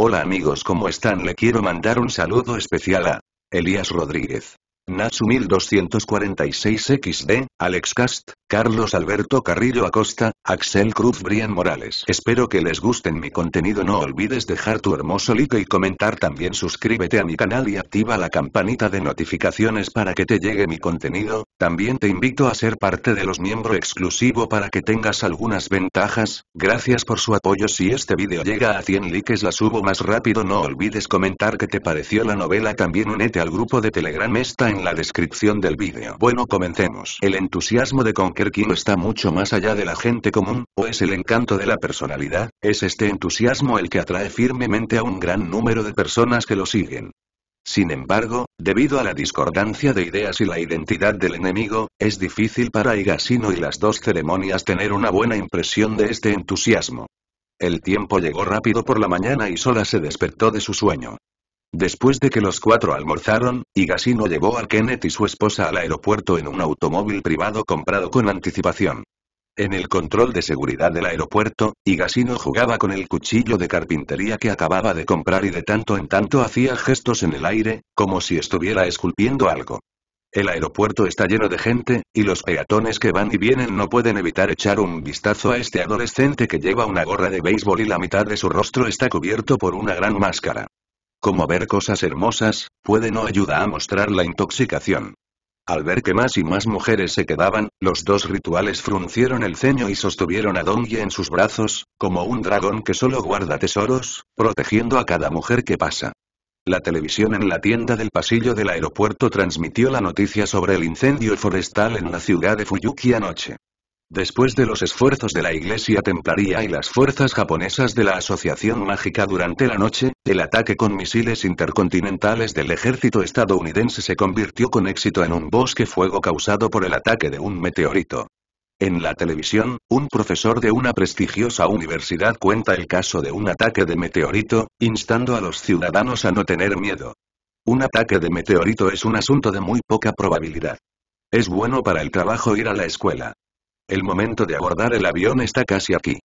Hola amigos, ¿cómo están? Le quiero mandar un saludo especial a Elías Rodríguez. Natsu 1246 XD, Alex Cast, Carlos Alberto Carrillo Acosta, Axel Cruz Brian Morales. Espero que les gusten mi contenido. No olvides dejar tu hermoso like y comentar también. Suscríbete a mi canal y activa la campanita de notificaciones para que te llegue mi contenido, también te invito a ser parte de los miembros exclusivo para que tengas algunas ventajas, gracias por su apoyo. Si este vídeo llega a 100 likes la subo más rápido. No olvides comentar qué te pareció la novela. También únete al grupo de telegram. Está en la descripción del vídeo. Bueno comencemos. El entusiasmo de Conquer King está mucho más allá de la gente común, o es el encanto de la personalidad, es este entusiasmo el que atrae firmemente a un gran número de personas que lo siguen. Sin embargo, debido a la discordancia de ideas y la identidad del enemigo, es difícil para Igasino y las dos ceremonias tener una buena impresión de este entusiasmo. El tiempo llegó rápido por la mañana y Sola se despertó de su sueño. Después de que los cuatro almorzaron, Igasino llevó a Kenneth y su esposa al aeropuerto en un automóvil privado comprado con anticipación. En el control de seguridad del aeropuerto, Igasino jugaba con el cuchillo de carpintería que acababa de comprar y de tanto en tanto hacía gestos en el aire, como si estuviera esculpiendo algo. El aeropuerto está lleno de gente, y los peatones que van y vienen no pueden evitar echar un vistazo a este adolescente que lleva una gorra de béisbol y la mitad de su rostro está cubierto por una gran máscara. Como ver cosas hermosas, puede no ayuda a mostrar la intoxicación. Al ver que más y más mujeres se quedaban, los dos rituales fruncieron el ceño y sostuvieron a Dongye en sus brazos, como un dragón que solo guarda tesoros, protegiendo a cada mujer que pasa. La televisión en la tienda del pasillo del aeropuerto transmitió la noticia sobre el incendio forestal en la ciudad de Fuyuki anoche. Después de los esfuerzos de la Iglesia Templaria y las fuerzas japonesas de la Asociación Mágica durante la noche, el ataque con misiles intercontinentales del ejército estadounidense se convirtió con éxito en un bosque fuego causado por el ataque de un meteorito. En la televisión, un profesor de una prestigiosa universidad cuenta el caso de un ataque de meteorito, instando a los ciudadanos a no tener miedo. Un ataque de meteorito es un asunto de muy poca probabilidad. Es bueno para el trabajo ir a la escuela. El momento de abordar el avión está casi aquí.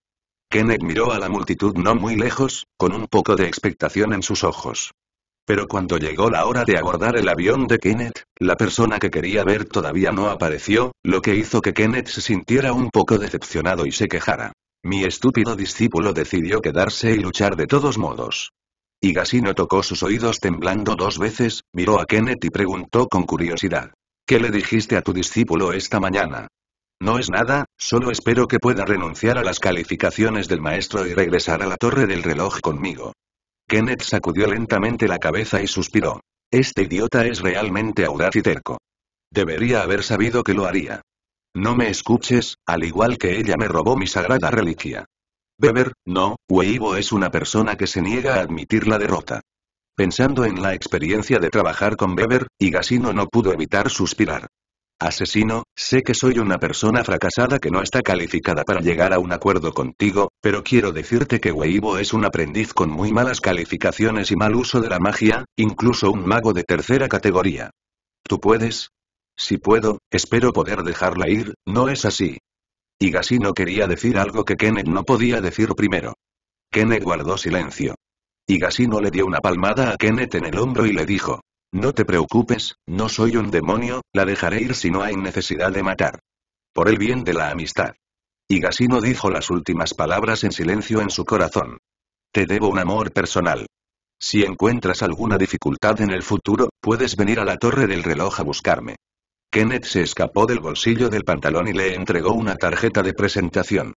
Kenneth miró a la multitud no muy lejos, con un poco de expectación en sus ojos. Pero cuando llegó la hora de abordar el avión de Kenneth, la persona que quería ver todavía no apareció, lo que hizo que Kenneth se sintiera un poco decepcionado y se quejara. Mi estúpido discípulo decidió quedarse y luchar de todos modos. Gasino tocó sus oídos temblando dos veces, miró a Kenneth y preguntó con curiosidad. ¿Qué le dijiste a tu discípulo esta mañana? No es nada, solo espero que pueda renunciar a las calificaciones del maestro y regresar a la torre del reloj conmigo. Kenneth sacudió lentamente la cabeza y suspiró. Este idiota es realmente audaz y terco. Debería haber sabido que lo haría. No me escuches, al igual que ella me robó mi sagrada reliquia. Beber, no, Weibo es una persona que se niega a admitir la derrota. Pensando en la experiencia de trabajar con Beber, Igasino no pudo evitar suspirar. Asesino, sé que soy una persona fracasada que no está calificada para llegar a un acuerdo contigo, pero quiero decirte que Weibo es un aprendiz con muy malas calificaciones y mal uso de la magia, incluso un mago de tercera categoría. ¿Tú puedes? Si puedo, espero poder dejarla ir, ¿no es así? Gasino quería decir algo que Kenneth no podía decir primero. Kenneth guardó silencio. Gasino le dio una palmada a Kenneth en el hombro y le dijo, no te preocupes, no soy un demonio, la dejaré ir si no hay necesidad de matar. Por el bien de la amistad. Y Gasino dijo las últimas palabras en silencio en su corazón. Te debo un amor personal. Si encuentras alguna dificultad en el futuro, puedes venir a la torre del reloj a buscarme. Kenneth se escapó del bolsillo del pantalón y le entregó una tarjeta de presentación.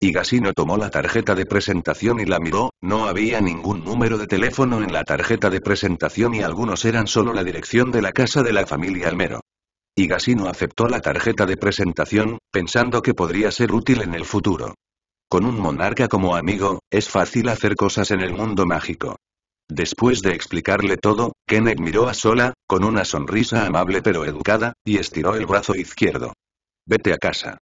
Gasino tomó la tarjeta de presentación y la miró, no había ningún número de teléfono en la tarjeta de presentación y algunos eran solo la dirección de la casa de la familia Almero. Gasino aceptó la tarjeta de presentación, pensando que podría ser útil en el futuro. Con un monarca como amigo, es fácil hacer cosas en el mundo mágico. Después de explicarle todo, Kenneth miró a Sola, con una sonrisa amable pero educada, y estiró el brazo izquierdo. Vete a casa.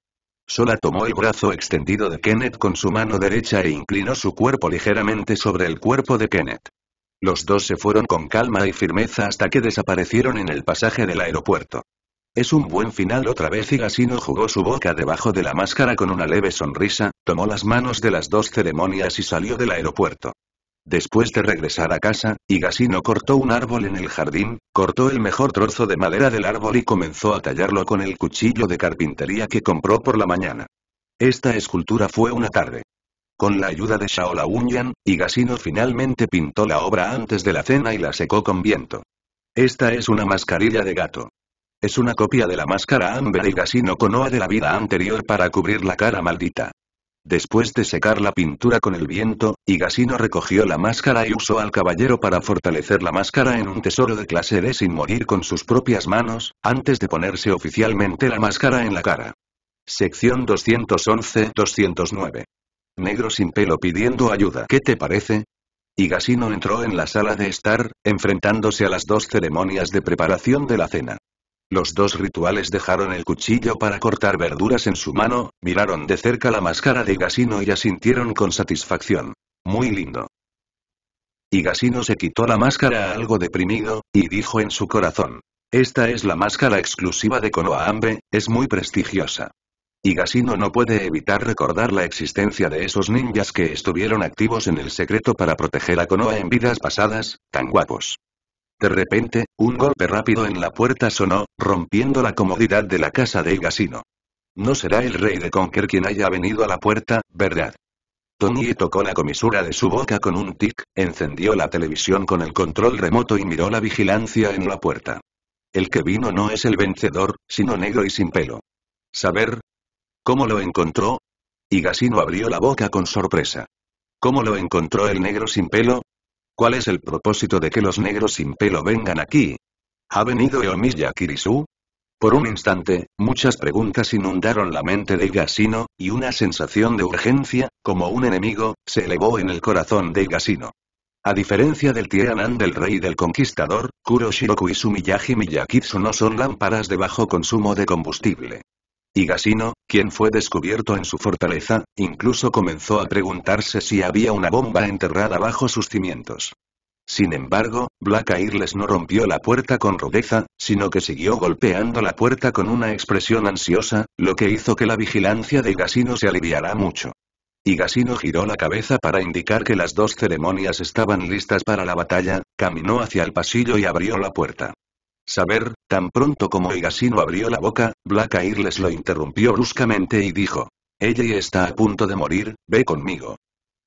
Sola tomó el brazo extendido de Kenneth con su mano derecha e inclinó su cuerpo ligeramente sobre el cuerpo de Kenneth. Los dos se fueron con calma y firmeza hasta que desaparecieron en el pasaje del aeropuerto. Es un buen final otra vez y Gasino jugó su boca debajo de la máscara con una leve sonrisa, tomó las manos de las dos ceremonias y salió del aeropuerto. Después de regresar a casa, Higasino cortó un árbol en el jardín, cortó el mejor trozo de madera del árbol y comenzó a tallarlo con el cuchillo de carpintería que compró por la mañana. Esta escultura fue una tarde. Con la ayuda de Shaolawunyan, Higasino finalmente pintó la obra antes de la cena y la secó con viento. Esta es una mascarilla de gato. Es una copia de la máscara Amber Higasino Konoha de la vida anterior para cubrir la cara maldita. Después de secar la pintura con el viento, Higasino recogió la máscara y usó al caballero para fortalecer la máscara en un tesoro de clase D sin morir con sus propias manos, antes de ponerse oficialmente la máscara en la cara. Sección 211-209. Negro sin pelo pidiendo ayuda. ¿Qué te parece? Higasino entró en la sala de estar, enfrentándose a las dos ceremonias de preparación de la cena. Los dos rituales dejaron el cuchillo para cortar verduras en su mano, miraron de cerca la máscara de Higasino y asintieron con satisfacción. Muy lindo. Higasino se quitó la máscara algo deprimido, y dijo en su corazón. Esta es la máscara exclusiva de Konoha Ambe, es muy prestigiosa. Higasino no puede evitar recordar la existencia de esos ninjas que estuvieron activos en el secreto para proteger a Konoha en vidas pasadas, tan guapos. De repente, un golpe rápido en la puerta sonó, rompiendo la comodidad de la casa de Higasino. No será el rey de Conker quien haya venido a la puerta, ¿verdad? Tony tocó la comisura de su boca con un tic, encendió la televisión con el control remoto y miró la vigilancia en la puerta. El que vino no es el vencedor, sino negro y sin pelo. ¿Saber? ¿Cómo lo encontró? Higasino abrió la boca con sorpresa. ¿Cómo lo encontró el negro sin pelo? ¿Cuál es el propósito de que los negros sin pelo vengan aquí? ¿Ha venido Eomiya Kirisu? Por un instante, muchas preguntas inundaron la mente de Igasino, y una sensación de urgencia, como un enemigo, se elevó en el corazón de Igasino. A diferencia del Tianan del rey del conquistador, Kuroshiroku y su Miyagi Miyakitsu no son lámparas de bajo consumo de combustible. Higasino, quien fue descubierto en su fortaleza, incluso comenzó a preguntarse si había una bomba enterrada bajo sus cimientos. Sin embargo, Black Airless no rompió la puerta con rudeza, sino que siguió golpeando la puerta con una expresión ansiosa, lo que hizo que la vigilancia de Higasino se aliviara mucho. Higasino giró la cabeza para indicar que las dos ceremonias estaban listas para la batalla, caminó hacia el pasillo y abrió la puerta. Saber, tan pronto como Higasino abrió la boca, Black Airless lo interrumpió bruscamente y dijo. Ella está a punto de morir, ve conmigo.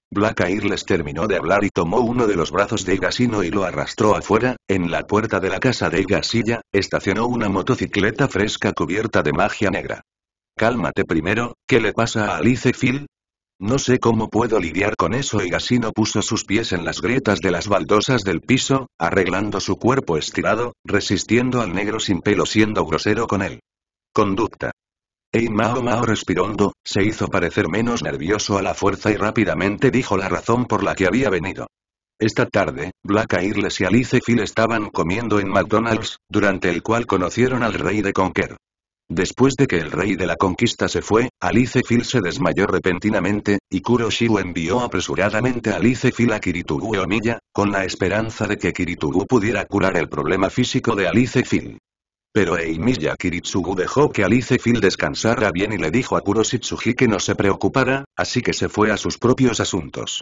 Black Airless terminó de hablar y tomó uno de los brazos de Higasino y lo arrastró afuera, en la puerta de la casa de Higasilla, estacionó una motocicleta fresca cubierta de magia negra. Cálmate primero, ¿qué le pasa a Alice Phil? No sé cómo puedo lidiar con eso y Gasino puso sus pies en las grietas de las baldosas del piso, arreglando su cuerpo estirado, resistiendo al negro sin pelo siendo grosero con él. Conducta. Ei Mao Mao respiró hondo, se hizo parecer menos nervioso a la fuerza y rápidamente dijo la razón por la que había venido. Esta tarde, Black Airless y Alice Phil estaban comiendo en McDonald's, durante el cual conocieron al rey de Conker. Después de que el rey de la conquista se fue, Alice Phil se desmayó repentinamente, y Kuroshiu envió apresuradamente a Alice Phil a Kiritugu Omiya, con la esperanza de que Kiritugu pudiera curar el problema físico de Alice Phil. Pero Eimiya Kiritsugu dejó que Alice Phil descansara bien y le dijo a Kuroshitsuji que no se preocupara, así que se fue a sus propios asuntos.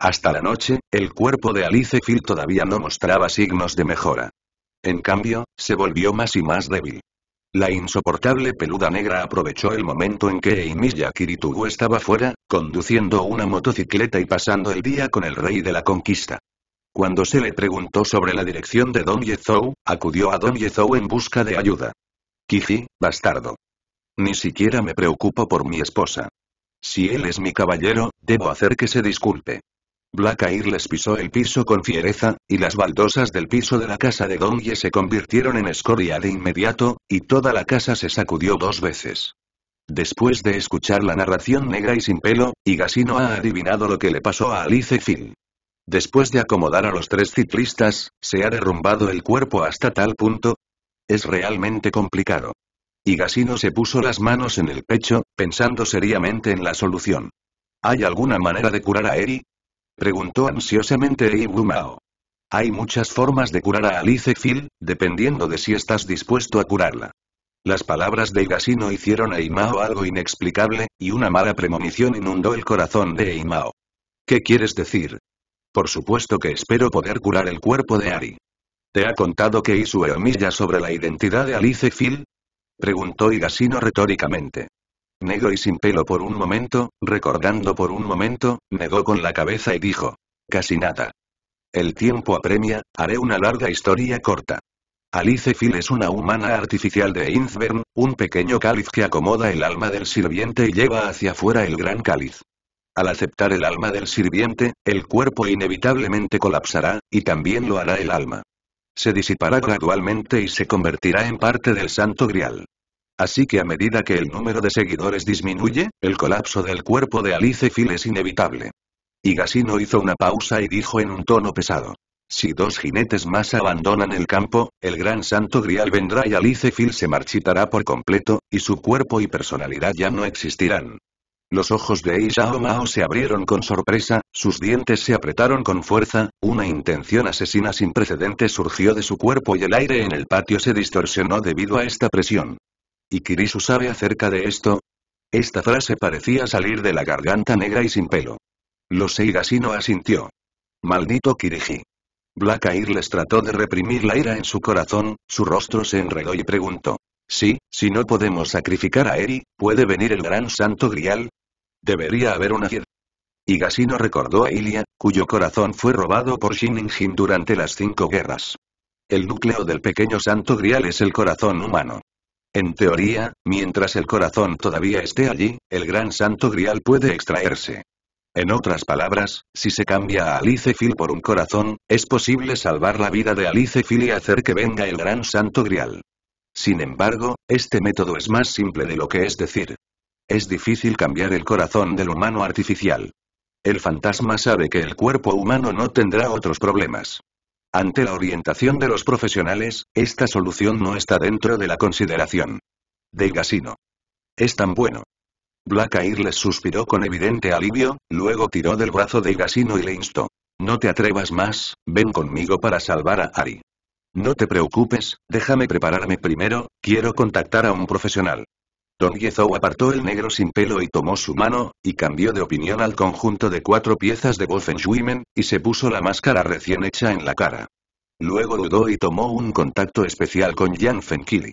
Hasta la noche, el cuerpo de Alice Phil todavía no mostraba signos de mejora. En cambio, se volvió más y más débil. La insoportable peluda negra aprovechó el momento en que Eimiya Kiritugu estaba fuera, conduciendo una motocicleta y pasando el día con el rey de la conquista. Cuando se le preguntó sobre la dirección de Don Yezhou, acudió a Don Yezhou en busca de ayuda. Kiji, bastardo. Ni siquiera me preocupo por mi esposa. Si él es mi caballero, debo hacer que se disculpe. Black les pisó el piso con fiereza, y las baldosas del piso de la casa de Dongye se convirtieron en escoria de inmediato, y toda la casa se sacudió dos veces. Después de escuchar la narración negra y sin pelo, Higasino ha adivinado lo que le pasó a Alice Phil. Después de acomodar a los tres ciclistas, se ha derrumbado el cuerpo hasta tal punto. Es realmente complicado. Higasino se puso las manos en el pecho, pensando seriamente en la solución. ¿Hay alguna manera de curar a Eri? Preguntó ansiosamente Eibu Mao. Hay muchas formas de curar a Alice Phil, dependiendo de si estás dispuesto a curarla. Las palabras de Igasino hicieron a Imao algo inexplicable, y una mala premonición inundó el corazón de Imao. ¿Qué quieres decir? Por supuesto que espero poder curar el cuerpo de Ari. ¿Te ha contado que hizo Eomilla sobre la identidad de Alice Phil? Preguntó Igasino retóricamente. Negro y sin pelo por un momento, recordando por un momento, negó con la cabeza y dijo. Casi nada. El tiempo apremia, haré una larga historia corta. Alice Phil es una humana artificial de Innsbern, un pequeño cáliz que acomoda el alma del sirviente y lleva hacia afuera el gran cáliz. Al aceptar el alma del sirviente, el cuerpo inevitablemente colapsará, y también lo hará el alma. Se disipará gradualmente y se convertirá en parte del Santo Grial. Así que a medida que el número de seguidores disminuye, el colapso del cuerpo de Alice Phil es inevitable. Gasino hizo una pausa y dijo en un tono pesado. Si dos jinetes más abandonan el campo, el gran santo grial vendrá y Alice Phil se marchitará por completo, y su cuerpo y personalidad ya no existirán. Los ojos de Ishao Mao se abrieron con sorpresa, sus dientes se apretaron con fuerza, una intención asesina sin precedentes surgió de su cuerpo y el aire en el patio se distorsionó debido a esta presión. ¿Y Kirisu sabe acerca de esto? Esta frase parecía salir de la garganta negra y sin pelo. Lo Seigasino asintió. Maldito Kiriji. Black les trató de reprimir la ira en su corazón, su rostro se enredó y preguntó. Sí, si no podemos sacrificar a Eri, ¿puede venir el gran santo grial? Debería haber una Y Gasino recordó a Ilia, cuyo corazón fue robado por Shininjin durante las cinco guerras. El núcleo del pequeño santo grial es el corazón humano. En teoría, mientras el corazón todavía esté allí, el gran santo grial puede extraerse. En otras palabras, si se cambia a Alice Phil por un corazón, es posible salvar la vida de Alice Phil y hacer que venga el gran santo grial. Sin embargo, este método es más simple de lo que es decir. Es difícil cambiar el corazón del humano artificial. El fantasma sabe que el cuerpo humano no tendrá otros problemas. Ante la orientación de los profesionales, esta solución no está dentro de la consideración. De Gasino. Es tan bueno. Black les suspiró con evidente alivio, luego tiró del brazo de Gasino y le instó. No te atrevas más, ven conmigo para salvar a Ari. No te preocupes, déjame prepararme primero, quiero contactar a un profesional. Don Yezou apartó el negro sin pelo y tomó su mano, y cambió de opinión al conjunto de cuatro piezas de Wolfenschwimmen, y se puso la máscara recién hecha en la cara. Luego dudó y tomó un contacto especial con Jan Fenkili.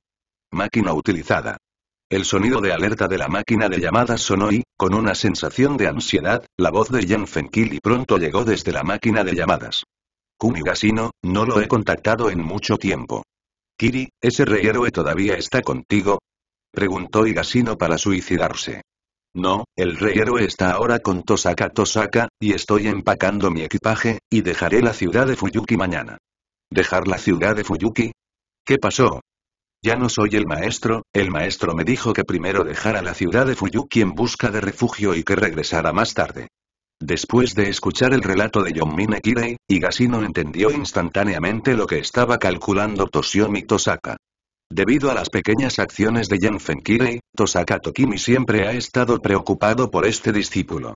Máquina utilizada. El sonido de alerta de la máquina de llamadas sonó y, con una sensación de ansiedad, la voz de Jan Fenkili pronto llegó desde la máquina de llamadas. Kumigasino, no lo he contactado en mucho tiempo. Kiri, ¿ese rey héroe todavía está contigo? Preguntó Igasino para suicidarse. No, el rey héroe está ahora con Tosaka Tosaka, y estoy empacando mi equipaje, y dejaré la ciudad de Fuyuki mañana. ¿Dejar la ciudad de Fuyuki? ¿Qué pasó? Ya no soy el maestro, el maestro me dijo que primero dejara la ciudad de Fuyuki en busca de refugio y que regresara más tarde. Después de escuchar el relato de Yonmine Kirei, Igasino entendió instantáneamente lo que estaba calculando Toshiomi Tosaka. Debido a las pequeñas acciones de Jan Fenkirei, Tosaka Tokimi siempre ha estado preocupado por este discípulo.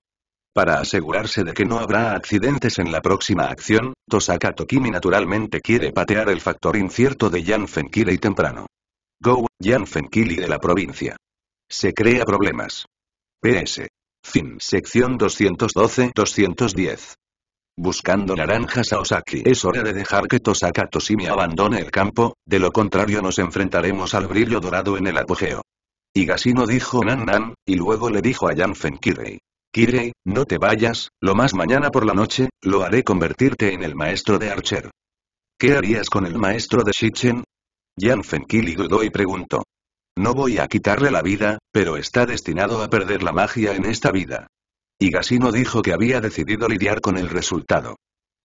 Para asegurarse de que no habrá accidentes en la próxima acción, Tosaka Tokimi naturalmente quiere patear el factor incierto de Jan Fenkirei temprano. Go, Jan Fenkili de la provincia. Se crea problemas. PS. Fin. Sección 212-210. Buscando naranjas a Osaki. Es hora de dejar que Tosaka Toshimi abandone el campo, de lo contrario nos enfrentaremos al brillo dorado en el apogeo. Gasino dijo Nan Nan, y luego le dijo a Yanfen Kirei. Kirei, no te vayas, lo más mañana por la noche, lo haré convertirte en el maestro de Archer. ¿Qué harías con el maestro de Shichen? Yanfen Kili dudó y preguntó. No voy a quitarle la vida, pero está destinado a perder la magia en esta vida. Y Gasino dijo que había decidido lidiar con el resultado.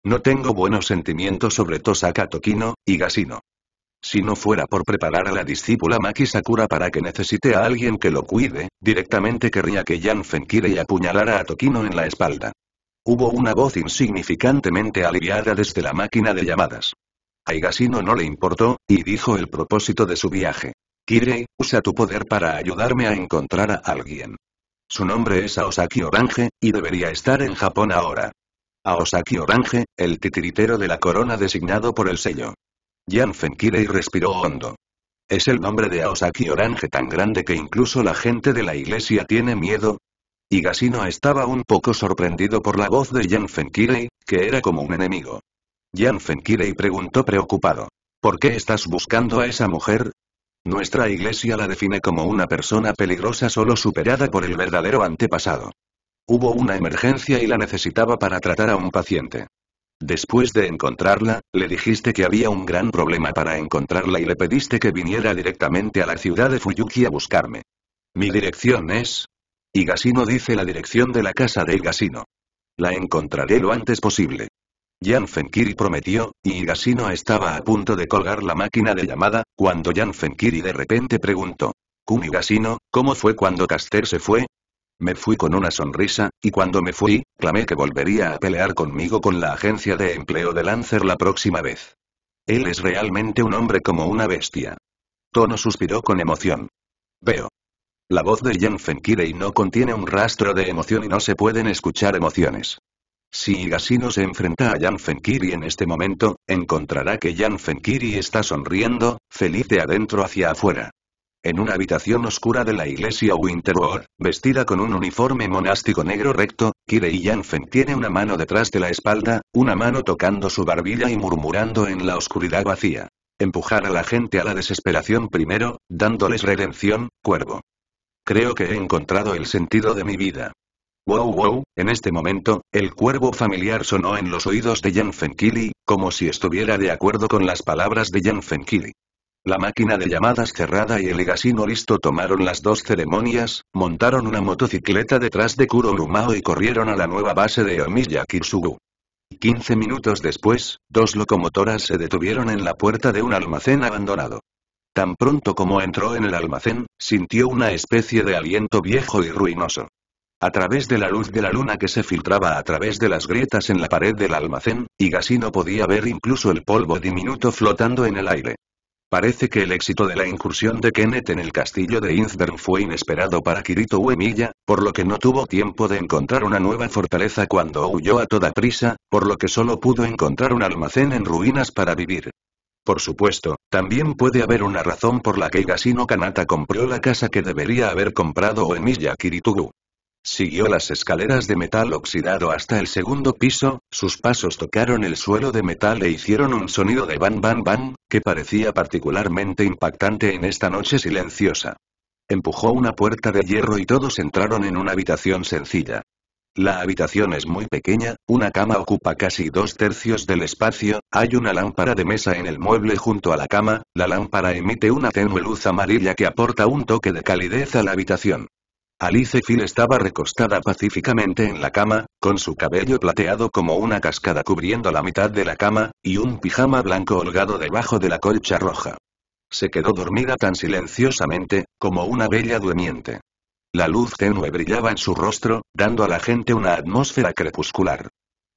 No tengo buenos sentimientos sobre Tosaka Tokino, y Gasino. Si no fuera por preparar a la discípula Maki Sakura para que necesite a alguien que lo cuide, directamente querría que Jan Fenkirei apuñalara a Tokino en la espalda. Hubo una voz insignificantemente aliviada desde la máquina de llamadas. A Igasino no le importó, y dijo el propósito de su viaje. Kirei, usa tu poder para ayudarme a encontrar a alguien. Su nombre es Aosaki Orange, y debería estar en Japón ahora. Aosaki Orange, el titiritero de la corona designado por el sello. Jan Fenkirei respiró hondo. ¿Es el nombre de Aosaki Orange tan grande que incluso la gente de la iglesia tiene miedo? Gasino estaba un poco sorprendido por la voz de Jan Fenkirei, que era como un enemigo. Jan Fenkirei preguntó preocupado. ¿Por qué estás buscando a esa mujer? Nuestra iglesia la define como una persona peligrosa solo superada por el verdadero antepasado. Hubo una emergencia y la necesitaba para tratar a un paciente. Después de encontrarla, le dijiste que había un gran problema para encontrarla y le pediste que viniera directamente a la ciudad de Fuyuki a buscarme. Mi dirección es... Igasino dice la dirección de la casa de Igasino. La encontraré lo antes posible. Jan Fenkiri prometió, y Igasino estaba a punto de colgar la máquina de llamada, cuando Jan Fenkiri de repente preguntó. Kun Igasino, ¿cómo fue cuando Caster se fue? Me fui con una sonrisa, y cuando me fui, clamé que volvería a pelear conmigo con la agencia de empleo de Lancer la próxima vez. Él es realmente un hombre como una bestia. Tono suspiró con emoción. Veo. La voz de Jan Fenkirei no contiene un rastro de emoción y no se pueden escuchar emociones. Si Igasino se enfrenta a Jan Fenkiri en este momento, encontrará que Jan Fenkiri está sonriendo, feliz de adentro hacia afuera. En una habitación oscura de la iglesia Winterward, vestida con un uniforme monástico negro recto, Kirei Yanfen tiene una mano detrás de la espalda, una mano tocando su barbilla y murmurando en la oscuridad vacía. Empujar a la gente a la desesperación primero, dándoles redención, cuervo. Creo que he encontrado el sentido de mi vida. Wow wow, en este momento, el cuervo familiar sonó en los oídos de Jan Fenkili, como si estuviera de acuerdo con las palabras de Jan Fenkili. La máquina de llamadas cerrada y el higasino listo tomaron las dos ceremonias, montaron una motocicleta detrás de Kuro Urumao y corrieron a la nueva base de Omiya Kitsugu. Quince minutos después, dos locomotoras se detuvieron en la puerta de un almacén abandonado. Tan pronto como entró en el almacén, sintió una especie de aliento viejo y ruinoso. A través de la luz de la luna que se filtraba a través de las grietas en la pared del almacén, Igasino podía ver incluso el polvo diminuto flotando en el aire. Parece que el éxito de la incursión de Kenneth en el castillo de Innsbruck fue inesperado para Kirito Uemilla, por lo que no tuvo tiempo de encontrar una nueva fortaleza cuando huyó a toda prisa, por lo que solo pudo encontrar un almacén en ruinas para vivir. Por supuesto, también puede haber una razón por la que Gasino Kanata compró la casa que debería haber comprado Uemilla Kiritugu. Siguió las escaleras de metal oxidado hasta el segundo piso, sus pasos tocaron el suelo de metal e hicieron un sonido de ban ban ban, que parecía particularmente impactante en esta noche silenciosa. Empujó una puerta de hierro y todos entraron en una habitación sencilla. La habitación es muy pequeña, una cama ocupa casi dos tercios del espacio, hay una lámpara de mesa en el mueble junto a la cama, la lámpara emite una tenue luz amarilla que aporta un toque de calidez a la habitación. Alice Phil estaba recostada pacíficamente en la cama, con su cabello plateado como una cascada cubriendo la mitad de la cama, y un pijama blanco holgado debajo de la colcha roja. Se quedó dormida tan silenciosamente, como una bella durmiente. La luz tenue brillaba en su rostro, dando a la gente una atmósfera crepuscular.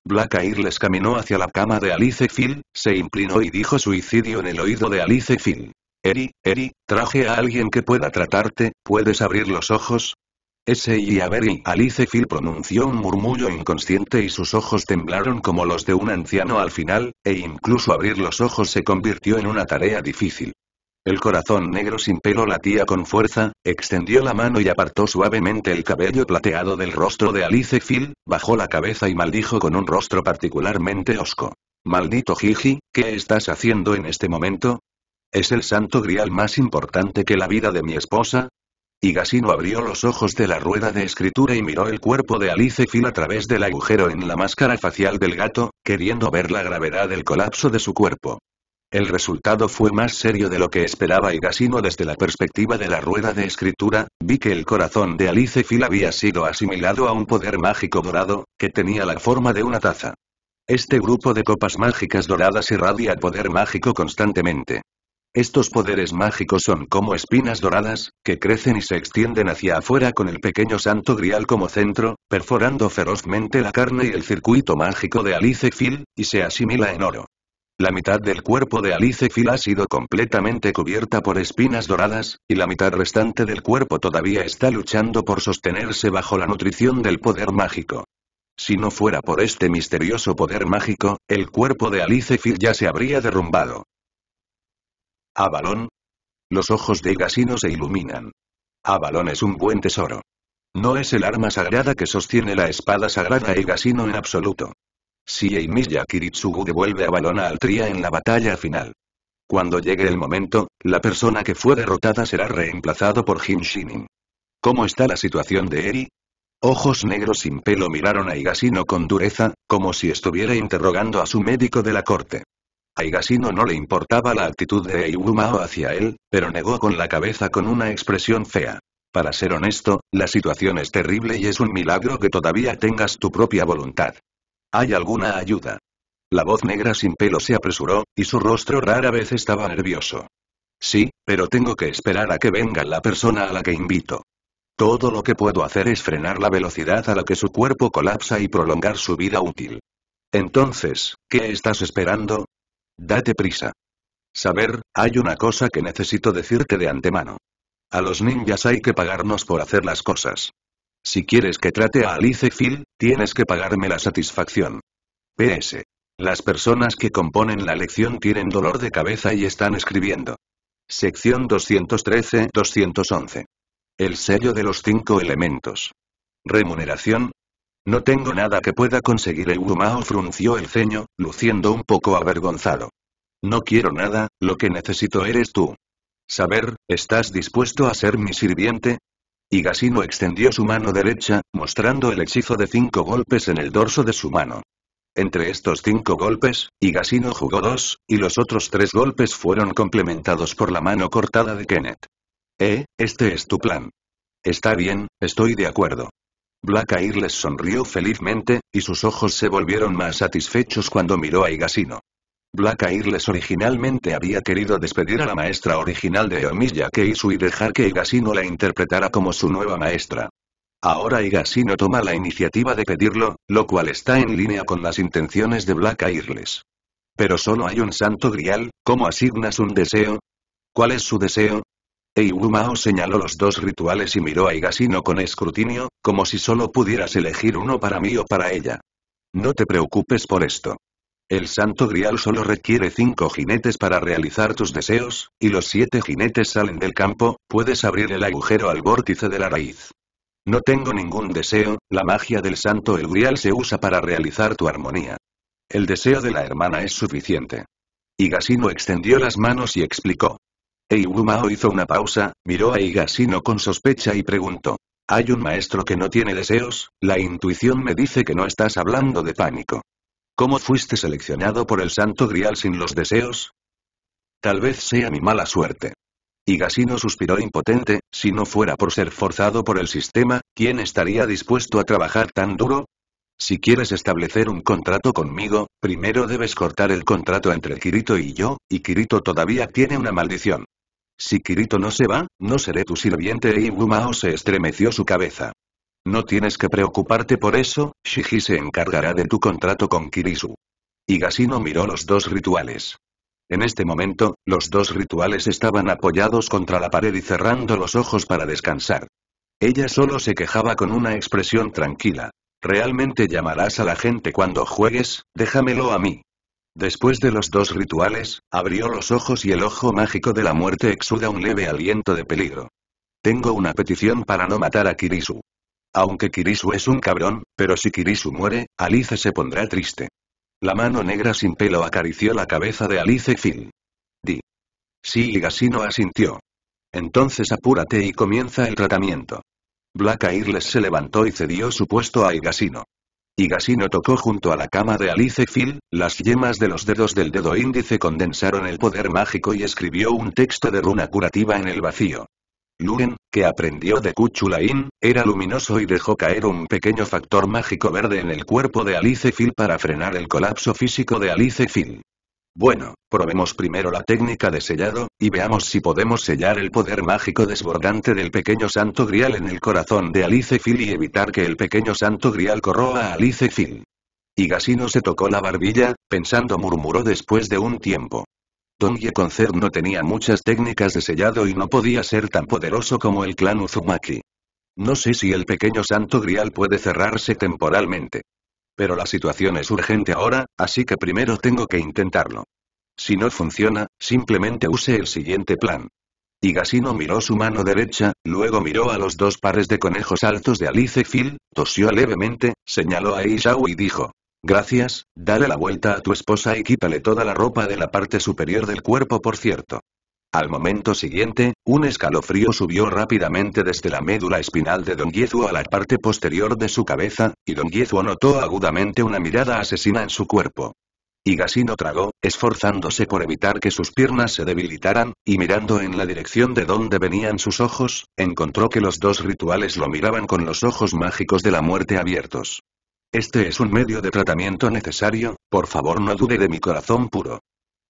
Black les caminó hacia la cama de Alice Phil, se inclinó y dijo suicidio en el oído de Alice Phil. Eri, Eri, traje a alguien que pueda tratarte, ¿puedes abrir los ojos? Ese y Avery, Alice Phil pronunció un murmullo inconsciente y sus ojos temblaron como los de un anciano al final, e incluso abrir los ojos se convirtió en una tarea difícil. El corazón negro sin pelo latía con fuerza, extendió la mano y apartó suavemente el cabello plateado del rostro de Alice Phil, bajó la cabeza y maldijo con un rostro particularmente hosco. Maldito Gigi, ¿qué estás haciendo en este momento? ¿Es el santo grial más importante que la vida de mi esposa? Gasino abrió los ojos de la rueda de escritura y miró el cuerpo de Alice Phil a través del agujero en la máscara facial del gato, queriendo ver la gravedad del colapso de su cuerpo. El resultado fue más serio de lo que esperaba Gasino desde la perspectiva de la rueda de escritura, vi que el corazón de Alice Phil había sido asimilado a un poder mágico dorado, que tenía la forma de una taza. Este grupo de copas mágicas doradas irradia poder mágico constantemente. Estos poderes mágicos son como espinas doradas, que crecen y se extienden hacia afuera con el pequeño santo grial como centro, perforando ferozmente la carne y el circuito mágico de Alice Phil, y se asimila en oro. La mitad del cuerpo de Alice Phil ha sido completamente cubierta por espinas doradas, y la mitad restante del cuerpo todavía está luchando por sostenerse bajo la nutrición del poder mágico. Si no fuera por este misterioso poder mágico, el cuerpo de Alice Phil ya se habría derrumbado. ¿Avalón? Los ojos de Gasino se iluminan. Avalón es un buen tesoro. No es el arma sagrada que sostiene la espada sagrada Eigasino en absoluto. Si Eimiya Kiritsugu devuelve a Balona al Tria en la batalla final. Cuando llegue el momento, la persona que fue derrotada será reemplazado por Jin Shinin. ¿Cómo está la situación de Eri? Ojos negros sin pelo miraron a Igasino con dureza, como si estuviera interrogando a su médico de la corte. A Igasino no le importaba la actitud de Eibumao hacia él, pero negó con la cabeza con una expresión fea. Para ser honesto, la situación es terrible y es un milagro que todavía tengas tu propia voluntad. ¿Hay alguna ayuda? La voz negra sin pelo se apresuró, y su rostro rara vez estaba nervioso. Sí, pero tengo que esperar a que venga la persona a la que invito. Todo lo que puedo hacer es frenar la velocidad a la que su cuerpo colapsa y prolongar su vida útil. Entonces, ¿qué estás esperando? Date prisa. Saber, hay una cosa que necesito decirte de antemano. A los ninjas hay que pagarnos por hacer las cosas. Si quieres que trate a Alice Phil, tienes que pagarme la satisfacción. PS. Las personas que componen la lección tienen dolor de cabeza y están escribiendo. Sección 213-211. El sello de los cinco elementos. Remuneración. No tengo nada que pueda conseguir. El Wumao frunció el ceño, luciendo un poco avergonzado. No quiero nada, lo que necesito eres tú. Saber, ¿estás dispuesto a ser mi sirviente? Gasino extendió su mano derecha, mostrando el hechizo de cinco golpes en el dorso de su mano. Entre estos cinco golpes, Gasino jugó dos, y los otros tres golpes fueron complementados por la mano cortada de Kenneth. Eh, este es tu plan. Está bien, estoy de acuerdo. Black les sonrió felizmente, y sus ojos se volvieron más satisfechos cuando miró a Igasino. Black Airless originalmente había querido despedir a la maestra original de Omiya Keisu y dejar que Igasino la interpretara como su nueva maestra. Ahora Igasino toma la iniciativa de pedirlo, lo cual está en línea con las intenciones de Black Airless. Pero solo hay un santo grial, ¿cómo asignas un deseo? ¿Cuál es su deseo? Eiwumao señaló los dos rituales y miró a Igasino con escrutinio, como si solo pudieras elegir uno para mí o para ella. No te preocupes por esto. El santo grial solo requiere cinco jinetes para realizar tus deseos, y los siete jinetes salen del campo, puedes abrir el agujero al vórtice de la raíz. No tengo ningún deseo, la magia del santo el grial se usa para realizar tu armonía. El deseo de la hermana es suficiente. Igasino extendió las manos y explicó. Eiwumao hizo una pausa, miró a Igasino con sospecha y preguntó. ¿Hay un maestro que no tiene deseos? La intuición me dice que no estás hablando de pánico. ¿Cómo fuiste seleccionado por el Santo Grial sin los deseos? Tal vez sea mi mala suerte. Gasino suspiró impotente, si no fuera por ser forzado por el sistema, ¿quién estaría dispuesto a trabajar tan duro? Si quieres establecer un contrato conmigo, primero debes cortar el contrato entre Kirito y yo, y Kirito todavía tiene una maldición. Si Kirito no se va, no seré tu sirviente e Ibumao se estremeció su cabeza. No tienes que preocuparte por eso, Shiji se encargará de tu contrato con Kirisu. Gasino miró los dos rituales. En este momento, los dos rituales estaban apoyados contra la pared y cerrando los ojos para descansar. Ella solo se quejaba con una expresión tranquila. ¿Realmente llamarás a la gente cuando juegues? Déjamelo a mí. Después de los dos rituales, abrió los ojos y el ojo mágico de la muerte exuda un leve aliento de peligro. Tengo una petición para no matar a Kirisu. Aunque Kirisu es un cabrón, pero si Kirisu muere, Alice se pondrá triste. La mano negra sin pelo acarició la cabeza de Alice Phil. Di. Sí, Gasino asintió. Entonces apúrate y comienza el tratamiento. Black Airless se levantó y cedió su puesto a Igasino. Igasino tocó junto a la cama de Alice Phil, las yemas de los dedos del dedo índice condensaron el poder mágico y escribió un texto de runa curativa en el vacío. Luen, que aprendió de Kuchulain, era luminoso y dejó caer un pequeño factor mágico verde en el cuerpo de Alice Phil para frenar el colapso físico de Alice Phil. Bueno, probemos primero la técnica de sellado, y veamos si podemos sellar el poder mágico desbordante del pequeño santo grial en el corazón de Alice Phil y evitar que el pequeño santo grial corroa a Alice Phil. Y Gasino se tocó la barbilla, pensando murmuró después de un tiempo. Don Yekoncer no tenía muchas técnicas de sellado y no podía ser tan poderoso como el clan Uzumaki. No sé si el pequeño santo grial puede cerrarse temporalmente. Pero la situación es urgente ahora, así que primero tengo que intentarlo. Si no funciona, simplemente use el siguiente plan. Gasino miró su mano derecha, luego miró a los dos pares de conejos altos de Alice Phil, tosió levemente, señaló a Ishao y dijo. Gracias, dale la vuelta a tu esposa y quítale toda la ropa de la parte superior del cuerpo por cierto. Al momento siguiente, un escalofrío subió rápidamente desde la médula espinal de Don Yezuo a la parte posterior de su cabeza, y Don Yezuo notó agudamente una mirada asesina en su cuerpo. Gasino tragó, esforzándose por evitar que sus piernas se debilitaran, y mirando en la dirección de donde venían sus ojos, encontró que los dos rituales lo miraban con los ojos mágicos de la muerte abiertos. Este es un medio de tratamiento necesario, por favor no dude de mi corazón puro.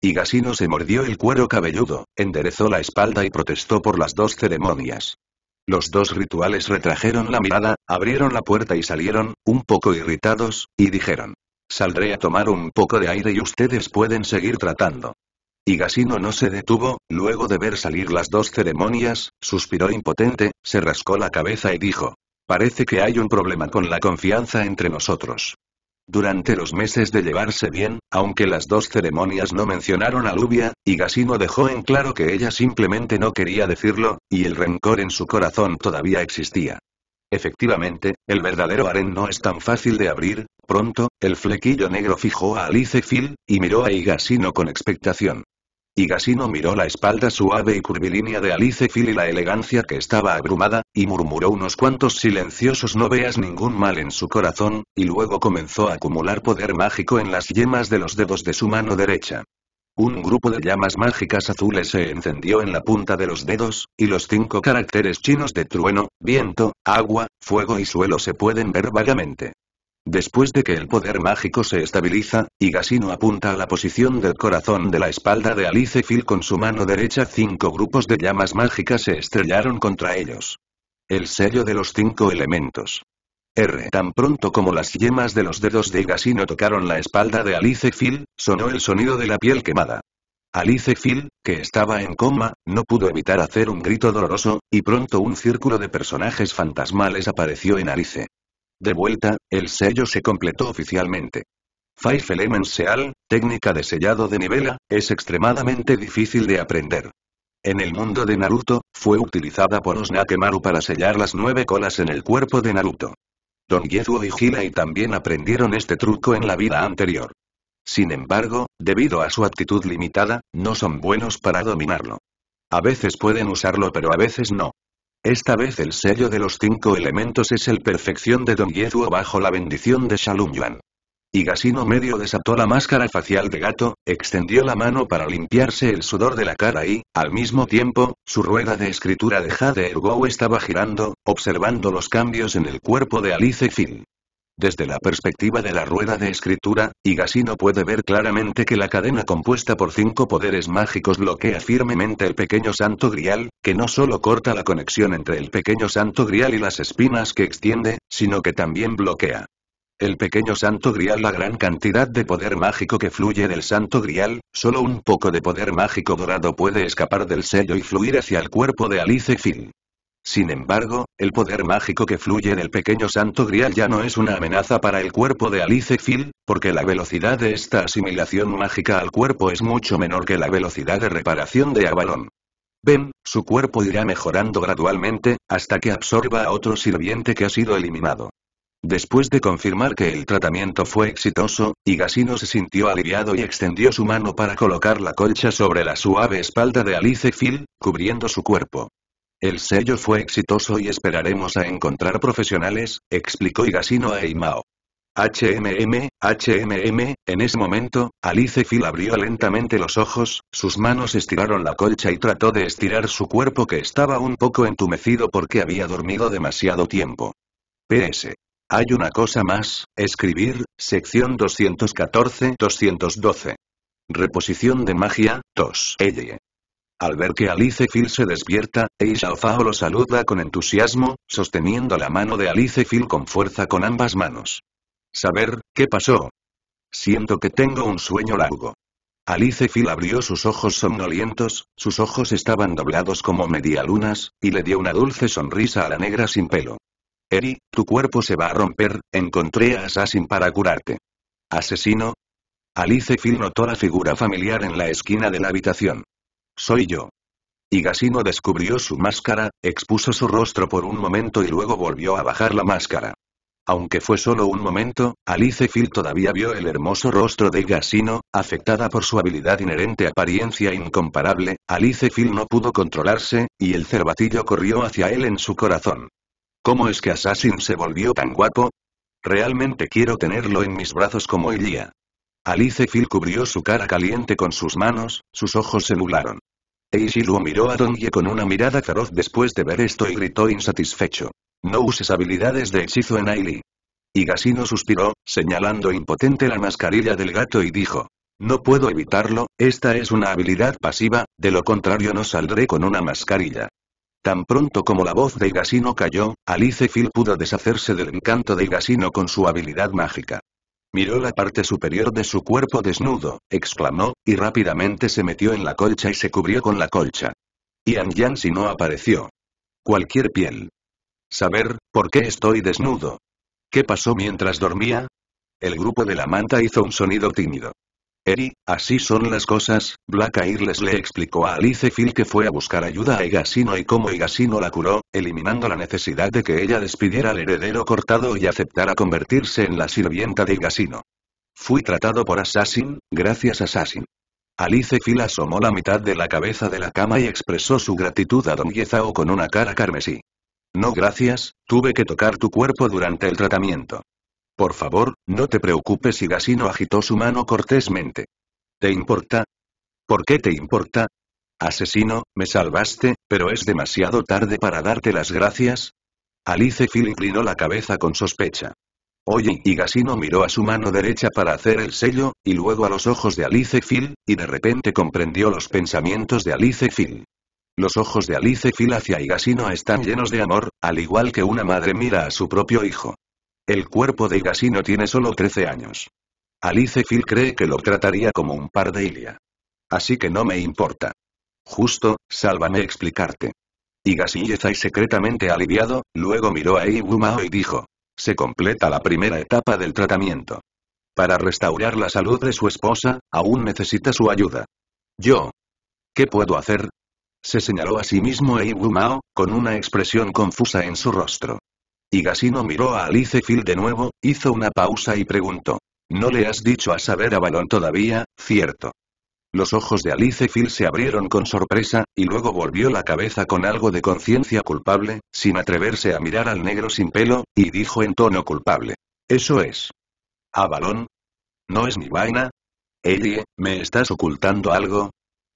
Gasino se mordió el cuero cabelludo, enderezó la espalda y protestó por las dos ceremonias. Los dos rituales retrajeron la mirada, abrieron la puerta y salieron, un poco irritados, y dijeron. Saldré a tomar un poco de aire y ustedes pueden seguir tratando. Y Gasino no se detuvo, luego de ver salir las dos ceremonias, suspiró impotente, se rascó la cabeza y dijo. Parece que hay un problema con la confianza entre nosotros. Durante los meses de llevarse bien, aunque las dos ceremonias no mencionaron a Lubia, Gasino dejó en claro que ella simplemente no quería decirlo, y el rencor en su corazón todavía existía. Efectivamente, el verdadero harén no es tan fácil de abrir, pronto, el flequillo negro fijó a Alice Phil, y miró a Igasino con expectación. Igasino miró la espalda suave y curvilínea de Alice Phil y la elegancia que estaba abrumada, y murmuró unos cuantos silenciosos no veas ningún mal en su corazón, y luego comenzó a acumular poder mágico en las yemas de los dedos de su mano derecha. Un grupo de llamas mágicas azules se encendió en la punta de los dedos, y los cinco caracteres chinos de trueno, viento, agua, fuego y suelo se pueden ver vagamente. Después de que el poder mágico se estabiliza, Gasino apunta a la posición del corazón de la espalda de Alice Phil con su mano derecha cinco grupos de llamas mágicas se estrellaron contra ellos. El sello de los cinco elementos. R. Tan pronto como las yemas de los dedos de Gasino tocaron la espalda de Alice Phil, sonó el sonido de la piel quemada. Alice Phil, que estaba en coma, no pudo evitar hacer un grito doloroso, y pronto un círculo de personajes fantasmales apareció en Alice. De vuelta, el sello se completó oficialmente. Five Element Seal, técnica de sellado de nivela, es extremadamente difícil de aprender. En el mundo de Naruto, fue utilizada por Osnakemaru para sellar las nueve colas en el cuerpo de Naruto. Don Yezuo y Hilai también aprendieron este truco en la vida anterior. Sin embargo, debido a su actitud limitada, no son buenos para dominarlo. A veces pueden usarlo pero a veces no. Esta vez el sello de los cinco elementos es el perfección de Don Yezuo bajo la bendición de Yuan. Y Gasino medio desató la máscara facial de gato, extendió la mano para limpiarse el sudor de la cara y, al mismo tiempo, su rueda de escritura de Jade Ergo estaba girando, observando los cambios en el cuerpo de Alice Phil. Desde la perspectiva de la rueda de escritura, Igasino puede ver claramente que la cadena compuesta por cinco poderes mágicos bloquea firmemente el pequeño santo grial, que no solo corta la conexión entre el pequeño santo grial y las espinas que extiende, sino que también bloquea el pequeño santo grial la gran cantidad de poder mágico que fluye del santo grial, solo un poco de poder mágico dorado puede escapar del sello y fluir hacia el cuerpo de Alice Phil. Sin embargo, el poder mágico que fluye del pequeño santo grial ya no es una amenaza para el cuerpo de Alice Phil, porque la velocidad de esta asimilación mágica al cuerpo es mucho menor que la velocidad de reparación de Avalon. Ven, su cuerpo irá mejorando gradualmente, hasta que absorba a otro sirviente que ha sido eliminado. Después de confirmar que el tratamiento fue exitoso, Igasino se sintió aliviado y extendió su mano para colocar la colcha sobre la suave espalda de Alice Phil, cubriendo su cuerpo. El sello fue exitoso y esperaremos a encontrar profesionales, explicó Igasino a Eimao. HMM, HMM, en ese momento, Alice Phil abrió lentamente los ojos, sus manos estiraron la colcha y trató de estirar su cuerpo que estaba un poco entumecido porque había dormido demasiado tiempo. PS. Hay una cosa más, escribir, sección 214-212. Reposición de magia, tos. Ella. Al ver que Alice Phil se despierta, Eisha Fao lo saluda con entusiasmo, sosteniendo la mano de Alice Phil con fuerza con ambas manos. Saber, ¿qué pasó? Siento que tengo un sueño largo. Alice Phil abrió sus ojos somnolientos, sus ojos estaban doblados como medialunas, y le dio una dulce sonrisa a la negra sin pelo. Eri, tu cuerpo se va a romper, encontré a Assassin para curarte. ¿Asesino? Alice Phil notó la figura familiar en la esquina de la habitación. Soy yo. Higasino descubrió su máscara, expuso su rostro por un momento y luego volvió a bajar la máscara. Aunque fue solo un momento, Alice Phil todavía vio el hermoso rostro de Higasino, afectada por su habilidad inherente apariencia incomparable, Alice Phil no pudo controlarse, y el cervatillo corrió hacia él en su corazón. ¿Cómo es que Assassin se volvió tan guapo? Realmente quiero tenerlo en mis brazos como Elia. Alice Phil cubrió su cara caliente con sus manos, sus ojos se nublaron. Eishiru miró a Dongye con una mirada feroz después de ver esto y gritó insatisfecho. No uses habilidades de hechizo en Ailey. Higasino suspiró, señalando impotente la mascarilla del gato y dijo. No puedo evitarlo, esta es una habilidad pasiva, de lo contrario no saldré con una mascarilla. Tan pronto como la voz de Higasino cayó, Alice Phil pudo deshacerse del encanto de Higasino con su habilidad mágica. Miró la parte superior de su cuerpo desnudo, exclamó, y rápidamente se metió en la colcha y se cubrió con la colcha. Ian Yancy no apareció. Cualquier piel. Saber, ¿por qué estoy desnudo? ¿Qué pasó mientras dormía? El grupo de la manta hizo un sonido tímido. Eri, así son las cosas, Black Airles le explicó a Alice Phil que fue a buscar ayuda a Egasino y cómo Egasino la curó, eliminando la necesidad de que ella despidiera al heredero cortado y aceptara convertirse en la sirvienta de Egasino. Fui tratado por Assassin, gracias Assassin. Alice Phil asomó la mitad de la cabeza de la cama y expresó su gratitud a Don Yezao con una cara carmesí. No gracias, tuve que tocar tu cuerpo durante el tratamiento. Por favor, no te preocupes y Gasino agitó su mano cortésmente. ¿Te importa? ¿Por qué te importa? Asesino, me salvaste, pero es demasiado tarde para darte las gracias. Alice Phil inclinó la cabeza con sospecha. Oye, y Gasino miró a su mano derecha para hacer el sello, y luego a los ojos de Alice Phil, y de repente comprendió los pensamientos de Alice Phil. Los ojos de Alice Phil hacia Higasino están llenos de amor, al igual que una madre mira a su propio hijo. El cuerpo de Higasino tiene solo 13 años. Alice Phil cree que lo trataría como un par de Ilia. Así que no me importa. Justo, sálvame explicarte. Higasiyezai secretamente aliviado, luego miró a Eiwumao y dijo. Se completa la primera etapa del tratamiento. Para restaurar la salud de su esposa, aún necesita su ayuda. Yo. ¿Qué puedo hacer? Se señaló a sí mismo Eiwu Mao, con una expresión confusa en su rostro. Higasino miró a Alice Phil de nuevo, hizo una pausa y preguntó. ¿No le has dicho a saber a Balón todavía, cierto? Los ojos de Alice Phil se abrieron con sorpresa, y luego volvió la cabeza con algo de conciencia culpable, sin atreverse a mirar al negro sin pelo, y dijo en tono culpable. Eso es. ¿A Balón? ¿No es mi vaina? Ellie, ¿me estás ocultando algo?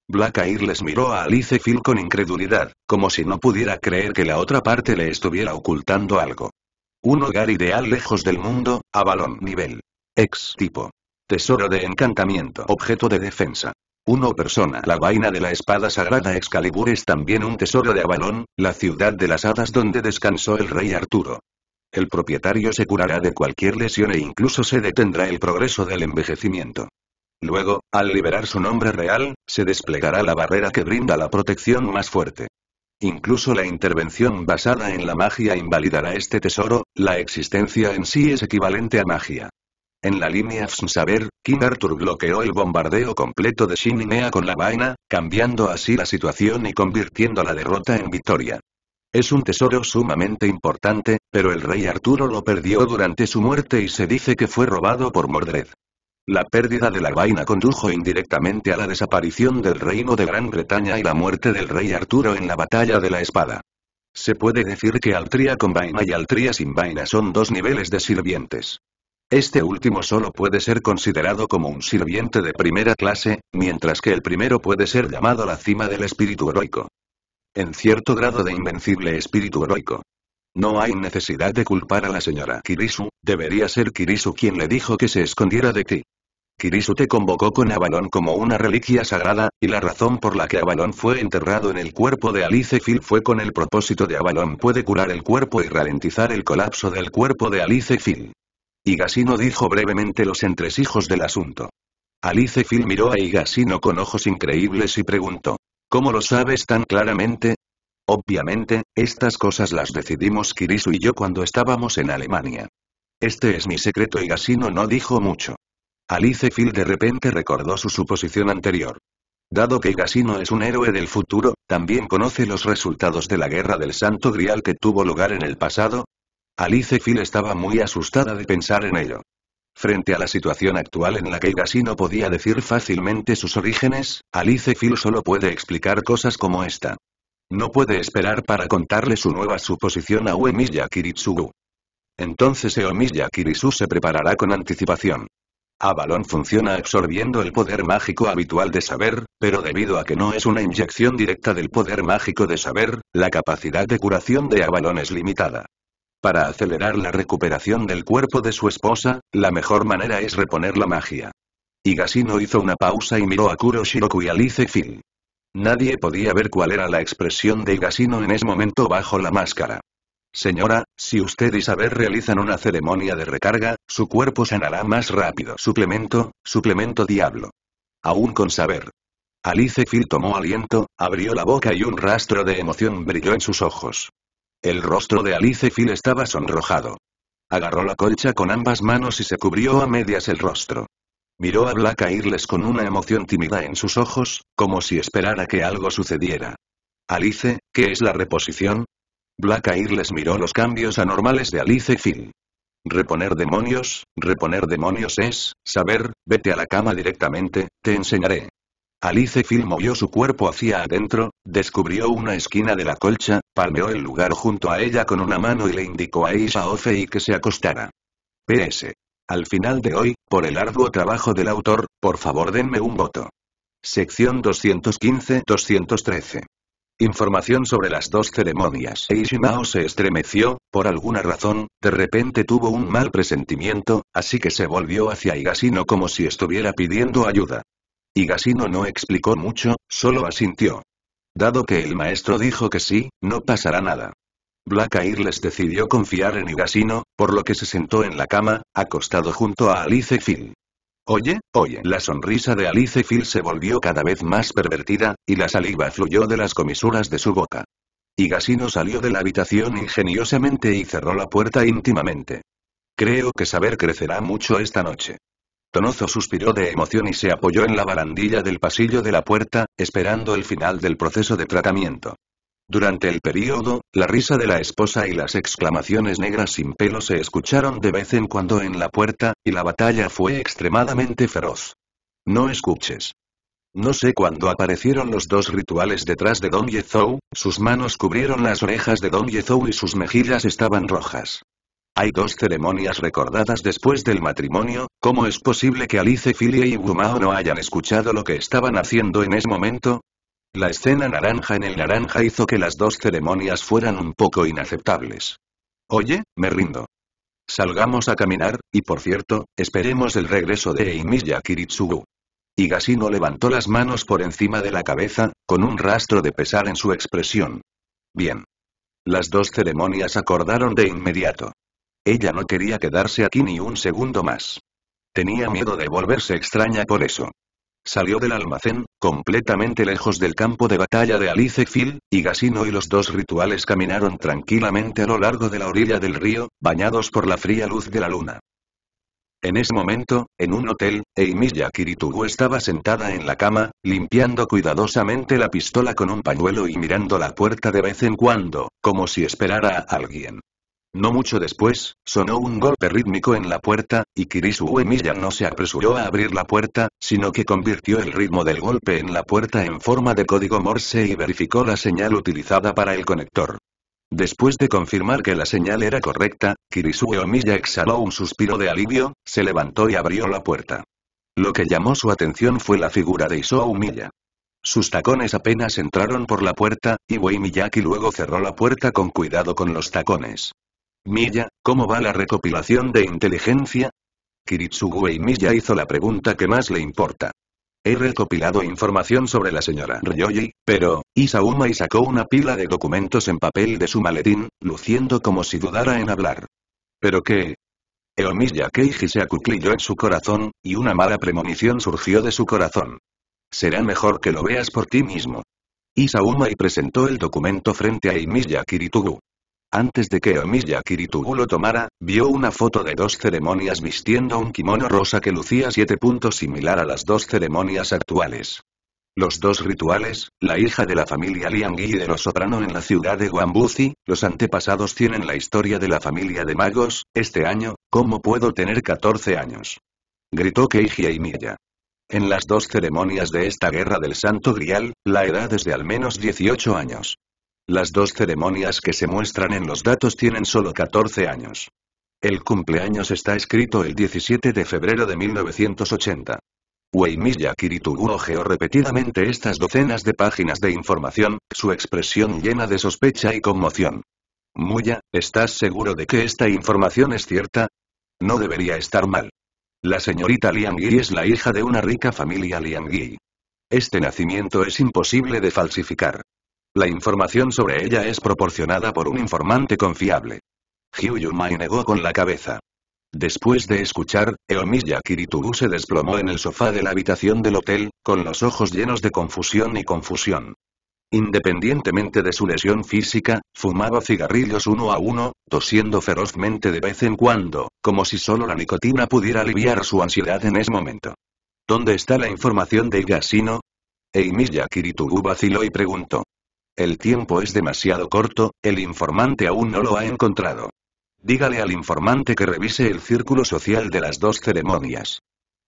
Black les miró a Alice Phil con incredulidad, como si no pudiera creer que la otra parte le estuviera ocultando algo. Un hogar ideal lejos del mundo, Avalon nivel. Ex tipo. Tesoro de encantamiento. Objeto de defensa. Uno persona. La vaina de la espada sagrada Excalibur es también un tesoro de Avalon, la ciudad de las hadas donde descansó el rey Arturo. El propietario se curará de cualquier lesión e incluso se detendrá el progreso del envejecimiento. Luego, al liberar su nombre real, se desplegará la barrera que brinda la protección más fuerte. Incluso la intervención basada en la magia invalidará este tesoro, la existencia en sí es equivalente a magia. En la línea Saber, King Arthur bloqueó el bombardeo completo de Shinimea con la vaina, cambiando así la situación y convirtiendo la derrota en victoria. Es un tesoro sumamente importante, pero el rey Arturo lo perdió durante su muerte y se dice que fue robado por Mordred. La pérdida de la vaina condujo indirectamente a la desaparición del reino de Gran Bretaña y la muerte del rey Arturo en la batalla de la espada. Se puede decir que Altria con vaina y Altria sin vaina son dos niveles de sirvientes. Este último solo puede ser considerado como un sirviente de primera clase, mientras que el primero puede ser llamado la cima del espíritu heroico. En cierto grado de invencible espíritu heroico. No hay necesidad de culpar a la señora Kirisu, debería ser Kirisu quien le dijo que se escondiera de ti. Kirisu te convocó con Avalon como una reliquia sagrada, y la razón por la que Avalon fue enterrado en el cuerpo de Alice Phil fue con el propósito de Avalon puede curar el cuerpo y ralentizar el colapso del cuerpo de Alice Phil. Higasino dijo brevemente los entresijos del asunto. Alice Phil miró a Higasino con ojos increíbles y preguntó. ¿Cómo lo sabes tan claramente? Obviamente, estas cosas las decidimos Kirisu y yo cuando estábamos en Alemania. Este es mi secreto y Gasino no dijo mucho. Alice Phil de repente recordó su suposición anterior. Dado que Gasino es un héroe del futuro, ¿también conoce los resultados de la guerra del Santo Grial que tuvo lugar en el pasado? Alice Phil estaba muy asustada de pensar en ello. Frente a la situación actual en la que Gasino podía decir fácilmente sus orígenes, Alice Phil solo puede explicar cosas como esta. No puede esperar para contarle su nueva suposición a Uemiya Kiritsugu. Entonces Eomiya Kirisu se preparará con anticipación. Avalon funciona absorbiendo el poder mágico habitual de saber, pero debido a que no es una inyección directa del poder mágico de saber, la capacidad de curación de Avalon es limitada. Para acelerar la recuperación del cuerpo de su esposa, la mejor manera es reponer la magia. Higasino hizo una pausa y miró a Kuro Shiroku y Alice Phil. Nadie podía ver cuál era la expresión de Higasino en ese momento bajo la máscara. Señora, si usted y Saber realizan una ceremonia de recarga, su cuerpo sanará más rápido. Suplemento, suplemento diablo. Aún con Saber. Alice Phil tomó aliento, abrió la boca y un rastro de emoción brilló en sus ojos. El rostro de Alice Phil estaba sonrojado. Agarró la colcha con ambas manos y se cubrió a medias el rostro. Miró a Black Airles con una emoción tímida en sus ojos, como si esperara que algo sucediera. Alice, ¿qué es la reposición? Black les miró los cambios anormales de Alice Phil. Reponer demonios, reponer demonios es, saber, vete a la cama directamente, te enseñaré. Alice Phil movió su cuerpo hacia adentro, descubrió una esquina de la colcha, palmeó el lugar junto a ella con una mano y le indicó a Isha Ofei que se acostara. PS. Al final de hoy, por el arduo trabajo del autor, por favor denme un voto. Sección 215-213. Información sobre las dos ceremonias. Eishimao se estremeció, por alguna razón, de repente tuvo un mal presentimiento, así que se volvió hacia Igasino como si estuviera pidiendo ayuda. Igasino no explicó mucho, solo asintió. Dado que el maestro dijo que sí, no pasará nada. Black les decidió confiar en Igasino, por lo que se sentó en la cama, acostado junto a Alice Phil. Oye, oye. La sonrisa de Alice Phil se volvió cada vez más pervertida, y la saliva fluyó de las comisuras de su boca. Higasino salió de la habitación ingeniosamente y cerró la puerta íntimamente. Creo que saber crecerá mucho esta noche. Tonozo suspiró de emoción y se apoyó en la barandilla del pasillo de la puerta, esperando el final del proceso de tratamiento. Durante el período, la risa de la esposa y las exclamaciones negras sin pelo se escucharon de vez en cuando en la puerta, y la batalla fue extremadamente feroz. No escuches. No sé cuándo aparecieron los dos rituales detrás de Don Yezou, sus manos cubrieron las orejas de Don Yezou y sus mejillas estaban rojas. Hay dos ceremonias recordadas después del matrimonio, ¿cómo es posible que Alice Filie y Wumao no hayan escuchado lo que estaban haciendo en ese momento? La escena naranja en el naranja hizo que las dos ceremonias fueran un poco inaceptables. Oye, me rindo. Salgamos a caminar, y por cierto, esperemos el regreso de Eimiya Kiritsugu. Higasino levantó las manos por encima de la cabeza, con un rastro de pesar en su expresión. Bien. Las dos ceremonias acordaron de inmediato. Ella no quería quedarse aquí ni un segundo más. Tenía miedo de volverse extraña por eso. Salió del almacén, completamente lejos del campo de batalla de Alice Phil, y Gasino y los dos rituales caminaron tranquilamente a lo largo de la orilla del río, bañados por la fría luz de la luna. En ese momento, en un hotel, Eimiya Kiritugu estaba sentada en la cama, limpiando cuidadosamente la pistola con un pañuelo y mirando la puerta de vez en cuando, como si esperara a alguien. No mucho después, sonó un golpe rítmico en la puerta, y Kirisu Uemilla no se apresuró a abrir la puerta, sino que convirtió el ritmo del golpe en la puerta en forma de código Morse y verificó la señal utilizada para el conector. Después de confirmar que la señal era correcta, Kirisu Uemilla exhaló un suspiro de alivio, se levantó y abrió la puerta. Lo que llamó su atención fue la figura de Isou Umilla. Sus tacones apenas entraron por la puerta, y Wei Miyaki luego cerró la puerta con cuidado con los tacones. Milla, ¿cómo va la recopilación de inteligencia? Kiritsugu y Milla hizo la pregunta que más le importa. He recopilado información sobre la señora Ryoji, pero, Isauma y sacó una pila de documentos en papel de su maletín, luciendo como si dudara en hablar. ¿Pero qué? Eomiya Keiji se acuclilló en su corazón, y una mala premonición surgió de su corazón. Será mejor que lo veas por ti mismo. Isauma y presentó el documento frente a Imiya Kiritugu. Antes de que Omiya Kiritugu lo tomara, vio una foto de dos ceremonias vistiendo un kimono rosa que lucía siete puntos similar a las dos ceremonias actuales. Los dos rituales, la hija de la familia Liang y de los en la ciudad de Guambuzi, los antepasados tienen la historia de la familia de magos, este año, ¿cómo puedo tener 14 años? Gritó Keiji Aimiya. En las dos ceremonias de esta guerra del Santo Grial, la edad es de al menos 18 años. Las dos ceremonias que se muestran en los datos tienen solo 14 años. El cumpleaños está escrito el 17 de febrero de 1980. Weimiya Kiritugu ojeó repetidamente estas docenas de páginas de información, su expresión llena de sospecha y conmoción. Muya, ¿estás seguro de que esta información es cierta? No debería estar mal. La señorita Liangui es la hija de una rica familia Liangui. Este nacimiento es imposible de falsificar. La información sobre ella es proporcionada por un informante confiable. Hyu Yumai negó con la cabeza. Después de escuchar, Eomiya Kiritubu se desplomó en el sofá de la habitación del hotel, con los ojos llenos de confusión y confusión. Independientemente de su lesión física, fumaba cigarrillos uno a uno, tosiendo ferozmente de vez en cuando, como si solo la nicotina pudiera aliviar su ansiedad en ese momento. ¿Dónde está la información de Igasino? Eimiya Kiritubu vaciló y preguntó. El tiempo es demasiado corto, el informante aún no lo ha encontrado. Dígale al informante que revise el círculo social de las dos ceremonias.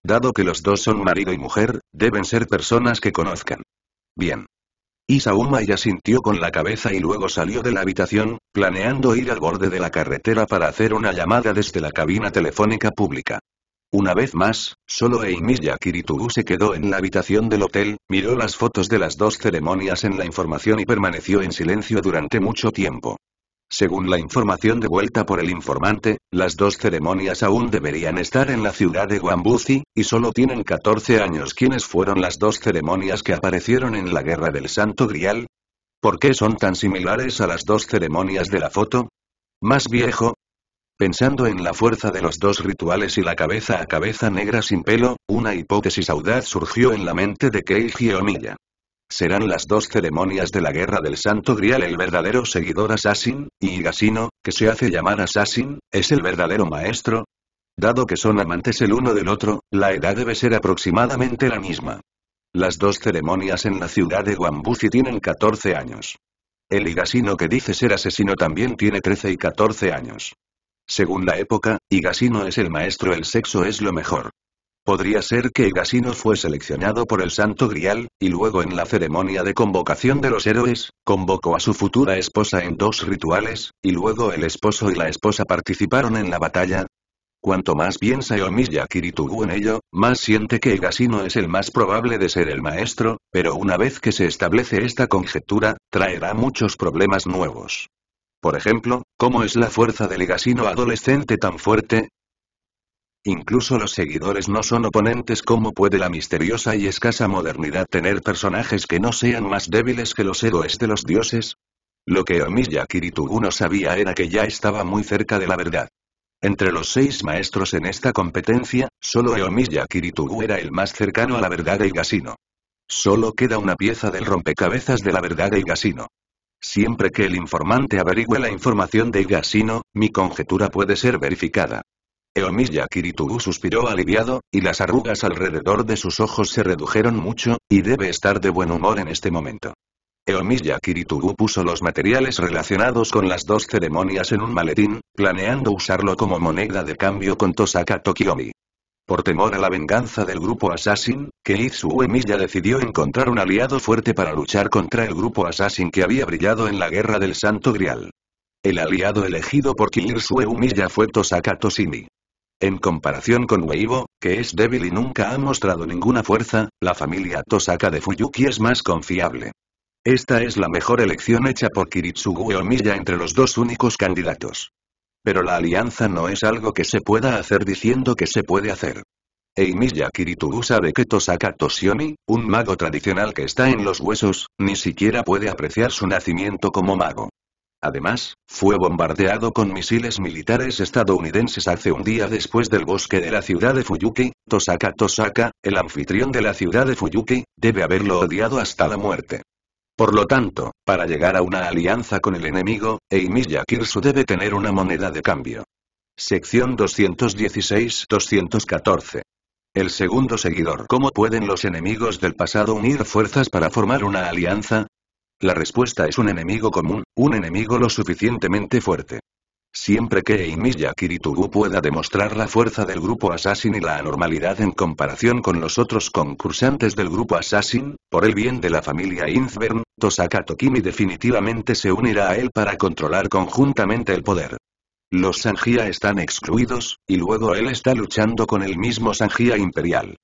Dado que los dos son marido y mujer, deben ser personas que conozcan. Bien. Isauma ya sintió con la cabeza y luego salió de la habitación, planeando ir al borde de la carretera para hacer una llamada desde la cabina telefónica pública. Una vez más, solo Eimiya Kiritubu se quedó en la habitación del hotel, miró las fotos de las dos ceremonias en la información y permaneció en silencio durante mucho tiempo. Según la información devuelta por el informante, las dos ceremonias aún deberían estar en la ciudad de Guambuzi, y solo tienen 14 años. ¿Quiénes fueron las dos ceremonias que aparecieron en la Guerra del Santo Grial? ¿Por qué son tan similares a las dos ceremonias de la foto? ¿Más viejo? Pensando en la fuerza de los dos rituales y la cabeza a cabeza negra sin pelo, una hipótesis audaz surgió en la mente de Keiji Omiya. Serán las dos ceremonias de la Guerra del Santo Grial el verdadero seguidor Assassin, y Higasino, que se hace llamar Assassin, es el verdadero maestro. Dado que son amantes el uno del otro, la edad debe ser aproximadamente la misma. Las dos ceremonias en la ciudad de Wambuzi tienen 14 años. El Higasino que dice ser asesino también tiene 13 y 14 años. Según la época, Higasino es el maestro el sexo es lo mejor. Podría ser que Gasino fue seleccionado por el Santo Grial, y luego en la ceremonia de convocación de los héroes, convocó a su futura esposa en dos rituales, y luego el esposo y la esposa participaron en la batalla. Cuanto más piensa Yomiya Kiritugu en ello, más siente que Gasino es el más probable de ser el maestro, pero una vez que se establece esta conjetura, traerá muchos problemas nuevos. Por ejemplo, ¿cómo es la fuerza del Gasino adolescente tan fuerte? Incluso los seguidores no son oponentes ¿Cómo puede la misteriosa y escasa modernidad tener personajes que no sean más débiles que los héroes de los dioses. Lo que Omiya Kiritugu no sabía era que ya estaba muy cerca de la verdad. Entre los seis maestros en esta competencia, solo Eomiya Kiritugu era el más cercano a la verdad de Igasino. Solo queda una pieza del rompecabezas de la verdad de Igasino. Siempre que el informante averigüe la información de Igasino, mi conjetura puede ser verificada. Eomiya Kiritugu suspiró aliviado, y las arrugas alrededor de sus ojos se redujeron mucho, y debe estar de buen humor en este momento. Eomiya Kiritugu puso los materiales relacionados con las dos ceremonias en un maletín, planeando usarlo como moneda de cambio con Tosaka Tokiomi. Por temor a la venganza del grupo Assassin, Keizu Uemilla decidió encontrar un aliado fuerte para luchar contra el grupo Assassin que había brillado en la guerra del Santo Grial. El aliado elegido por Kiritsu Uemilla fue Tosaka Toshimi. En comparación con Weibo, que es débil y nunca ha mostrado ninguna fuerza, la familia Tosaka de Fuyuki es más confiable. Esta es la mejor elección hecha por Kiritsugu Omiya entre los dos únicos candidatos. Pero la alianza no es algo que se pueda hacer diciendo que se puede hacer. Eimiya Kiritugu sabe que Tosaka Toshiomi, un mago tradicional que está en los huesos, ni siquiera puede apreciar su nacimiento como mago. Además, fue bombardeado con misiles militares estadounidenses hace un día después del bosque de la ciudad de Fuyuki, Tosaka Tosaka, el anfitrión de la ciudad de Fuyuki, debe haberlo odiado hasta la muerte. Por lo tanto, para llegar a una alianza con el enemigo, Eimiya Kirsu debe tener una moneda de cambio. Sección 216-214. El segundo seguidor. ¿Cómo pueden los enemigos del pasado unir fuerzas para formar una alianza? La respuesta es un enemigo común, un enemigo lo suficientemente fuerte. Siempre que Eimiya Kiritugu pueda demostrar la fuerza del grupo Assassin y la anormalidad en comparación con los otros concursantes del grupo Assassin, por el bien de la familia Inzbern, Tosaka Tokimi definitivamente se unirá a él para controlar conjuntamente el poder. Los Sanjia están excluidos, y luego él está luchando con el mismo Sanjia imperial.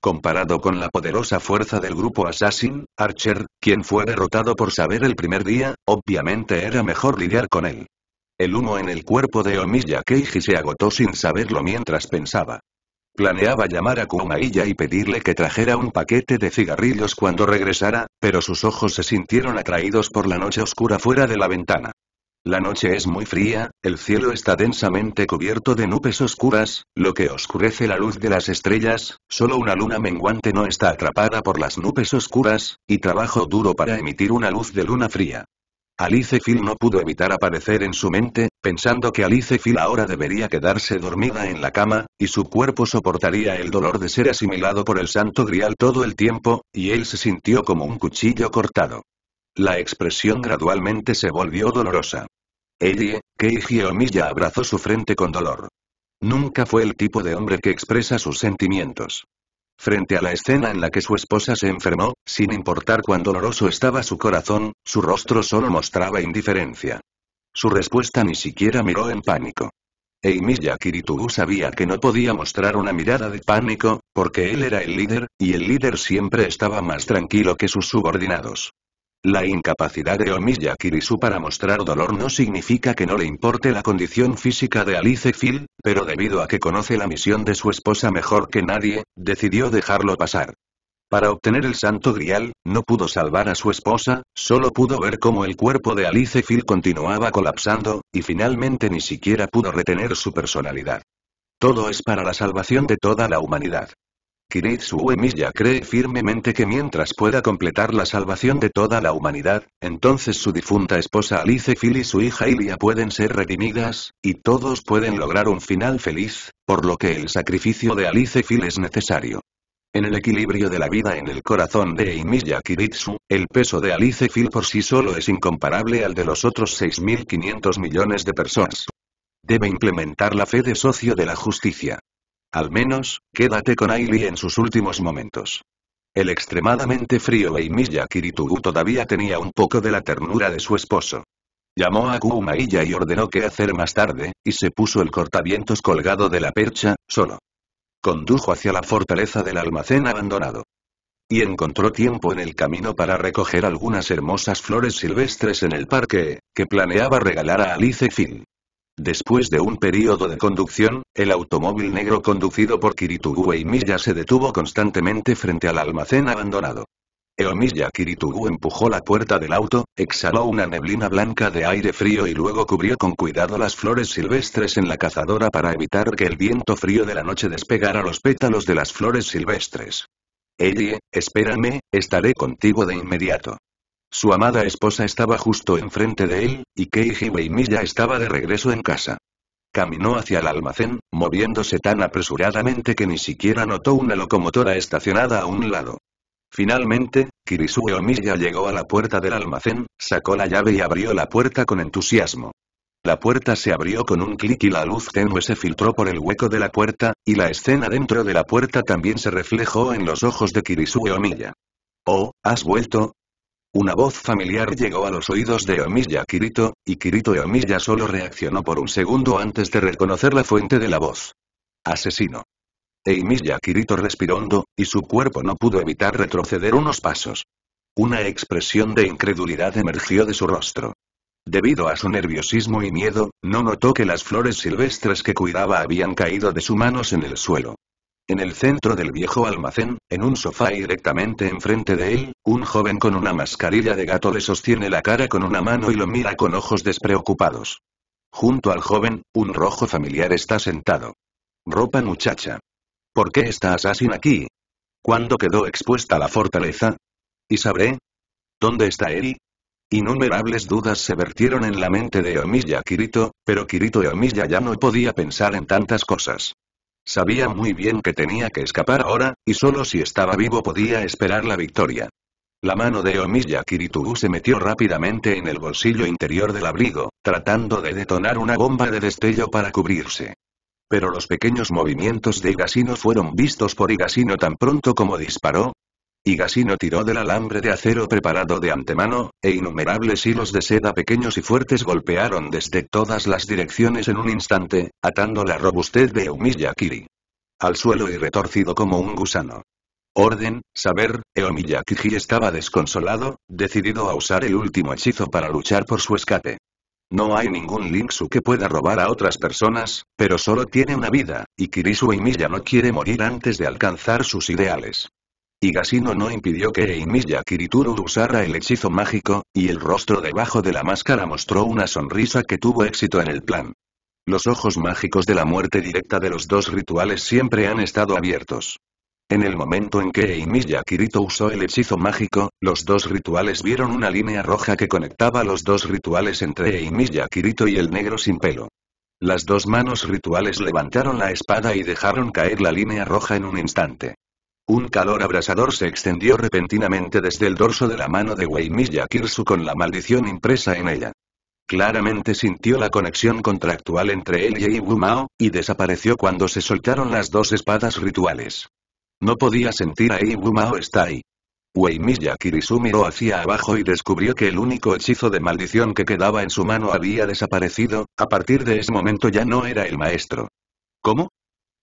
Comparado con la poderosa fuerza del grupo Assassin, Archer, quien fue derrotado por saber el primer día, obviamente era mejor lidiar con él. El humo en el cuerpo de Omiya Keiji se agotó sin saberlo mientras pensaba. Planeaba llamar a Kumaiya y pedirle que trajera un paquete de cigarrillos cuando regresara, pero sus ojos se sintieron atraídos por la noche oscura fuera de la ventana. La noche es muy fría, el cielo está densamente cubierto de nubes oscuras, lo que oscurece la luz de las estrellas, solo una luna menguante no está atrapada por las nubes oscuras, y trabajo duro para emitir una luz de luna fría. Alice Phil no pudo evitar aparecer en su mente, pensando que Alice Phil ahora debería quedarse dormida en la cama, y su cuerpo soportaría el dolor de ser asimilado por el santo grial todo el tiempo, y él se sintió como un cuchillo cortado. La expresión gradualmente se volvió dolorosa. Ellie, Keiji Omiya abrazó su frente con dolor. Nunca fue el tipo de hombre que expresa sus sentimientos. Frente a la escena en la que su esposa se enfermó, sin importar cuán doloroso estaba su corazón, su rostro solo mostraba indiferencia. Su respuesta ni siquiera miró en pánico. Eimiya Kiritubu sabía que no podía mostrar una mirada de pánico, porque él era el líder, y el líder siempre estaba más tranquilo que sus subordinados. La incapacidad de Omiya Kirisu para mostrar dolor no significa que no le importe la condición física de Alice Phil, pero debido a que conoce la misión de su esposa mejor que nadie, decidió dejarlo pasar. Para obtener el santo grial, no pudo salvar a su esposa, solo pudo ver cómo el cuerpo de Alice Phil continuaba colapsando, y finalmente ni siquiera pudo retener su personalidad. Todo es para la salvación de toda la humanidad. Kiritsu Uemilla cree firmemente que mientras pueda completar la salvación de toda la humanidad, entonces su difunta esposa Alice Phil y su hija Ilia pueden ser redimidas, y todos pueden lograr un final feliz, por lo que el sacrificio de Alice Phil es necesario. En el equilibrio de la vida en el corazón de Eimiya Kiritsu, el peso de Alice Phil por sí solo es incomparable al de los otros 6.500 millones de personas. Debe implementar la fe de socio de la justicia. Al menos, quédate con Ailey en sus últimos momentos. El extremadamente frío Eimiya Kiritugu todavía tenía un poco de la ternura de su esposo. Llamó a Kumailla y ordenó qué hacer más tarde, y se puso el cortavientos colgado de la percha, solo. Condujo hacia la fortaleza del almacén abandonado. Y encontró tiempo en el camino para recoger algunas hermosas flores silvestres en el parque, que planeaba regalar a Alice Phil. Después de un período de conducción, el automóvil negro conducido por Kiritugu Eimiya se detuvo constantemente frente al almacén abandonado. Eomiya Kiritugu empujó la puerta del auto, exhaló una neblina blanca de aire frío y luego cubrió con cuidado las flores silvestres en la cazadora para evitar que el viento frío de la noche despegara los pétalos de las flores silvestres. Ellie, espérame, estaré contigo de inmediato. Su amada esposa estaba justo enfrente de él, y Keiji Weimiya estaba de regreso en casa. Caminó hacia el almacén, moviéndose tan apresuradamente que ni siquiera notó una locomotora estacionada a un lado. Finalmente, Kirisue Omiya llegó a la puerta del almacén, sacó la llave y abrió la puerta con entusiasmo. La puerta se abrió con un clic y la luz tenue se filtró por el hueco de la puerta, y la escena dentro de la puerta también se reflejó en los ojos de Kirisue Omiya. Oh, ¿has vuelto? Una voz familiar llegó a los oídos de Omiya Kirito, y Kirito Omiya solo reaccionó por un segundo antes de reconocer la fuente de la voz. Asesino. Eimiya Kirito respiró hondo, y su cuerpo no pudo evitar retroceder unos pasos. Una expresión de incredulidad emergió de su rostro. Debido a su nerviosismo y miedo, no notó que las flores silvestres que cuidaba habían caído de sus manos en el suelo. En el centro del viejo almacén, en un sofá directamente enfrente de él, un joven con una mascarilla de gato le sostiene la cara con una mano y lo mira con ojos despreocupados. Junto al joven, un rojo familiar está sentado. Ropa muchacha. ¿Por qué está Assassin aquí? ¿Cuándo quedó expuesta la fortaleza? ¿Y sabré? ¿Dónde está Eri? Innumerables dudas se vertieron en la mente de Omiya Kirito, pero Kirito Omiya ya no podía pensar en tantas cosas. Sabía muy bien que tenía que escapar ahora, y solo si estaba vivo podía esperar la victoria. La mano de Omiya Kiritugu se metió rápidamente en el bolsillo interior del abrigo, tratando de detonar una bomba de destello para cubrirse. Pero los pequeños movimientos de Igasino fueron vistos por Igasino tan pronto como disparó. Igasino tiró del alambre de acero preparado de antemano, e innumerables hilos de seda pequeños y fuertes golpearon desde todas las direcciones en un instante, atando la robustez de Omiya Kiri. Al suelo y retorcido como un gusano. Orden, saber, Eomiyakiji estaba desconsolado, decidido a usar el último hechizo para luchar por su escape. No hay ningún Linksu que pueda robar a otras personas, pero solo tiene una vida, y Kirisu Eimiya no quiere morir antes de alcanzar sus ideales. Igasino no impidió que Eimiya Kirituru usara el hechizo mágico, y el rostro debajo de la máscara mostró una sonrisa que tuvo éxito en el plan. Los ojos mágicos de la muerte directa de los dos rituales siempre han estado abiertos. En el momento en que Eimiya Kirito usó el hechizo mágico, los dos rituales vieron una línea roja que conectaba los dos rituales entre Eimiya Kirito y el negro sin pelo. Las dos manos rituales levantaron la espada y dejaron caer la línea roja en un instante. Un calor abrasador se extendió repentinamente desde el dorso de la mano de Weimiya Kirsu con la maldición impresa en ella. Claramente sintió la conexión contractual entre él y Mao, y desapareció cuando se soltaron las dos espadas rituales. No podía sentir a Eibu Mao está ahí. Weimiya Kirisu miró hacia abajo y descubrió que el único hechizo de maldición que quedaba en su mano había desaparecido, a partir de ese momento ya no era el maestro. ¿Cómo?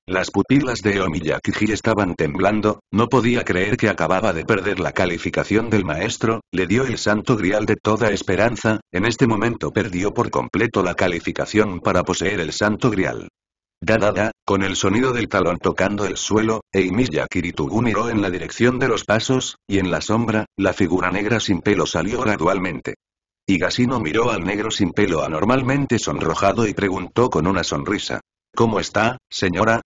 Las pupilas de Omiyakiji estaban temblando, no podía creer que acababa de perder la calificación del maestro, le dio el santo grial de toda esperanza, en este momento perdió por completo la calificación para poseer el santo grial. Da da da, con el sonido del talón tocando el suelo, Eimiya Kiritugu miró en la dirección de los pasos, y en la sombra, la figura negra sin pelo salió gradualmente. Igasino miró al negro sin pelo anormalmente sonrojado y preguntó con una sonrisa. ¿Cómo está, señora?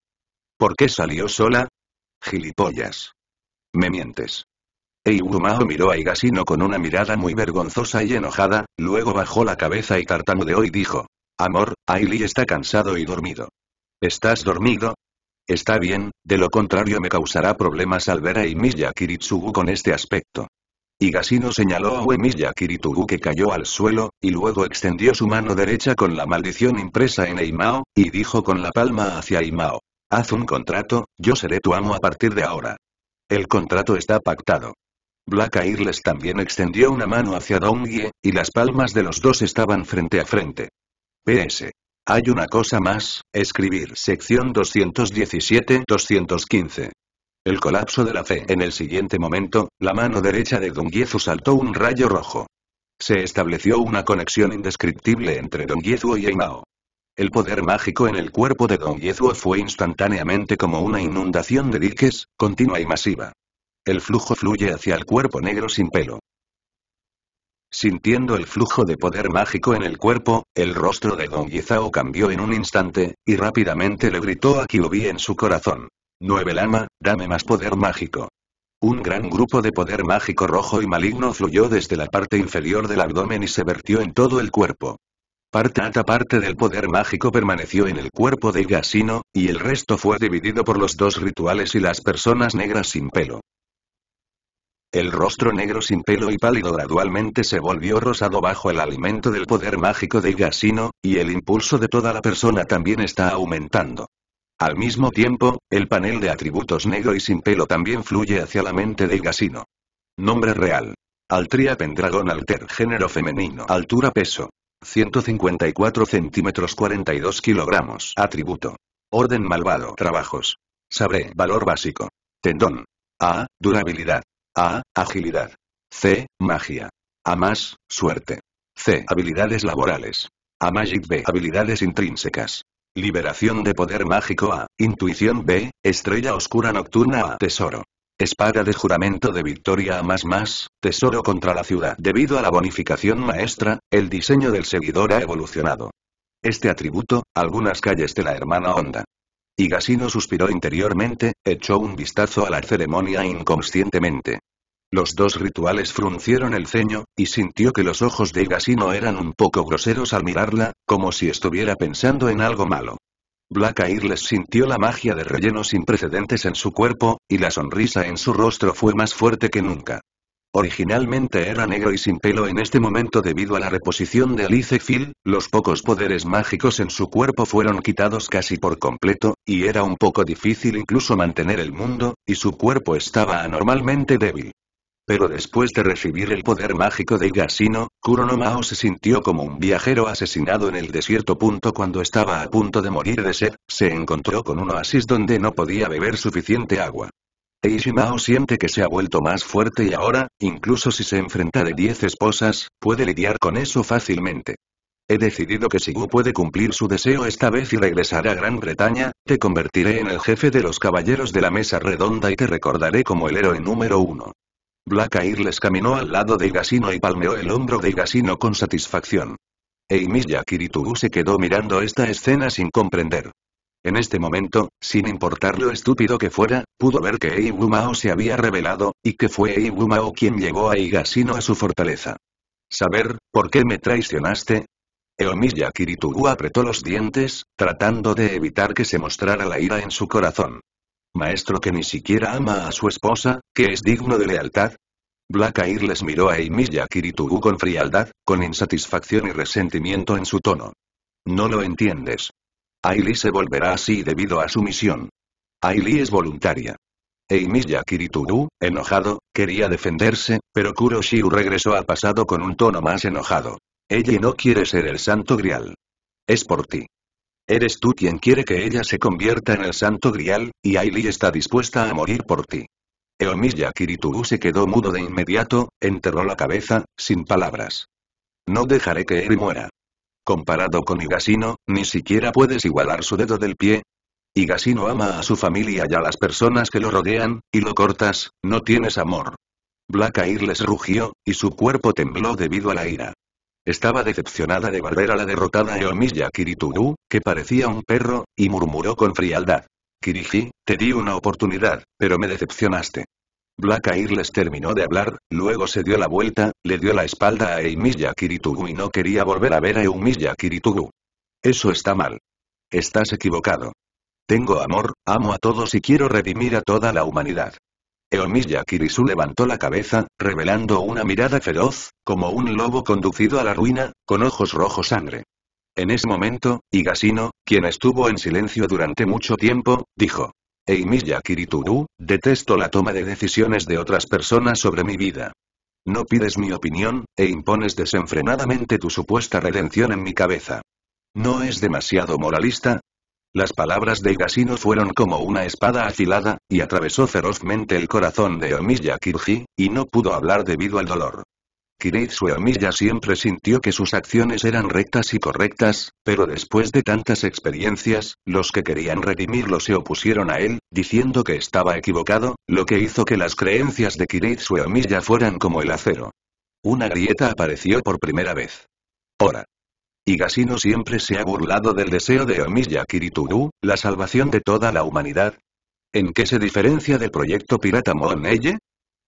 ¿Por qué salió sola? Gilipollas. Me mientes. Eibumao miró a Igasino con una mirada muy vergonzosa y enojada, luego bajó la cabeza y tartamudeó y dijo. Amor, Aili está cansado y dormido. ¿Estás dormido? Está bien, de lo contrario me causará problemas al ver a Imiya Kiritsugu con este aspecto. Igasino señaló a Uemiya Kiritugu que cayó al suelo, y luego extendió su mano derecha con la maldición impresa en Eimao, y dijo con la palma hacia Eimao. Haz un contrato, yo seré tu amo a partir de ahora. El contrato está pactado. Black Airles también extendió una mano hacia Dongye, y las palmas de los dos estaban frente a frente. PS. Hay una cosa más, escribir sección 217-215. El colapso de la fe. En el siguiente momento, la mano derecha de Don saltó un rayo rojo. Se estableció una conexión indescriptible entre Don y Eimao. El poder mágico en el cuerpo de Don Yezu fue instantáneamente como una inundación de diques, continua y masiva. El flujo fluye hacia el cuerpo negro sin pelo. Sintiendo el flujo de poder mágico en el cuerpo, el rostro de Don Yizao cambió en un instante, y rápidamente le gritó a Kyubi en su corazón. Nueve Lama, dame más poder mágico. Un gran grupo de poder mágico rojo y maligno fluyó desde la parte inferior del abdomen y se vertió en todo el cuerpo. Parte alta parte del poder mágico permaneció en el cuerpo de Gasino, y el resto fue dividido por los dos rituales y las personas negras sin pelo. El rostro negro sin pelo y pálido gradualmente se volvió rosado bajo el alimento del poder mágico de Gasino, y el impulso de toda la persona también está aumentando. Al mismo tiempo, el panel de atributos negro y sin pelo también fluye hacia la mente de Gasino. Nombre real. Altria Pendragon Alter Género femenino Altura peso. 154 centímetros 42 kilogramos Atributo. Orden malvado Trabajos. Sabré Valor básico. Tendón. A. Durabilidad. A. Agilidad. C. Magia. A más, suerte. C. Habilidades laborales. A Magic B. Habilidades intrínsecas. Liberación de poder mágico A. Intuición B. Estrella oscura nocturna A. Tesoro. Espada de juramento de victoria A más más, tesoro contra la ciudad. Debido a la bonificación maestra, el diseño del seguidor ha evolucionado. Este atributo, algunas calles de la hermana Onda. Gasino suspiró interiormente, echó un vistazo a la ceremonia inconscientemente. Los dos rituales fruncieron el ceño, y sintió que los ojos de Gasino eran un poco groseros al mirarla, como si estuviera pensando en algo malo. Black Airless sintió la magia de relleno sin precedentes en su cuerpo, y la sonrisa en su rostro fue más fuerte que nunca. Originalmente era negro y sin pelo en este momento debido a la reposición de Alice Phil, los pocos poderes mágicos en su cuerpo fueron quitados casi por completo, y era un poco difícil incluso mantener el mundo, y su cuerpo estaba anormalmente débil. Pero después de recibir el poder mágico de Gasino, Kurono Mao se sintió como un viajero asesinado en el desierto. Punto cuando estaba a punto de morir de sed, se encontró con un oasis donde no podía beber suficiente agua. Eishimao siente que se ha vuelto más fuerte y ahora, incluso si se enfrenta de 10 esposas, puede lidiar con eso fácilmente. He decidido que si Gu puede cumplir su deseo esta vez y regresar a Gran Bretaña, te convertiré en el jefe de los caballeros de la mesa redonda y te recordaré como el héroe número uno. Black Airles caminó al lado de Igasino y palmeó el hombro de Igasino con satisfacción. Eimiya Kiritugu se quedó mirando esta escena sin comprender. En este momento, sin importar lo estúpido que fuera, pudo ver que Eiwu Mao se había revelado, y que fue Eiwu Mao quien llevó a Igasino a su fortaleza. ¿Saber, por qué me traicionaste? Eomiya Kiritugu apretó los dientes, tratando de evitar que se mostrara la ira en su corazón. Maestro que ni siquiera ama a su esposa, que es digno de lealtad. Black Air les miró a Eimiya Kiritugu con frialdad, con insatisfacción y resentimiento en su tono. No lo entiendes. Ailey se volverá así debido a su misión. Ailey es voluntaria. Eimiya Kiritugu, enojado, quería defenderse, pero Kuroshiu regresó al pasado con un tono más enojado. Ella no quiere ser el santo grial. Es por ti. Eres tú quien quiere que ella se convierta en el santo grial, y Ailey está dispuesta a morir por ti. Eomiya Kiritugu se quedó mudo de inmediato, enterró la cabeza, sin palabras. No dejaré que él muera. Comparado con Igasino, ni siquiera puedes igualar su dedo del pie. Igasino ama a su familia y a las personas que lo rodean, y lo cortas, no tienes amor. Black Air les rugió, y su cuerpo tembló debido a la ira. Estaba decepcionada de volver a la derrotada Eomiya Kiritugu, que parecía un perro, y murmuró con frialdad. Kiriji, te di una oportunidad, pero me decepcionaste. Black les terminó de hablar, luego se dio la vuelta, le dio la espalda a Eimiya Kiritugu y no quería volver a ver a Eumiya Kiritugu. Eso está mal. Estás equivocado. Tengo amor, amo a todos y quiero redimir a toda la humanidad. Eomiya Kirisu levantó la cabeza, revelando una mirada feroz, como un lobo conducido a la ruina, con ojos rojos sangre. En ese momento, Igasino, quien estuvo en silencio durante mucho tiempo, dijo. Eimiya Kiritugu, detesto la toma de decisiones de otras personas sobre mi vida. No pides mi opinión, e impones desenfrenadamente tu supuesta redención en mi cabeza. ¿No es demasiado moralista? Las palabras de Igasino fueron como una espada afilada, y atravesó ferozmente el corazón de Omiya Kirji, y no pudo hablar debido al dolor. Kiritsu Omiya siempre sintió que sus acciones eran rectas y correctas, pero después de tantas experiencias, los que querían redimirlo se opusieron a él, diciendo que estaba equivocado, lo que hizo que las creencias de Kiritsu Omiya fueran como el acero. Una grieta apareció por primera vez. Ora. Igasino siempre se ha burlado del deseo de Omiya Kiritugu, la salvación de toda la humanidad. ¿En qué se diferencia del proyecto Pirata Mooneye?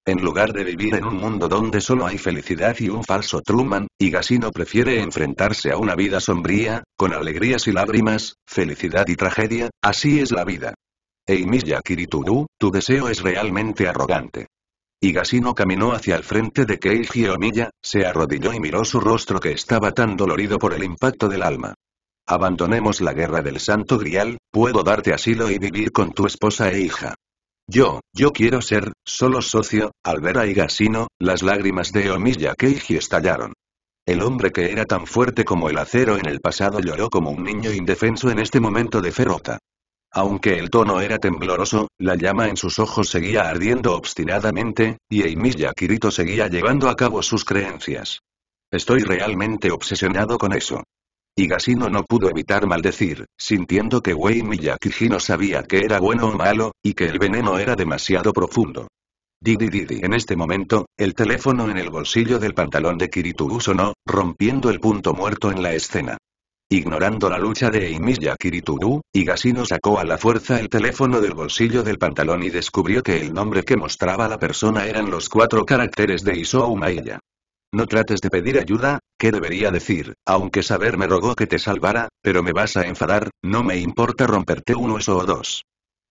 En lugar de vivir en un mundo donde solo hay felicidad y un falso Truman, Igasino prefiere enfrentarse a una vida sombría, con alegrías y lágrimas, felicidad y tragedia, así es la vida. Eimiya Kiritugu, tu deseo es realmente arrogante. Igasino caminó hacia el frente de Keiji Omiya, se arrodilló y miró su rostro que estaba tan dolorido por el impacto del alma. Abandonemos la guerra del Santo Grial, puedo darte asilo y vivir con tu esposa e hija. Yo, yo quiero ser, solo socio, al ver a Igasino, las lágrimas de Omiya Keiji estallaron. El hombre que era tan fuerte como el acero en el pasado lloró como un niño indefenso en este momento de ferota. Aunque el tono era tembloroso, la llama en sus ojos seguía ardiendo obstinadamente, y Eimiya Kirito seguía llevando a cabo sus creencias. Estoy realmente obsesionado con eso. Igasino no pudo evitar maldecir, sintiendo que Wei Miyakiji no sabía que era bueno o malo, y que el veneno era demasiado profundo. Didi Didi En este momento, el teléfono en el bolsillo del pantalón de Kiritugu sonó, rompiendo el punto muerto en la escena. Ignorando la lucha de Eimiya Kiritugu, Igasino sacó a la fuerza el teléfono del bolsillo del pantalón y descubrió que el nombre que mostraba la persona eran los cuatro caracteres de Isou Maella. No trates de pedir ayuda, ¿qué debería decir? Aunque saber me rogó que te salvara, pero me vas a enfadar, no me importa romperte un hueso o dos.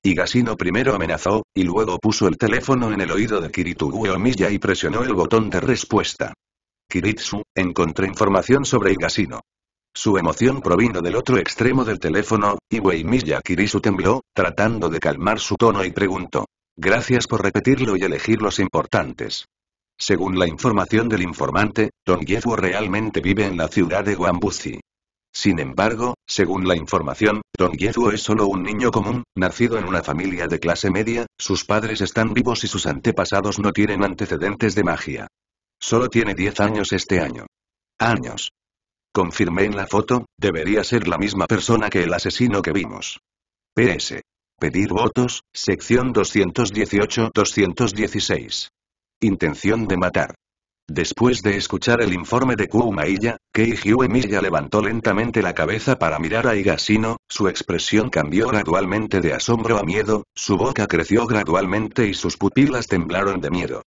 Higasino primero amenazó, y luego puso el teléfono en el oído de Kirito Ueomiya y presionó el botón de respuesta. Kiritsu, encontré información sobre Higasino. Su emoción provino del otro extremo del teléfono, y Weimiya Kirisu tembló, tratando de calmar su tono y preguntó. Gracias por repetirlo y elegir los importantes. Según la información del informante, Don Yefuo realmente vive en la ciudad de Guambuzi. Sin embargo, según la información, Don Yezuo es solo un niño común, nacido en una familia de clase media, sus padres están vivos y sus antepasados no tienen antecedentes de magia. Solo tiene 10 años este año. Años. Confirmé en la foto, debería ser la misma persona que el asesino que vimos. PS. Pedir votos, sección 218-216. Intención de matar. Después de escuchar el informe de Kumailla, Keiji Uemilla levantó lentamente la cabeza para mirar a Higasino, su expresión cambió gradualmente de asombro a miedo, su boca creció gradualmente y sus pupilas temblaron de miedo.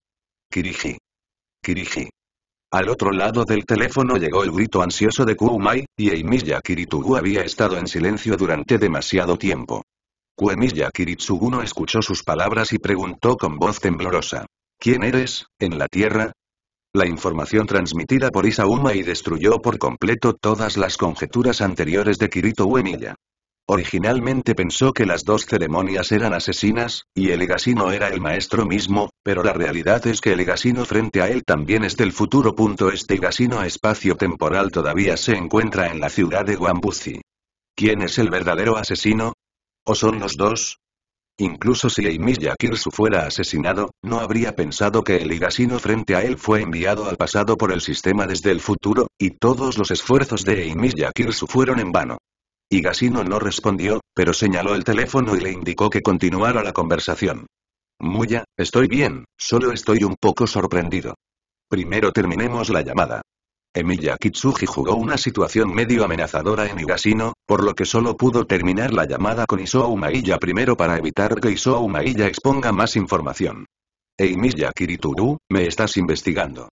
Kiriji. Kiriji. Al otro lado del teléfono llegó el grito ansioso de Kumai, y Eimiya Kiritugu había estado en silencio durante demasiado tiempo. Kuemiya Kiritsugu no escuchó sus palabras y preguntó con voz temblorosa. ¿Quién eres, en la Tierra? La información transmitida por Isauma y destruyó por completo todas las conjeturas anteriores de Kirito Uemilla. Originalmente pensó que las dos ceremonias eran asesinas, y el Egasino era el maestro mismo, pero la realidad es que el Egasino frente a él también es del futuro. Este Egasino espacio-temporal todavía se encuentra en la ciudad de Guambuzi. ¿Quién es el verdadero asesino? ¿O son los dos? Incluso si Eimiya Kirsu fuera asesinado, no habría pensado que el Higasino frente a él fue enviado al pasado por el sistema desde el futuro, y todos los esfuerzos de Eimiya Kirsu fueron en vano. Higasino no respondió, pero señaló el teléfono y le indicó que continuara la conversación. Muya, estoy bien, solo estoy un poco sorprendido. Primero terminemos la llamada. Emiya Kitsuji jugó una situación medio amenazadora en Higasino, por lo que solo pudo terminar la llamada con Isou Mailla primero para evitar que Isou Mailla exponga más información. Eimiya Kirituru, me estás investigando.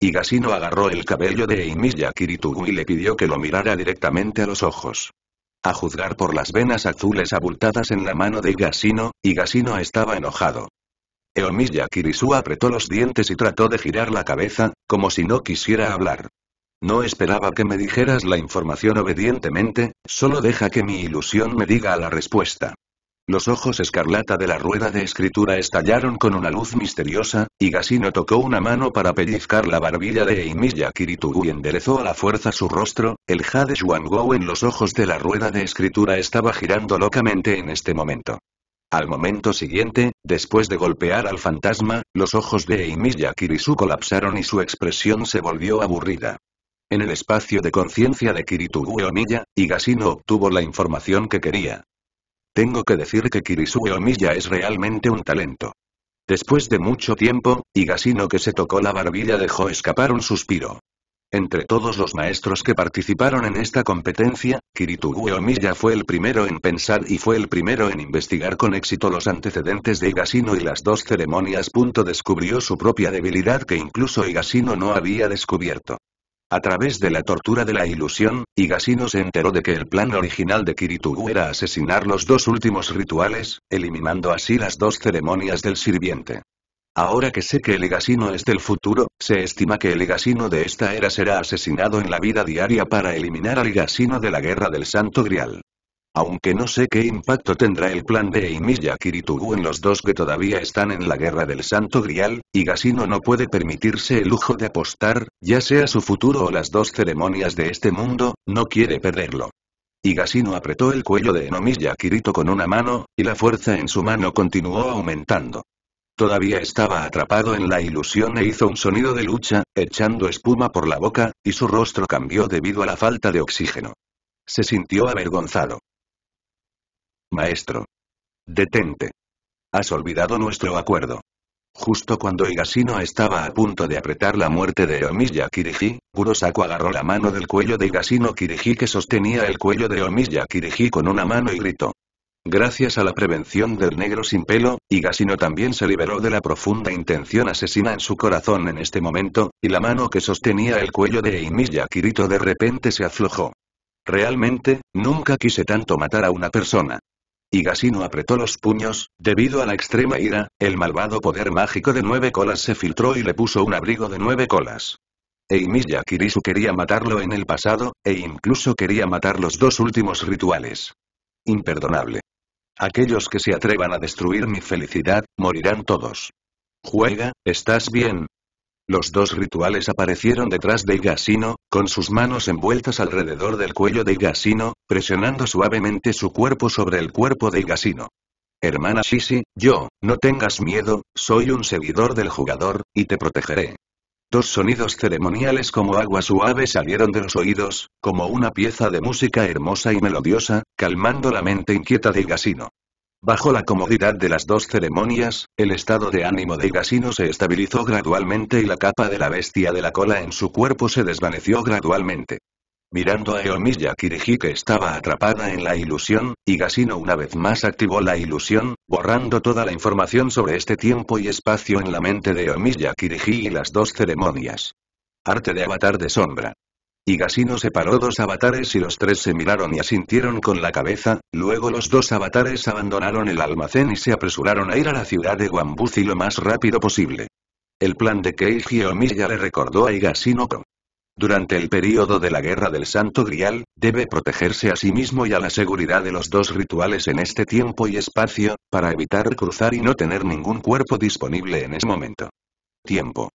Higasino agarró el cabello de Eimiya Kirituru y le pidió que lo mirara directamente a los ojos. A juzgar por las venas azules abultadas en la mano de Higasino, Higasino estaba enojado. Eomiya Kirisu apretó los dientes y trató de girar la cabeza, como si no quisiera hablar. No esperaba que me dijeras la información obedientemente, solo deja que mi ilusión me diga la respuesta. Los ojos escarlata de la rueda de escritura estallaron con una luz misteriosa, y Gasino tocó una mano para pellizcar la barbilla de Eimiya Kiritugu y enderezó a la fuerza su rostro, el Jade Xuangou en los ojos de la rueda de escritura estaba girando locamente en este momento. Al momento siguiente, después de golpear al fantasma, los ojos de Eimiya Kirisu colapsaron y su expresión se volvió aburrida. En el espacio de conciencia de Kiritugu Omiya, Higasino obtuvo la información que quería. Tengo que decir que Kirisue Omiya es realmente un talento. Después de mucho tiempo, Higasino que se tocó la barbilla dejó escapar un suspiro. Entre todos los maestros que participaron en esta competencia, Kiritugu Omiya fue el primero en pensar y fue el primero en investigar con éxito los antecedentes de Higasino y las dos ceremonias. Descubrió su propia debilidad que incluso Higasino no había descubierto. A través de la tortura de la ilusión, Higasino se enteró de que el plan original de Kiritugu era asesinar los dos últimos rituales, eliminando así las dos ceremonias del sirviente. Ahora que sé que el Higasino es del futuro, se estima que el Higasino de esta era será asesinado en la vida diaria para eliminar al Higasino de la Guerra del Santo Grial. Aunque no sé qué impacto tendrá el plan de Eimiya Kiritugu en los dos que todavía están en la guerra del Santo Grial, Higasino no puede permitirse el lujo de apostar, ya sea su futuro o las dos ceremonias de este mundo, no quiere perderlo. Higasino apretó el cuello de Enomiya Kirito con una mano, y la fuerza en su mano continuó aumentando. Todavía estaba atrapado en la ilusión e hizo un sonido de lucha, echando espuma por la boca, y su rostro cambió debido a la falta de oxígeno. Se sintió avergonzado. Maestro. Detente. Has olvidado nuestro acuerdo. Justo cuando Higasino estaba a punto de apretar la muerte de Omiya Kiriji, Kurosaku agarró la mano del cuello de Higasino Kiriji que sostenía el cuello de Omiya Kiriji con una mano y gritó. Gracias a la prevención del negro sin pelo, Higasino también se liberó de la profunda intención asesina en su corazón en este momento, y la mano que sostenía el cuello de Eimiya Kirito de repente se aflojó. Realmente, nunca quise tanto matar a una persona. Higasino apretó los puños, debido a la extrema ira, el malvado poder mágico de nueve colas se filtró y le puso un abrigo de nueve colas. Eimiya Kirisu quería matarlo en el pasado, e incluso quería matar los dos últimos rituales. Imperdonable. Aquellos que se atrevan a destruir mi felicidad, morirán todos. Juega, ¿estás bien? Los dos rituales aparecieron detrás de Igasino, con sus manos envueltas alrededor del cuello de Igasino, presionando suavemente su cuerpo sobre el cuerpo de Igasino. Hermana Shishi, yo, no tengas miedo, soy un seguidor del jugador, y te protegeré. Dos sonidos ceremoniales como agua suave salieron de los oídos, como una pieza de música hermosa y melodiosa, calmando la mente inquieta de Igasino. Bajo la comodidad de las dos ceremonias, el estado de ánimo de Igasino se estabilizó gradualmente y la capa de la bestia de la cola en su cuerpo se desvaneció gradualmente. Mirando a Eomiya Kiriji que estaba atrapada en la ilusión, Igasino una vez más activó la ilusión, borrando toda la información sobre este tiempo y espacio en la mente de Eomiya Kiriji y las dos ceremonias. Arte de avatar de sombra. Igasino separó dos avatares y los tres se miraron y asintieron con la cabeza, luego los dos avatares abandonaron el almacén y se apresuraron a ir a la ciudad de Wambuzi lo más rápido posible. El plan de Keiji Omiya le recordó a Igasino durante el período de la Guerra del Santo Grial, debe protegerse a sí mismo y a la seguridad de los dos rituales en este tiempo y espacio, para evitar cruzar y no tener ningún cuerpo disponible en ese momento. Tiempo.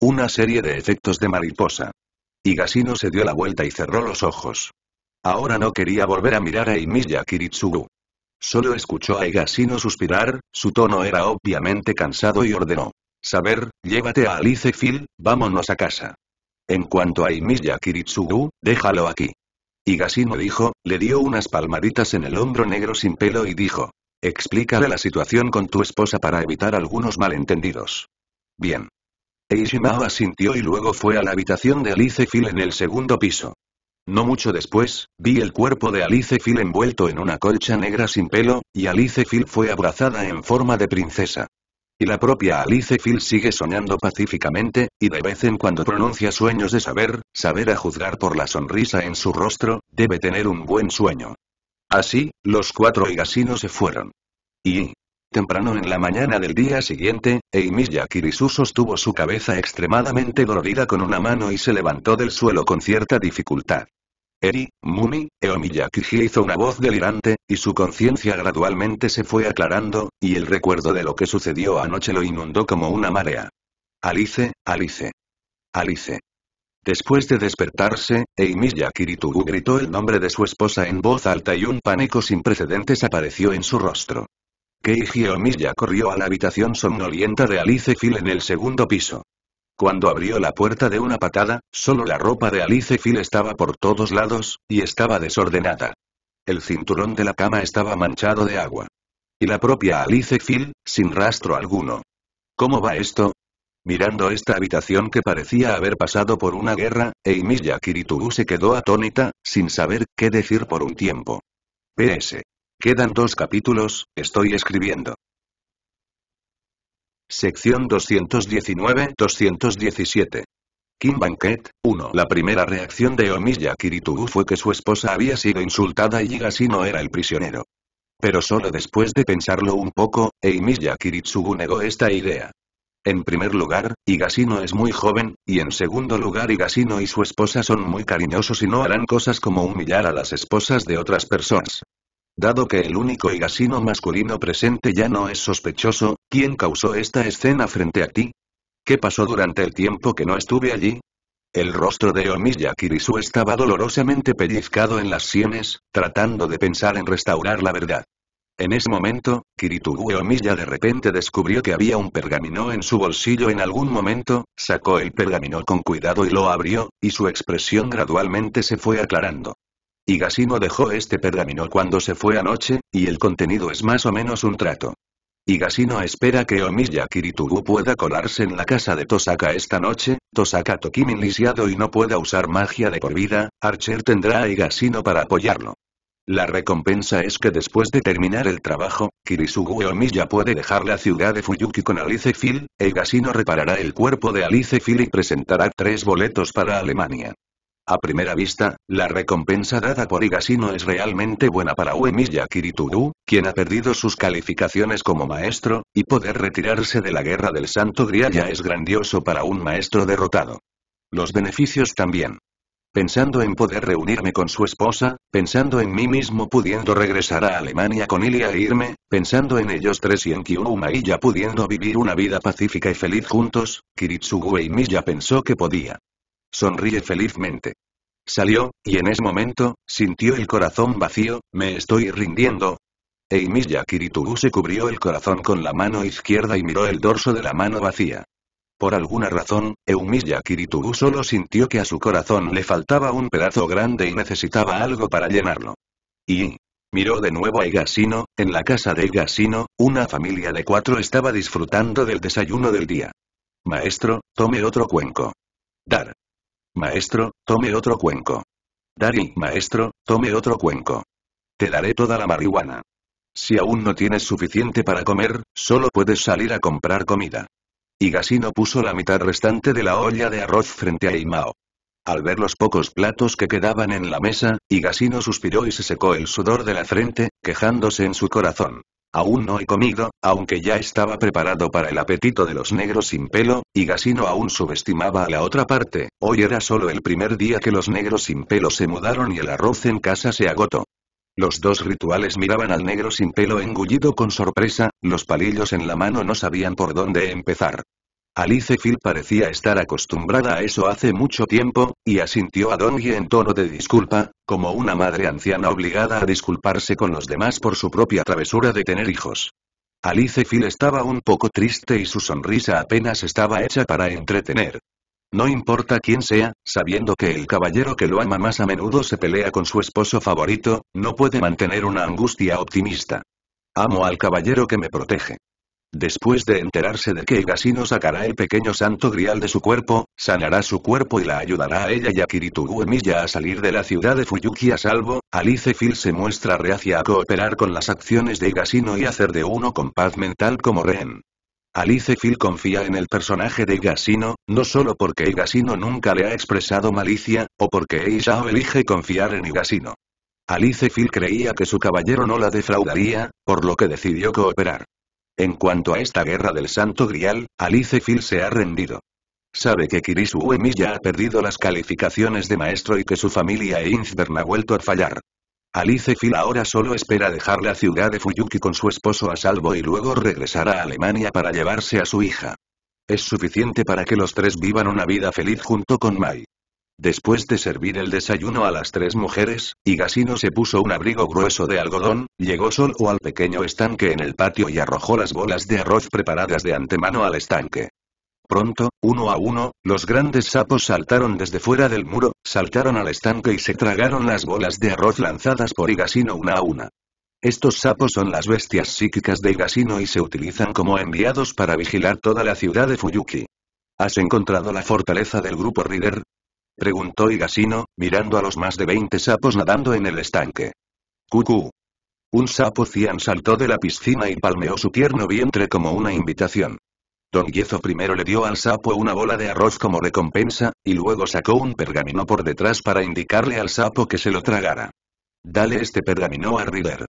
Una serie de efectos de mariposa. Higasino se dio la vuelta y cerró los ojos. Ahora no quería volver a mirar a Imiya Kiritsugu. Solo escuchó a Higasino suspirar, su tono era obviamente cansado y ordenó. Saber, llévate a Alice Phil, vámonos a casa. En cuanto a Imiya Kiritsugu, déjalo aquí. Higasino dijo, le dio unas palmaditas en el hombro negro sin pelo y dijo. Explícale la situación con tu esposa para evitar algunos malentendidos. Bien. Eishimao asintió y luego fue a la habitación de Alice Phil en el segundo piso. No mucho después, vi el cuerpo de Alice Phil envuelto en una colcha negra sin pelo, y Alice Phil fue abrazada en forma de princesa. Y la propia Alice Phil sigue soñando pacíficamente, y de vez en cuando pronuncia sueños de saber, saber a juzgar por la sonrisa en su rostro, debe tener un buen sueño. Así, los cuatro higasinos se fueron. Y, temprano en la mañana del día siguiente, Eimiya Kirisu sostuvo su cabeza extremadamente dolorida con una mano y se levantó del suelo con cierta dificultad. Eri, Mumi, Eomiyakiji hizo una voz delirante, y su conciencia gradualmente se fue aclarando, y el recuerdo de lo que sucedió anoche lo inundó como una marea. Alice, Alice. Alice. Después de despertarse, Eimiya Kiritugu gritó el nombre de su esposa en voz alta y un pánico sin precedentes apareció en su rostro. Keiji Omiya corrió a la habitación somnolienta de Alice Phil en el segundo piso. Cuando abrió la puerta de una patada, solo la ropa de Alice Phil estaba por todos lados, y estaba desordenada. El cinturón de la cama estaba manchado de agua. Y la propia Alice Phil, sin rastro alguno. ¿Cómo va esto? Mirando esta habitación que parecía haber pasado por una guerra, Eimiya Kiritugu se quedó atónita, sin saber qué decir por un tiempo. PS. Quedan dos capítulos, estoy escribiendo. Sección 219-217. Kim Banquet, 1. La primera reacción de Omiya Kiritugu fue que su esposa había sido insultada y no era el prisionero. Pero solo después de pensarlo un poco, Eimiya Kiritsugu negó esta idea. En primer lugar, Higasino es muy joven, y en segundo lugar Higasino y su esposa son muy cariñosos y no harán cosas como humillar a las esposas de otras personas. Dado que el único higasino masculino presente ya no es sospechoso, ¿quién causó esta escena frente a ti? ¿Qué pasó durante el tiempo que no estuve allí? El rostro de Omiya Kirisu estaba dolorosamente pellizcado en las sienes, tratando de pensar en restaurar la verdad. En ese momento, Kiritugu Omiya de repente descubrió que había un pergamino en su bolsillo en algún momento, sacó el pergamino con cuidado y lo abrió, y su expresión gradualmente se fue aclarando. Higasino dejó este pergamino cuando se fue anoche, y el contenido es más o menos un trato. Higasino espera que Omiya Kiritugu pueda colarse en la casa de Tosaka esta noche, Tosaka Tokimin lisiado y no pueda usar magia de por vida, Archer tendrá a Higasino para apoyarlo. La recompensa es que después de terminar el trabajo, Kirisugu Omiya puede dejar la ciudad de Fuyuki con Alice Phil, Eigasino reparará el cuerpo de Alice Phil y presentará tres boletos para Alemania. A primera vista, la recompensa dada por Igasino es realmente buena para Uemiya Kiritugu, quien ha perdido sus calificaciones como maestro, y poder retirarse de la guerra del Santo Grial ya es grandioso para un maestro derrotado. Los beneficios también. Pensando en poder reunirme con su esposa, pensando en mí mismo pudiendo regresar a Alemania con Ilia e irme, pensando en ellos tres y en Kyuma y ya pudiendo vivir una vida pacífica y feliz juntos, Kiritsugu e Miya pensó que podía. Sonríe felizmente. Salió, y en ese momento, sintió el corazón vacío, me estoy rindiendo. Eimiya Kiritugu se cubrió el corazón con la mano izquierda y miró el dorso de la mano vacía. Por alguna razón, Eumilla Kiritugu solo sintió que a su corazón le faltaba un pedazo grande y necesitaba algo para llenarlo. Y, Miró de nuevo a Igasino, en la casa de Igasino, una familia de cuatro estaba disfrutando del desayuno del día. Maestro, tome otro cuenco. Dar. Maestro, tome otro cuenco. Dari, maestro, tome otro cuenco. Te daré toda la marihuana. Si aún no tienes suficiente para comer, solo puedes salir a comprar comida. Igasino puso la mitad restante de la olla de arroz frente a Imao. Al ver los pocos platos que quedaban en la mesa, Igasino suspiró y se secó el sudor de la frente, quejándose en su corazón. Aún no he comido, aunque ya estaba preparado para el apetito de los negros sin pelo, y Gasino aún subestimaba a la otra parte, hoy era solo el primer día que los negros sin pelo se mudaron y el arroz en casa se agotó. Los dos rituales miraban al negro sin pelo engullido con sorpresa, los palillos en la mano no sabían por dónde empezar. Alice Phil parecía estar acostumbrada a eso hace mucho tiempo, y asintió a Dongie en tono de disculpa, como una madre anciana obligada a disculparse con los demás por su propia travesura de tener hijos. Alice Phil estaba un poco triste y su sonrisa apenas estaba hecha para entretener. No importa quién sea, sabiendo que el caballero que lo ama más a menudo se pelea con su esposo favorito, no puede mantener una angustia optimista. Amo al caballero que me protege. Después de enterarse de que Igasino sacará el pequeño santo grial de su cuerpo, sanará su cuerpo y la ayudará a ella y a Kiritugu a salir de la ciudad de Fuyuki a salvo, Alice Phil se muestra reacia a cooperar con las acciones de Igasino y hacer de uno con paz mental como rehén. Alice Phil confía en el personaje de Igasino, no solo porque Igasino nunca le ha expresado malicia, o porque Eishao elige confiar en Igasino. Alice Phil creía que su caballero no la defraudaría, por lo que decidió cooperar. En cuanto a esta guerra del Santo Grial, Alice Phil se ha rendido. Sabe que Kirisu Uemi ya ha perdido las calificaciones de maestro y que su familia e Inzbern ha vuelto a fallar. Alice Phil ahora solo espera dejar la ciudad de Fuyuki con su esposo a salvo y luego regresar a Alemania para llevarse a su hija. Es suficiente para que los tres vivan una vida feliz junto con Mai. Después de servir el desayuno a las tres mujeres, Igasino se puso un abrigo grueso de algodón, llegó solo al pequeño estanque en el patio y arrojó las bolas de arroz preparadas de antemano al estanque. Pronto, uno a uno, los grandes sapos saltaron desde fuera del muro, saltaron al estanque y se tragaron las bolas de arroz lanzadas por Igasino una a una. Estos sapos son las bestias psíquicas de Igasino y se utilizan como enviados para vigilar toda la ciudad de Fuyuki. ¿Has encontrado la fortaleza del grupo Rider? Preguntó Igasino, mirando a los más de 20 sapos nadando en el estanque. Cucú. Un sapo cian saltó de la piscina y palmeó su tierno vientre como una invitación. Don Yezo primero le dio al sapo una bola de arroz como recompensa, y luego sacó un pergamino por detrás para indicarle al sapo que se lo tragara. Dale este pergamino a River.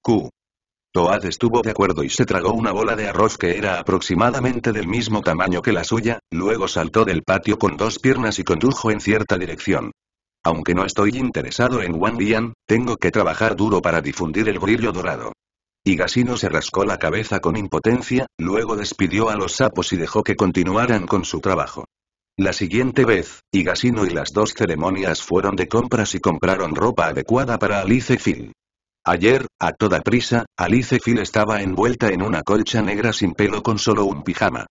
Q. Toad estuvo de acuerdo y se tragó una bola de arroz que era aproximadamente del mismo tamaño que la suya, luego saltó del patio con dos piernas y condujo en cierta dirección. Aunque no estoy interesado en Wang tengo que trabajar duro para difundir el brillo dorado. Igasino se rascó la cabeza con impotencia, luego despidió a los sapos y dejó que continuaran con su trabajo. La siguiente vez, Igasino y las dos ceremonias fueron de compras y compraron ropa adecuada para Alice Phil. Ayer, a toda prisa, Alice Phil estaba envuelta en una colcha negra sin pelo con solo un pijama.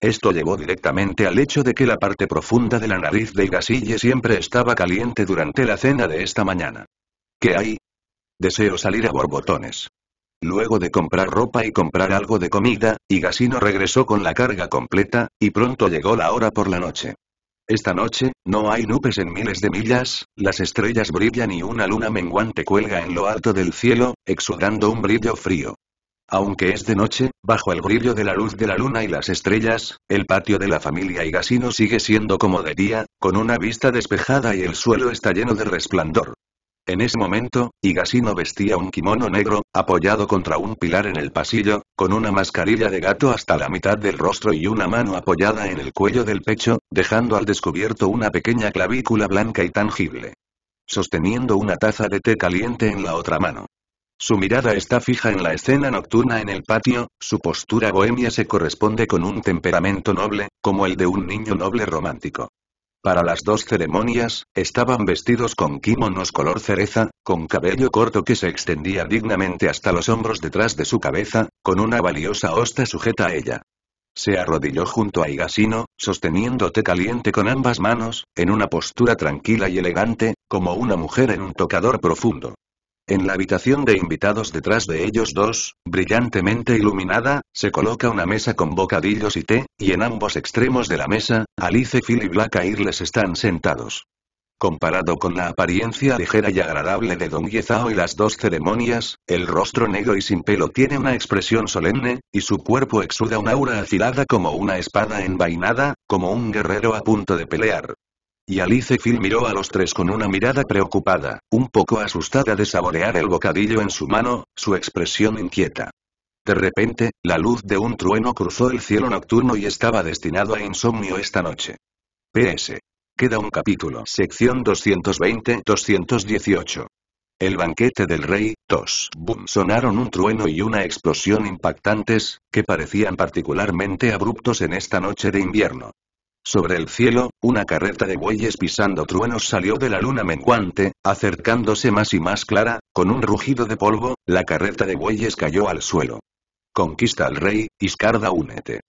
Esto llevó directamente al hecho de que la parte profunda de la nariz de Gasille siempre estaba caliente durante la cena de esta mañana. ¿Qué hay? Deseo salir a borbotones. Luego de comprar ropa y comprar algo de comida, Igasino regresó con la carga completa, y pronto llegó la hora por la noche. Esta noche, no hay nubes en miles de millas, las estrellas brillan y una luna menguante cuelga en lo alto del cielo, exudando un brillo frío. Aunque es de noche, bajo el brillo de la luz de la luna y las estrellas, el patio de la familia Igasino sigue siendo como de día, con una vista despejada y el suelo está lleno de resplandor. En ese momento, Igasino vestía un kimono negro, apoyado contra un pilar en el pasillo, con una mascarilla de gato hasta la mitad del rostro y una mano apoyada en el cuello del pecho, dejando al descubierto una pequeña clavícula blanca y tangible. Sosteniendo una taza de té caliente en la otra mano. Su mirada está fija en la escena nocturna en el patio, su postura bohemia se corresponde con un temperamento noble, como el de un niño noble romántico. Para las dos ceremonias, estaban vestidos con kimonos color cereza, con cabello corto que se extendía dignamente hasta los hombros detrás de su cabeza, con una valiosa hosta sujeta a ella. Se arrodilló junto a Higasino, sosteniendo té caliente con ambas manos, en una postura tranquila y elegante, como una mujer en un tocador profundo. En la habitación de invitados detrás de ellos dos, brillantemente iluminada, se coloca una mesa con bocadillos y té, y en ambos extremos de la mesa, Alice Phil y Black Airles están sentados. Comparado con la apariencia ligera y agradable de Don Yezao y las dos ceremonias, el rostro negro y sin pelo tiene una expresión solemne, y su cuerpo exuda un aura afilada como una espada envainada, como un guerrero a punto de pelear. Y Alice Phil miró a los tres con una mirada preocupada, un poco asustada de saborear el bocadillo en su mano, su expresión inquieta. De repente, la luz de un trueno cruzó el cielo nocturno y estaba destinado a insomnio esta noche. PS. Queda un capítulo. Sección 220-218. El banquete del rey, tos, boom. Sonaron un trueno y una explosión impactantes, que parecían particularmente abruptos en esta noche de invierno. Sobre el cielo, una carreta de bueyes pisando truenos salió de la luna menguante, acercándose más y más clara, con un rugido de polvo, la carreta de bueyes cayó al suelo. Conquista al rey, Iscarda únete.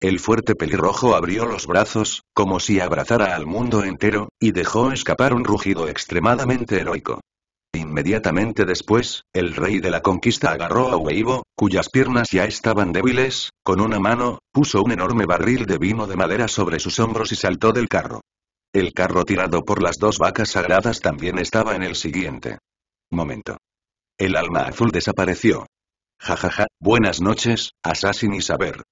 El fuerte pelirrojo abrió los brazos, como si abrazara al mundo entero, y dejó escapar un rugido extremadamente heroico. Inmediatamente después, el rey de la conquista agarró a Weibo, cuyas piernas ya estaban débiles, con una mano, puso un enorme barril de vino de madera sobre sus hombros y saltó del carro. El carro tirado por las dos vacas sagradas también estaba en el siguiente. Momento. El alma azul desapareció. Jajaja, buenas noches, Assassin y Saber.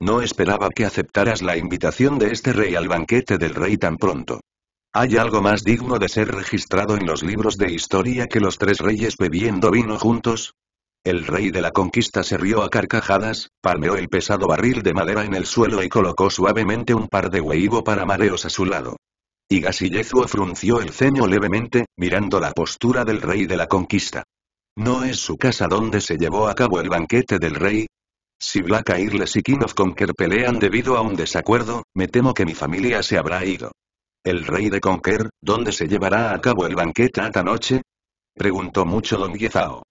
No esperaba que aceptaras la invitación de este rey al banquete del rey tan pronto. ¿Hay algo más digno de ser registrado en los libros de historia que los tres reyes bebiendo vino juntos? El rey de la conquista se rió a carcajadas, palmeó el pesado barril de madera en el suelo y colocó suavemente un par de huevo para mareos a su lado. Y Gasillezuo frunció el ceño levemente, mirando la postura del rey de la conquista. ¿No es su casa donde se llevó a cabo el banquete del rey? Si Black Airles y King of Conquer pelean debido a un desacuerdo, me temo que mi familia se habrá ido. ¿El rey de Conquer, dónde se llevará a cabo el banquete esta noche? Preguntó mucho don Yezao.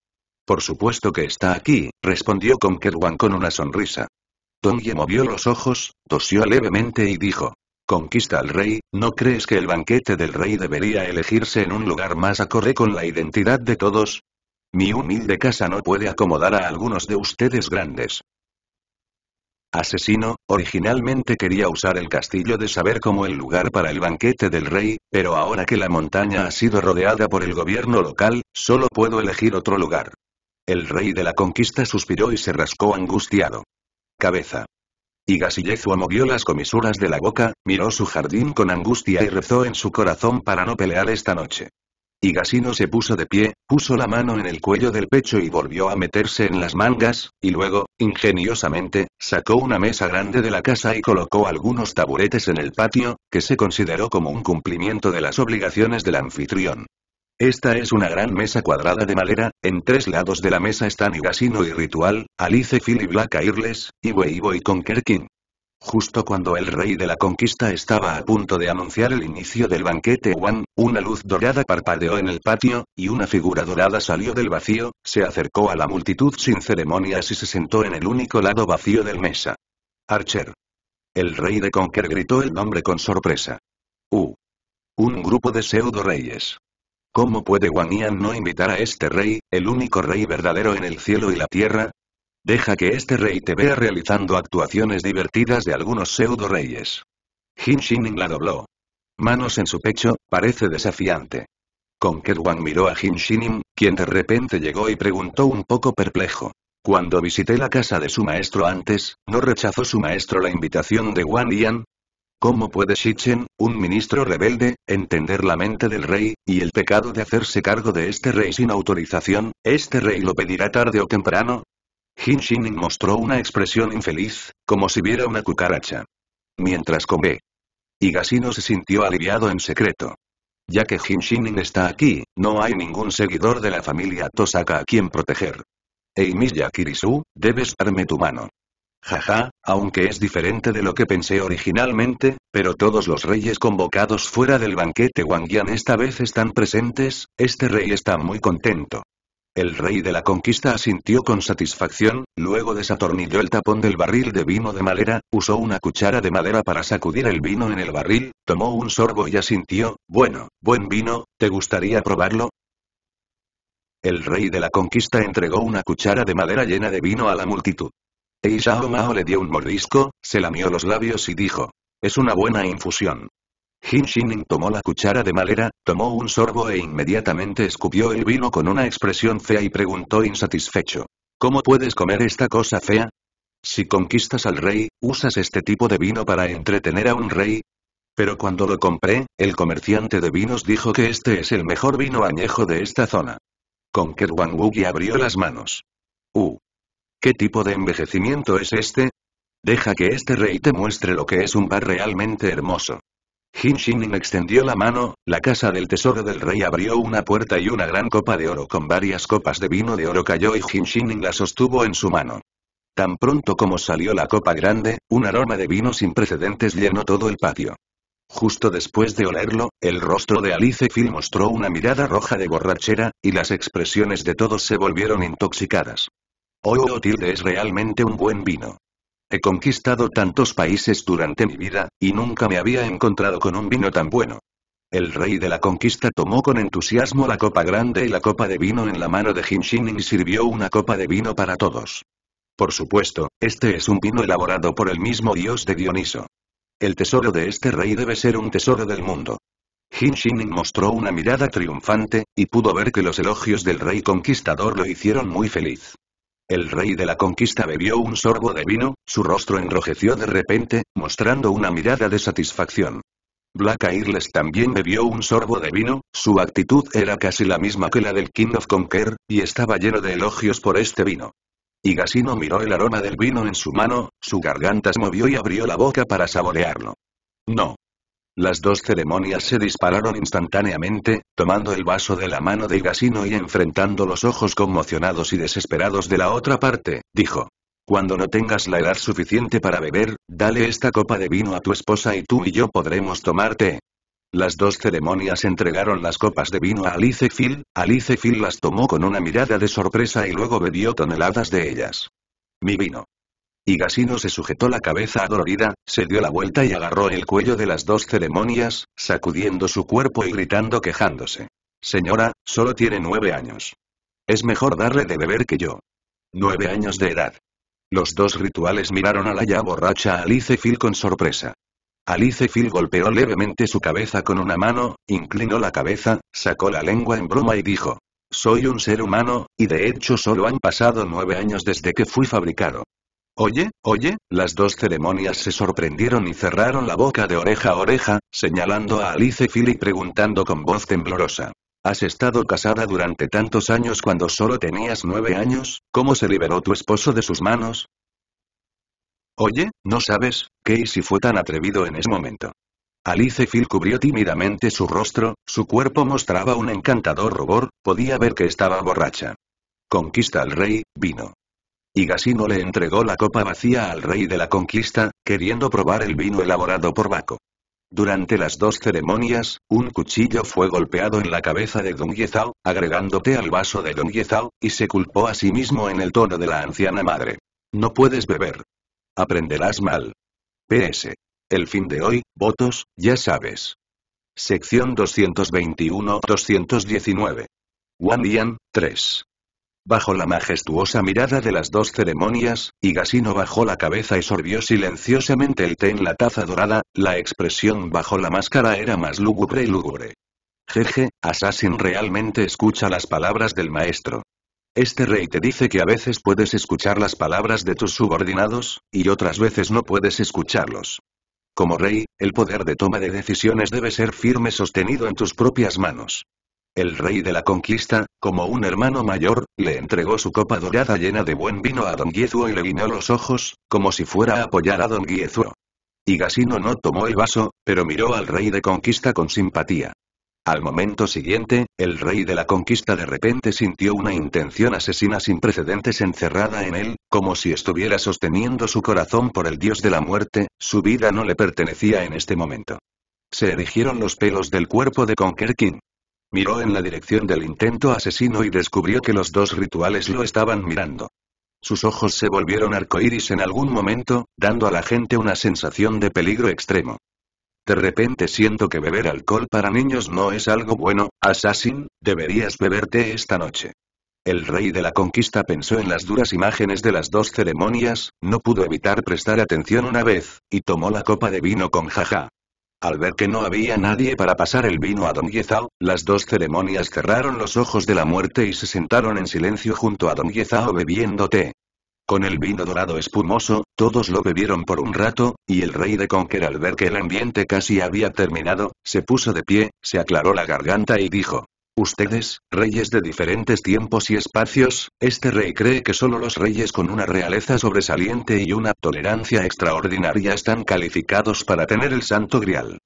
Por supuesto que está aquí, respondió Conquerwan con una sonrisa. Don Ye movió los ojos, tosió levemente y dijo. Conquista al rey, ¿no crees que el banquete del rey debería elegirse en un lugar más acorde con la identidad de todos? Mi humilde casa no puede acomodar a algunos de ustedes grandes. Asesino, originalmente quería usar el castillo de saber como el lugar para el banquete del rey, pero ahora que la montaña ha sido rodeada por el gobierno local, solo puedo elegir otro lugar. El rey de la conquista suspiró y se rascó angustiado. Cabeza. Y Gasillezua movió las comisuras de la boca, miró su jardín con angustia y rezó en su corazón para no pelear esta noche. Gasino se puso de pie, puso la mano en el cuello del pecho y volvió a meterse en las mangas, y luego, ingeniosamente, sacó una mesa grande de la casa y colocó algunos taburetes en el patio, que se consideró como un cumplimiento de las obligaciones del anfitrión. Esta es una gran mesa cuadrada de madera, en tres lados de la mesa están Igasino y Ritual, Alice Phil y Black Airless, y Weibo y Conker King. Justo cuando el rey de la conquista estaba a punto de anunciar el inicio del banquete Wan, una luz dorada parpadeó en el patio, y una figura dorada salió del vacío, se acercó a la multitud sin ceremonias y se sentó en el único lado vacío del mesa. Archer. El rey de Conker gritó el nombre con sorpresa. Uh. Un grupo de pseudo reyes. ¿Cómo puede Wang no invitar a este rey, el único rey verdadero en el cielo y la tierra? Deja que este rey te vea realizando actuaciones divertidas de algunos pseudo reyes. Hin Shining la dobló. Manos en su pecho, parece desafiante. Conker Wang miró a Jin Shining, quien de repente llegó y preguntó un poco perplejo. Cuando visité la casa de su maestro antes, ¿no rechazó su maestro la invitación de Wang Yan? ¿Cómo puede Shichen, un ministro rebelde, entender la mente del rey, y el pecado de hacerse cargo de este rey sin autorización? ¿Este rey lo pedirá tarde o temprano? Jin Shining mostró una expresión infeliz, como si viera una cucaracha. Mientras come. Gasino se sintió aliviado en secreto. Ya que Jin Shining está aquí, no hay ningún seguidor de la familia Tosaka a quien proteger. Eimiya Kirisu, debes darme tu mano. Jaja, aunque es diferente de lo que pensé originalmente, pero todos los reyes convocados fuera del banquete Wangyan esta vez están presentes, este rey está muy contento. El rey de la conquista asintió con satisfacción, luego desatornilló el tapón del barril de vino de madera, usó una cuchara de madera para sacudir el vino en el barril, tomó un sorbo y asintió, bueno, buen vino, ¿te gustaría probarlo? El rey de la conquista entregó una cuchara de madera llena de vino a la multitud. Ei Mao le dio un mordisco, se lamió los labios y dijo. Es una buena infusión. Jin Shining tomó la cuchara de madera, tomó un sorbo e inmediatamente escupió el vino con una expresión fea y preguntó insatisfecho. ¿Cómo puedes comer esta cosa fea? Si conquistas al rey, ¿usas este tipo de vino para entretener a un rey? Pero cuando lo compré, el comerciante de vinos dijo que este es el mejor vino añejo de esta zona. Wang Wuyi abrió las manos. Uh. ¿Qué tipo de envejecimiento es este? Deja que este rey te muestre lo que es un bar realmente hermoso. Jin Shining extendió la mano, la casa del tesoro del rey abrió una puerta y una gran copa de oro con varias copas de vino de oro cayó y Jin Shining la sostuvo en su mano. Tan pronto como salió la copa grande, un aroma de vino sin precedentes llenó todo el patio. Justo después de olerlo, el rostro de Alice Phil mostró una mirada roja de borrachera, y las expresiones de todos se volvieron intoxicadas. Oh, tilde es realmente un buen vino. He conquistado tantos países durante mi vida, y nunca me había encontrado con un vino tan bueno. El rey de la conquista tomó con entusiasmo la copa grande y la copa de vino en la mano de Hinshin y sirvió una copa de vino para todos. Por supuesto, este es un vino elaborado por el mismo dios de Dioniso. El tesoro de este rey debe ser un tesoro del mundo. Hinshin mostró una mirada triunfante, y pudo ver que los elogios del rey conquistador lo hicieron muy feliz. El rey de la conquista bebió un sorbo de vino, su rostro enrojeció de repente, mostrando una mirada de satisfacción. Black Airless también bebió un sorbo de vino, su actitud era casi la misma que la del King of Conquer, y estaba lleno de elogios por este vino. Gasino miró el aroma del vino en su mano, su garganta se movió y abrió la boca para saborearlo. No. Las dos ceremonias se dispararon instantáneamente, tomando el vaso de la mano de Gasino y enfrentando los ojos conmocionados y desesperados de la otra parte, dijo. Cuando no tengas la edad suficiente para beber, dale esta copa de vino a tu esposa y tú y yo podremos tomarte. Las dos ceremonias entregaron las copas de vino a Alice Phil, Alice Phil las tomó con una mirada de sorpresa y luego bebió toneladas de ellas. Mi vino. Y Gasino se sujetó la cabeza adolorida, se dio la vuelta y agarró el cuello de las dos ceremonias, sacudiendo su cuerpo y gritando quejándose. Señora, solo tiene nueve años. Es mejor darle de beber que yo. Nueve años de edad. Los dos rituales miraron a la ya borracha Alice Phil con sorpresa. Alice Phil golpeó levemente su cabeza con una mano, inclinó la cabeza, sacó la lengua en broma y dijo. Soy un ser humano, y de hecho solo han pasado nueve años desde que fui fabricado. Oye, oye, las dos ceremonias se sorprendieron y cerraron la boca de oreja a oreja, señalando a Alice Phil y preguntando con voz temblorosa. ¿Has estado casada durante tantos años cuando solo tenías nueve años? ¿Cómo se liberó tu esposo de sus manos? Oye, ¿no sabes? Casey fue tan atrevido en ese momento. Alice Phil cubrió tímidamente su rostro, su cuerpo mostraba un encantador rubor, podía ver que estaba borracha. Conquista al rey, vino. Y Gasino le entregó la copa vacía al rey de la conquista, queriendo probar el vino elaborado por Baco. Durante las dos ceremonias, un cuchillo fue golpeado en la cabeza de Don Yezao, agregando té al vaso de Don Yezao, y se culpó a sí mismo en el tono de la anciana madre. No puedes beber. Aprenderás mal. PS. El fin de hoy, votos, ya sabes. Sección 221-219. Wan Lian, 3. Bajo la majestuosa mirada de las dos ceremonias, Igasino bajó la cabeza y sorbió silenciosamente el té en la taza dorada, la expresión bajo la máscara era más lúgubre y lúgubre. Jeje, Assassin realmente escucha las palabras del maestro. Este rey te dice que a veces puedes escuchar las palabras de tus subordinados, y otras veces no puedes escucharlos. Como rey, el poder de toma de decisiones debe ser firme sostenido en tus propias manos. El rey de la conquista, como un hermano mayor, le entregó su copa dorada llena de buen vino a don Giezuo y le guiñó los ojos, como si fuera a apoyar a don Giezuo. Gasino no tomó el vaso, pero miró al rey de conquista con simpatía. Al momento siguiente, el rey de la conquista de repente sintió una intención asesina sin precedentes encerrada en él, como si estuviera sosteniendo su corazón por el dios de la muerte, su vida no le pertenecía en este momento. Se erigieron los pelos del cuerpo de Conquer King. Miró en la dirección del intento asesino y descubrió que los dos rituales lo estaban mirando. Sus ojos se volvieron arcoíris en algún momento, dando a la gente una sensación de peligro extremo. De repente siento que beber alcohol para niños no es algo bueno, Assassin, deberías beberte esta noche. El rey de la conquista pensó en las duras imágenes de las dos ceremonias, no pudo evitar prestar atención una vez, y tomó la copa de vino con jaja. Al ver que no había nadie para pasar el vino a Don Yezao, las dos ceremonias cerraron los ojos de la muerte y se sentaron en silencio junto a Don Yezao bebiendo té. Con el vino dorado espumoso, todos lo bebieron por un rato, y el rey de Conquer al ver que el ambiente casi había terminado, se puso de pie, se aclaró la garganta y dijo, Ustedes, reyes de diferentes tiempos y espacios, este rey cree que solo los reyes con una realeza sobresaliente y una tolerancia extraordinaria están calificados para tener el santo grial.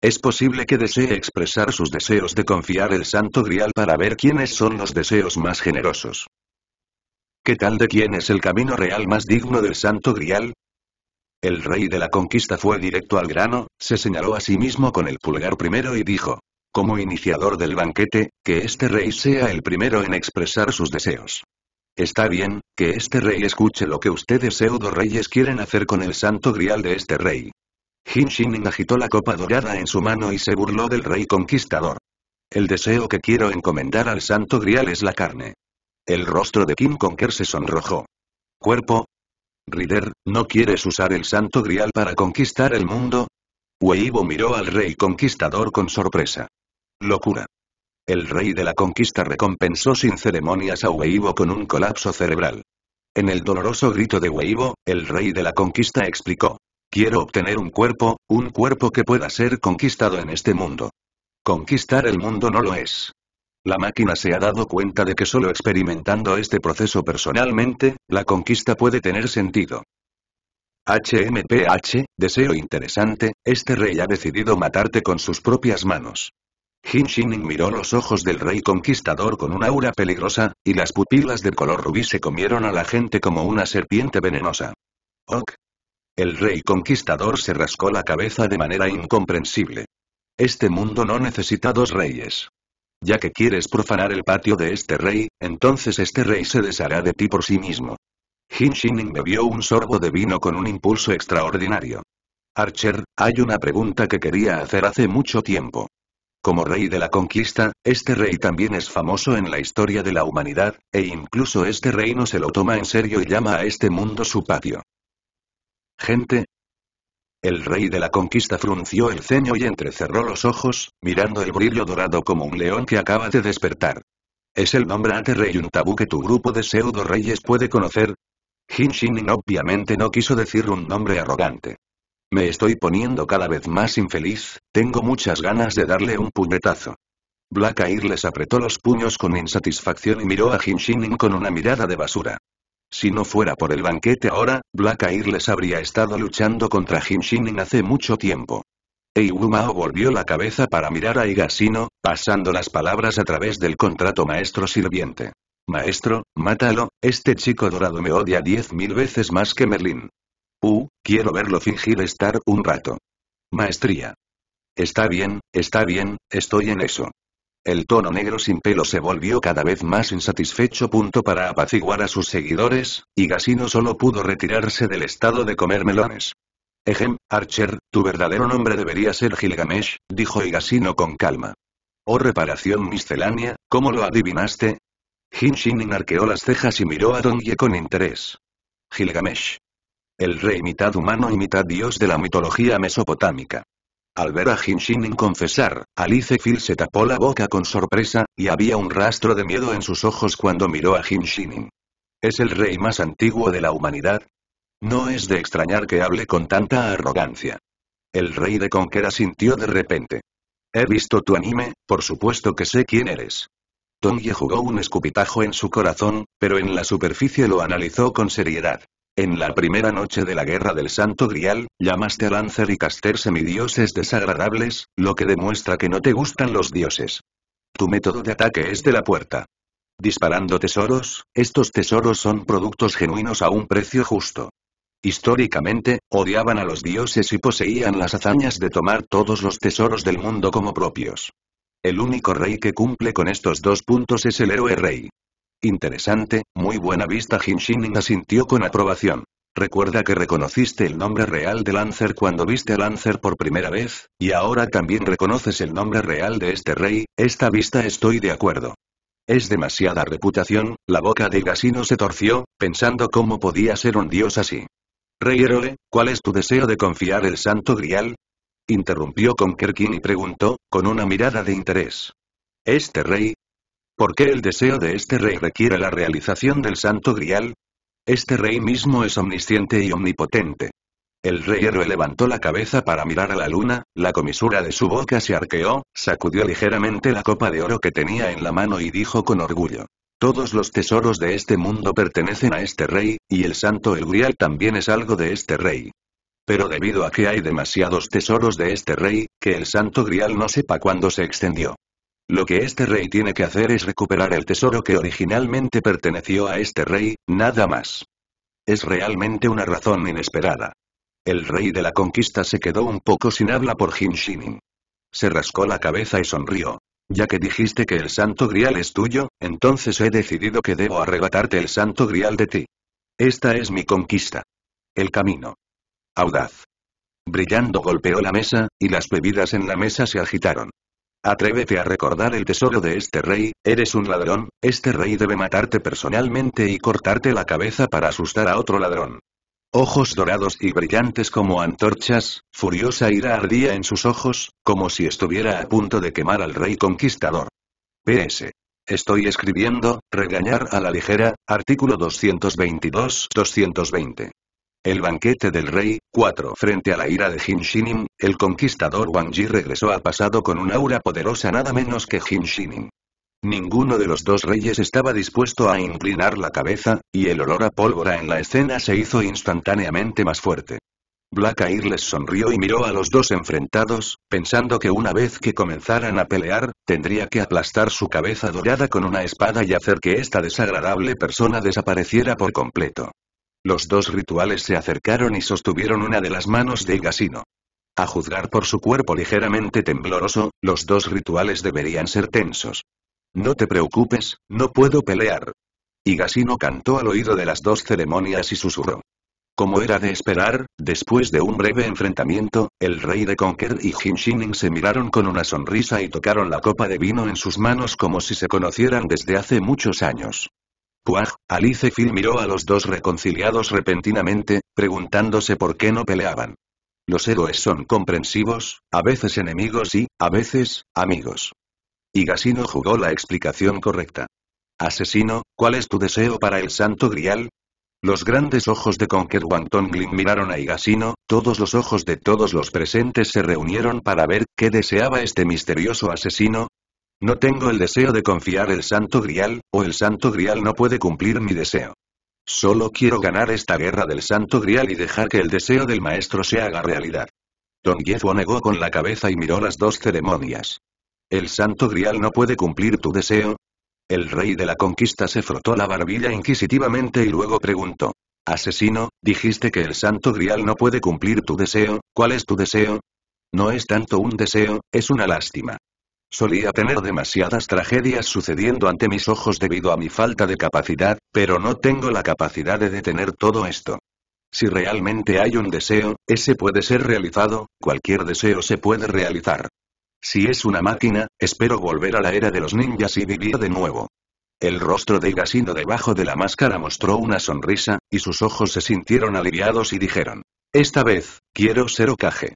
Es posible que desee expresar sus deseos de confiar el santo grial para ver quiénes son los deseos más generosos. ¿Qué tal de quién es el camino real más digno del santo grial? El rey de la conquista fue directo al grano, se señaló a sí mismo con el pulgar primero y dijo, como iniciador del banquete, que este rey sea el primero en expresar sus deseos. Está bien, que este rey escuche lo que ustedes pseudo reyes quieren hacer con el santo grial de este rey. Jin Shining agitó la copa dorada en su mano y se burló del rey conquistador. El deseo que quiero encomendar al santo grial es la carne. El rostro de Kim Conker se sonrojó. Cuerpo. Rider, ¿no quieres usar el santo grial para conquistar el mundo? Weibo miró al rey conquistador con sorpresa. Locura. El rey de la conquista recompensó sin ceremonias a Weibo con un colapso cerebral. En el doloroso grito de Weibo, el rey de la conquista explicó. Quiero obtener un cuerpo, un cuerpo que pueda ser conquistado en este mundo. Conquistar el mundo no lo es. La máquina se ha dado cuenta de que solo experimentando este proceso personalmente, la conquista puede tener sentido. HMPH, deseo interesante, este rey ha decidido matarte con sus propias manos. Jin Shining miró los ojos del rey conquistador con una aura peligrosa, y las pupilas de color rubí se comieron a la gente como una serpiente venenosa. Ok. El rey conquistador se rascó la cabeza de manera incomprensible. Este mundo no necesita dos reyes. Ya que quieres profanar el patio de este rey, entonces este rey se deshará de ti por sí mismo. Jin Shining bebió un sorbo de vino con un impulso extraordinario. Archer, hay una pregunta que quería hacer hace mucho tiempo. Como rey de la conquista, este rey también es famoso en la historia de la humanidad, e incluso este reino se lo toma en serio y llama a este mundo su patio. Gente. El rey de la conquista frunció el ceño y entrecerró los ojos, mirando el brillo dorado como un león que acaba de despertar. ¿Es el nombre ante rey un tabú que tu grupo de pseudo reyes puede conocer? Jin Shining obviamente no quiso decir un nombre arrogante. Me estoy poniendo cada vez más infeliz, tengo muchas ganas de darle un puñetazo. Black Air les apretó los puños con insatisfacción y miró a Jin Shining con una mirada de basura. Si no fuera por el banquete ahora, Black Air les habría estado luchando contra Jin Shining hace mucho tiempo. Eiwumao volvió la cabeza para mirar a Igasino, pasando las palabras a través del contrato maestro sirviente. Maestro, mátalo, este chico dorado me odia diez mil veces más que Merlin. Uh, quiero verlo fingir estar un rato. Maestría. Está bien, está bien, estoy en eso. El tono negro sin pelo se volvió cada vez más insatisfecho. Punto para apaciguar a sus seguidores, y Gasino solo pudo retirarse del estado de comer melones. Ejem, Archer, tu verdadero nombre debería ser Gilgamesh, dijo Igasino con calma. Oh reparación miscelánea, ¿cómo lo adivinaste? Jin Shinin arqueó las cejas y miró a Dongye con interés. Gilgamesh. El rey mitad humano y mitad dios de la mitología mesopotámica. Al ver a Jin Shinin confesar, Alice Phil se tapó la boca con sorpresa, y había un rastro de miedo en sus ojos cuando miró a Jin Shinin. ¿Es el rey más antiguo de la humanidad? No es de extrañar que hable con tanta arrogancia. El rey de Conquera sintió de repente. He visto tu anime, por supuesto que sé quién eres. Tongye jugó un escupitajo en su corazón, pero en la superficie lo analizó con seriedad. En la primera noche de la guerra del Santo Grial, llamaste a Lancer y Caster semidioses desagradables, lo que demuestra que no te gustan los dioses. Tu método de ataque es de la puerta. Disparando tesoros, estos tesoros son productos genuinos a un precio justo. Históricamente, odiaban a los dioses y poseían las hazañas de tomar todos los tesoros del mundo como propios. El único rey que cumple con estos dos puntos es el héroe rey. Interesante, muy buena vista Shinin asintió con aprobación. Recuerda que reconociste el nombre real de Lancer cuando viste a Lancer por primera vez, y ahora también reconoces el nombre real de este rey, esta vista estoy de acuerdo. Es demasiada reputación, la boca de Gasino se torció, pensando cómo podía ser un dios así. Rey héroe, ¿cuál es tu deseo de confiar el santo grial? Interrumpió con Kerkin y preguntó, con una mirada de interés. ¿Este rey, ¿Por qué el deseo de este rey requiere la realización del santo grial? Este rey mismo es omnisciente y omnipotente. El rey héroe levantó la cabeza para mirar a la luna, la comisura de su boca se arqueó, sacudió ligeramente la copa de oro que tenía en la mano y dijo con orgullo. Todos los tesoros de este mundo pertenecen a este rey, y el santo el grial también es algo de este rey. Pero debido a que hay demasiados tesoros de este rey, que el santo grial no sepa cuándo se extendió. Lo que este rey tiene que hacer es recuperar el tesoro que originalmente perteneció a este rey, nada más. Es realmente una razón inesperada. El rey de la conquista se quedó un poco sin habla por Jin Shinin. Se rascó la cabeza y sonrió. Ya que dijiste que el santo grial es tuyo, entonces he decidido que debo arrebatarte el santo grial de ti. Esta es mi conquista. El camino. Audaz. Brillando golpeó la mesa, y las bebidas en la mesa se agitaron. Atrévete a recordar el tesoro de este rey, eres un ladrón, este rey debe matarte personalmente y cortarte la cabeza para asustar a otro ladrón. Ojos dorados y brillantes como antorchas, furiosa ira ardía en sus ojos, como si estuviera a punto de quemar al rey conquistador. PS. Estoy escribiendo, regañar a la ligera, artículo 222-220. El banquete del rey, 4. Frente a la ira de Jin Shinin, el conquistador Wang Yi regresó al pasado con un aura poderosa nada menos que Jin Shinin. Ninguno de los dos reyes estaba dispuesto a inclinar la cabeza, y el olor a pólvora en la escena se hizo instantáneamente más fuerte. Black Air les sonrió y miró a los dos enfrentados, pensando que una vez que comenzaran a pelear, tendría que aplastar su cabeza dorada con una espada y hacer que esta desagradable persona desapareciera por completo. Los dos rituales se acercaron y sostuvieron una de las manos de Gasino. A juzgar por su cuerpo ligeramente tembloroso, los dos rituales deberían ser tensos. No te preocupes, no puedo pelear. Y Gasino cantó al oído de las dos ceremonias y susurró. Como era de esperar, después de un breve enfrentamiento, el rey de Conquer y Jin Shinin se miraron con una sonrisa y tocaron la copa de vino en sus manos como si se conocieran desde hace muchos años. Puaj, Alice Phil miró a los dos reconciliados repentinamente, preguntándose por qué no peleaban. Los héroes son comprensivos, a veces enemigos y, a veces, amigos. Y Gasino jugó la explicación correcta. Asesino, ¿cuál es tu deseo para el santo grial? Los grandes ojos de Conquer Wang Tonglin miraron a Igasino, todos los ojos de todos los presentes se reunieron para ver qué deseaba este misterioso asesino, no tengo el deseo de confiar el Santo Grial, o el Santo Grial no puede cumplir mi deseo. Solo quiero ganar esta guerra del Santo Grial y dejar que el deseo del maestro se haga realidad. Don Yezuo negó con la cabeza y miró las dos ceremonias. ¿El Santo Grial no puede cumplir tu deseo? El rey de la conquista se frotó la barbilla inquisitivamente y luego preguntó. Asesino, dijiste que el Santo Grial no puede cumplir tu deseo, ¿cuál es tu deseo? No es tanto un deseo, es una lástima. Solía tener demasiadas tragedias sucediendo ante mis ojos debido a mi falta de capacidad, pero no tengo la capacidad de detener todo esto. Si realmente hay un deseo, ese puede ser realizado, cualquier deseo se puede realizar. Si es una máquina, espero volver a la era de los ninjas y vivir de nuevo. El rostro de Gasino debajo de la máscara mostró una sonrisa, y sus ojos se sintieron aliviados y dijeron. Esta vez, quiero ser Okage.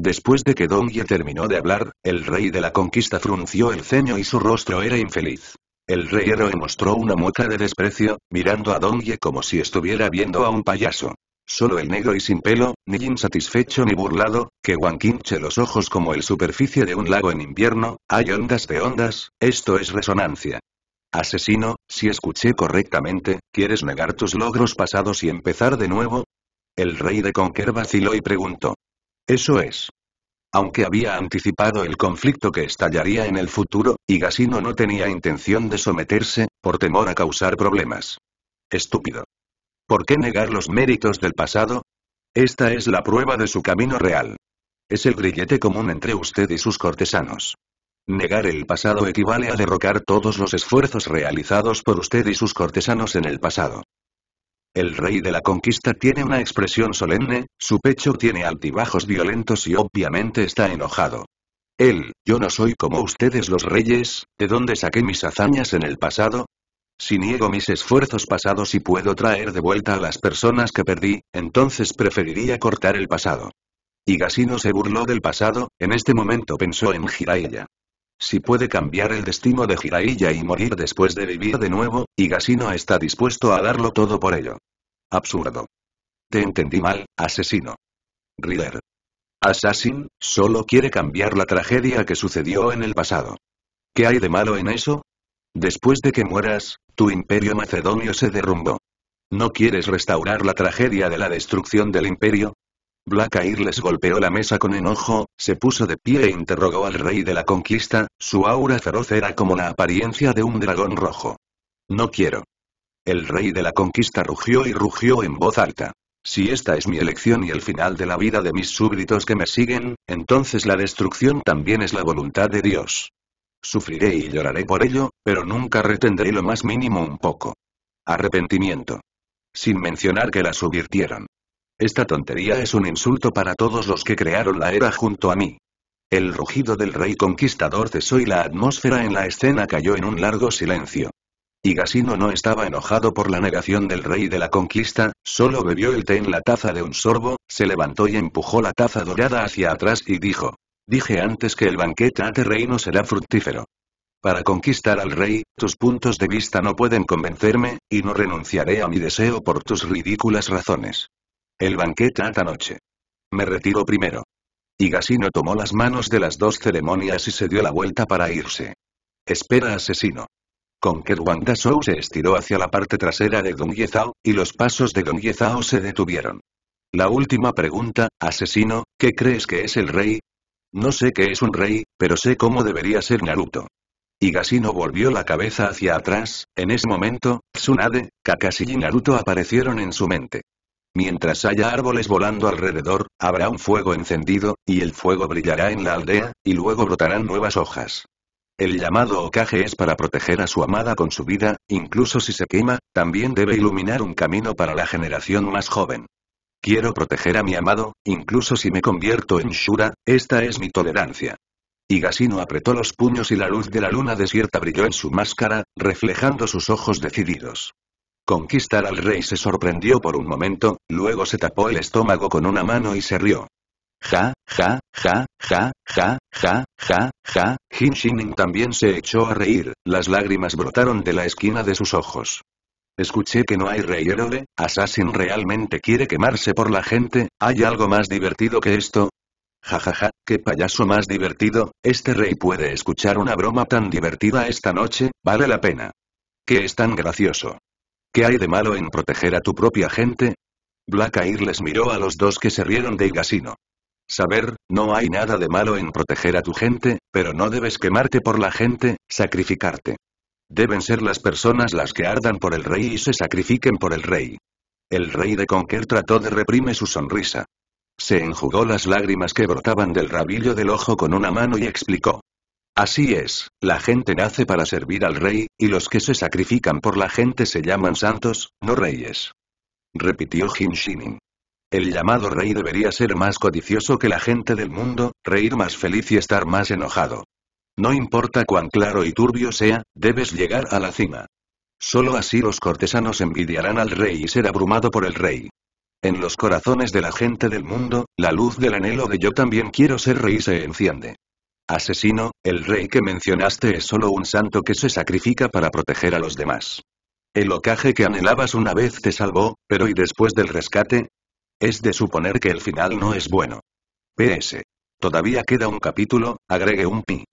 Después de que Dongye terminó de hablar, el rey de la conquista frunció el ceño y su rostro era infeliz. El rey héroe mostró una mueca de desprecio, mirando a Dongye como si estuviera viendo a un payaso. Solo el negro y sin pelo, ni insatisfecho ni burlado, que guanquinche los ojos como el superficie de un lago en invierno, hay ondas de ondas, esto es resonancia. Asesino, si escuché correctamente, ¿quieres negar tus logros pasados y empezar de nuevo? El rey de Conquer vaciló y preguntó. Eso es. Aunque había anticipado el conflicto que estallaría en el futuro, Igasino no tenía intención de someterse, por temor a causar problemas. Estúpido. ¿Por qué negar los méritos del pasado? Esta es la prueba de su camino real. Es el grillete común entre usted y sus cortesanos. Negar el pasado equivale a derrocar todos los esfuerzos realizados por usted y sus cortesanos en el pasado. El rey de la conquista tiene una expresión solemne, su pecho tiene altibajos violentos y obviamente está enojado. Él, yo no soy como ustedes los reyes, ¿de dónde saqué mis hazañas en el pasado? Si niego mis esfuerzos pasados y puedo traer de vuelta a las personas que perdí, entonces preferiría cortar el pasado. Y Gasino se burló del pasado, en este momento pensó en Jiraiya. Si puede cambiar el destino de Jiraiya y morir después de vivir de nuevo, Gasino está dispuesto a darlo todo por ello. Absurdo. Te entendí mal, asesino. Rider. Assassin, solo quiere cambiar la tragedia que sucedió en el pasado. ¿Qué hay de malo en eso? Después de que mueras, tu imperio macedonio se derrumbó. ¿No quieres restaurar la tragedia de la destrucción del imperio? Black les golpeó la mesa con enojo, se puso de pie e interrogó al rey de la conquista, su aura feroz era como la apariencia de un dragón rojo. No quiero. El rey de la conquista rugió y rugió en voz alta. Si esta es mi elección y el final de la vida de mis súbditos que me siguen, entonces la destrucción también es la voluntad de Dios. Sufriré y lloraré por ello, pero nunca retendré lo más mínimo un poco. Arrepentimiento. Sin mencionar que la subvirtieron. Esta tontería es un insulto para todos los que crearon la era junto a mí. El rugido del rey conquistador cesó y la atmósfera en la escena cayó en un largo silencio. Gasino no estaba enojado por la negación del rey de la conquista, solo bebió el té en la taza de un sorbo, se levantó y empujó la taza dorada hacia atrás y dijo. Dije antes que el banquete ante reino será fructífero. Para conquistar al rey, tus puntos de vista no pueden convencerme, y no renunciaré a mi deseo por tus ridículas razones. El banquete esta noche. Me retiro primero. Y Gasino tomó las manos de las dos ceremonias y se dio la vuelta para irse. Espera asesino. Con Wang Shou se estiró hacia la parte trasera de Dong Yezhao, y los pasos de Dong Yezhao se detuvieron. La última pregunta, asesino, ¿qué crees que es el rey? No sé qué es un rey, pero sé cómo debería ser Naruto. Y Gasino volvió la cabeza hacia atrás, en ese momento, Tsunade, Kakashi y Naruto aparecieron en su mente. Mientras haya árboles volando alrededor, habrá un fuego encendido, y el fuego brillará en la aldea, y luego brotarán nuevas hojas. El llamado Okage es para proteger a su amada con su vida, incluso si se quema, también debe iluminar un camino para la generación más joven. Quiero proteger a mi amado, incluso si me convierto en Shura, esta es mi tolerancia. Gasino apretó los puños y la luz de la luna desierta brilló en su máscara, reflejando sus ojos decididos. Conquistar al rey se sorprendió por un momento, luego se tapó el estómago con una mano y se rió. Ja, ja, ja, ja, ja, ja, ja, ja, Jin Shining también se echó a reír, las lágrimas brotaron de la esquina de sus ojos. Escuché que no hay rey héroe, Assassin realmente quiere quemarse por la gente, ¿hay algo más divertido que esto? Ja ja ja, qué payaso más divertido, este rey puede escuchar una broma tan divertida esta noche, vale la pena. ¿Qué es tan gracioso? ¿Qué hay de malo en proteger a tu propia gente? Black les miró a los dos que se rieron de Igasino. Saber, no hay nada de malo en proteger a tu gente, pero no debes quemarte por la gente, sacrificarte. Deben ser las personas las que ardan por el rey y se sacrifiquen por el rey. El rey de Conquer trató de reprimir su sonrisa. Se enjugó las lágrimas que brotaban del rabillo del ojo con una mano y explicó. Así es, la gente nace para servir al rey, y los que se sacrifican por la gente se llaman santos, no reyes. Repitió Jin Shining. El llamado rey debería ser más codicioso que la gente del mundo, reír más feliz y estar más enojado. No importa cuán claro y turbio sea, debes llegar a la cima. Solo así los cortesanos envidiarán al rey y ser abrumado por el rey. En los corazones de la gente del mundo, la luz del anhelo de yo también quiero ser rey se enciende. Asesino, el rey que mencionaste es solo un santo que se sacrifica para proteger a los demás. El ocaje que anhelabas una vez te salvó, pero ¿y después del rescate? Es de suponer que el final no es bueno. PS. Todavía queda un capítulo, agregue un pi.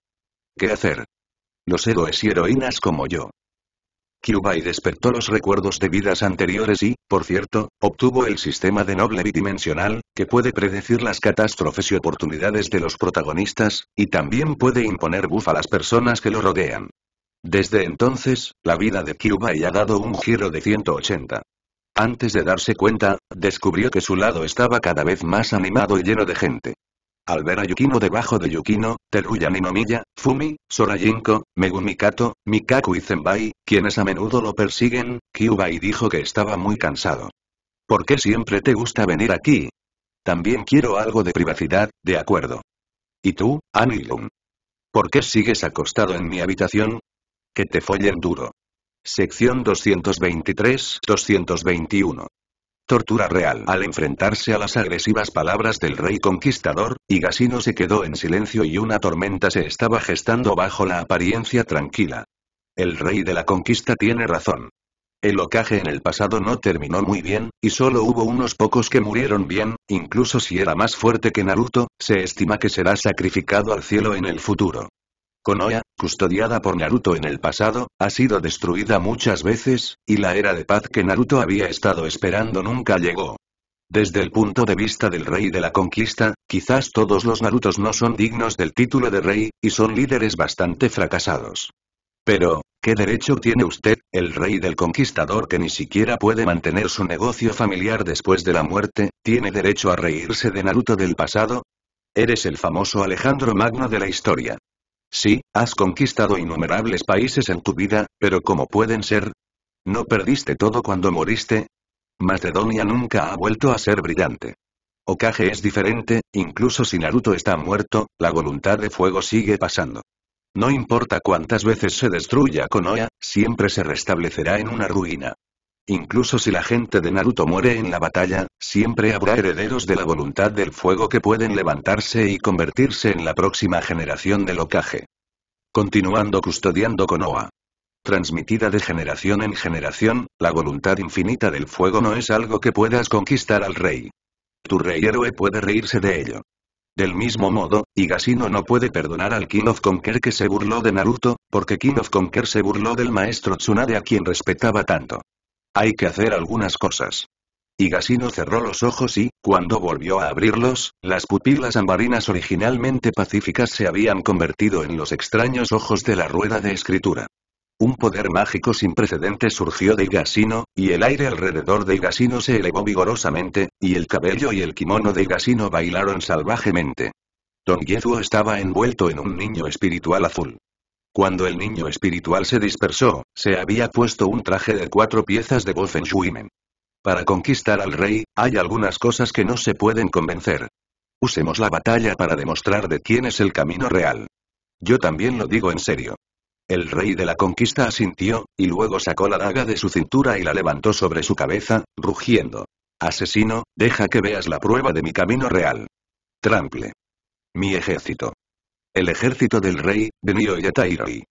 ¿Qué hacer? Los héroes y heroínas como yo. Kyubai despertó los recuerdos de vidas anteriores y, por cierto, obtuvo el sistema de noble bidimensional, que puede predecir las catástrofes y oportunidades de los protagonistas, y también puede imponer buff a las personas que lo rodean. Desde entonces, la vida de Kyubai ha dado un giro de 180. Antes de darse cuenta, descubrió que su lado estaba cada vez más animado y lleno de gente. Al ver a Yukino debajo de Yukino, Teruya Ninomiya, Fumi, Sorayinko, Megumi Kato, Mikaku y Zenbai, quienes a menudo lo persiguen, Kyubai dijo que estaba muy cansado. ¿Por qué siempre te gusta venir aquí? También quiero algo de privacidad, de acuerdo. ¿Y tú, Anilum? ¿Por qué sigues acostado en mi habitación? Que te follen duro. Sección 223-221. Tortura real. Al enfrentarse a las agresivas palabras del rey conquistador, Higasino se quedó en silencio y una tormenta se estaba gestando bajo la apariencia tranquila. El rey de la conquista tiene razón. El ocaje en el pasado no terminó muy bien, y solo hubo unos pocos que murieron bien, incluso si era más fuerte que Naruto, se estima que será sacrificado al cielo en el futuro. Konoha, custodiada por Naruto en el pasado, ha sido destruida muchas veces, y la era de paz que Naruto había estado esperando nunca llegó. Desde el punto de vista del rey de la conquista, quizás todos los Narutos no son dignos del título de rey, y son líderes bastante fracasados. Pero, ¿qué derecho tiene usted, el rey del conquistador que ni siquiera puede mantener su negocio familiar después de la muerte, tiene derecho a reírse de Naruto del pasado? Eres el famoso Alejandro Magno de la historia. Sí, has conquistado innumerables países en tu vida, pero ¿cómo pueden ser? ¿No perdiste todo cuando moriste? Macedonia nunca ha vuelto a ser brillante. Okage es diferente, incluso si Naruto está muerto, la voluntad de fuego sigue pasando. No importa cuántas veces se destruya Konoha, siempre se restablecerá en una ruina. Incluso si la gente de Naruto muere en la batalla, siempre habrá herederos de la voluntad del fuego que pueden levantarse y convertirse en la próxima generación del Okage. Continuando custodiando Konoha. Transmitida de generación en generación, la voluntad infinita del fuego no es algo que puedas conquistar al rey. Tu rey héroe puede reírse de ello. Del mismo modo, Higasino no puede perdonar al King of Conquer que se burló de Naruto, porque King of Conquer se burló del maestro Tsunade a quien respetaba tanto. Hay que hacer algunas cosas. Higasino cerró los ojos y, cuando volvió a abrirlos, las pupilas ambarinas originalmente pacíficas se habían convertido en los extraños ojos de la rueda de escritura. Un poder mágico sin precedentes surgió de Higasino, y el aire alrededor de Higasino se elevó vigorosamente, y el cabello y el kimono de Higasino bailaron salvajemente. Don Yezuo estaba envuelto en un niño espiritual azul. Cuando el niño espiritual se dispersó, se había puesto un traje de cuatro piezas de Shuimen. Para conquistar al rey, hay algunas cosas que no se pueden convencer. Usemos la batalla para demostrar de quién es el camino real. Yo también lo digo en serio. El rey de la conquista asintió, y luego sacó la daga de su cintura y la levantó sobre su cabeza, rugiendo. Asesino, deja que veas la prueba de mi camino real. Trample. Mi ejército. El ejército del rey, Benio Yatairoi.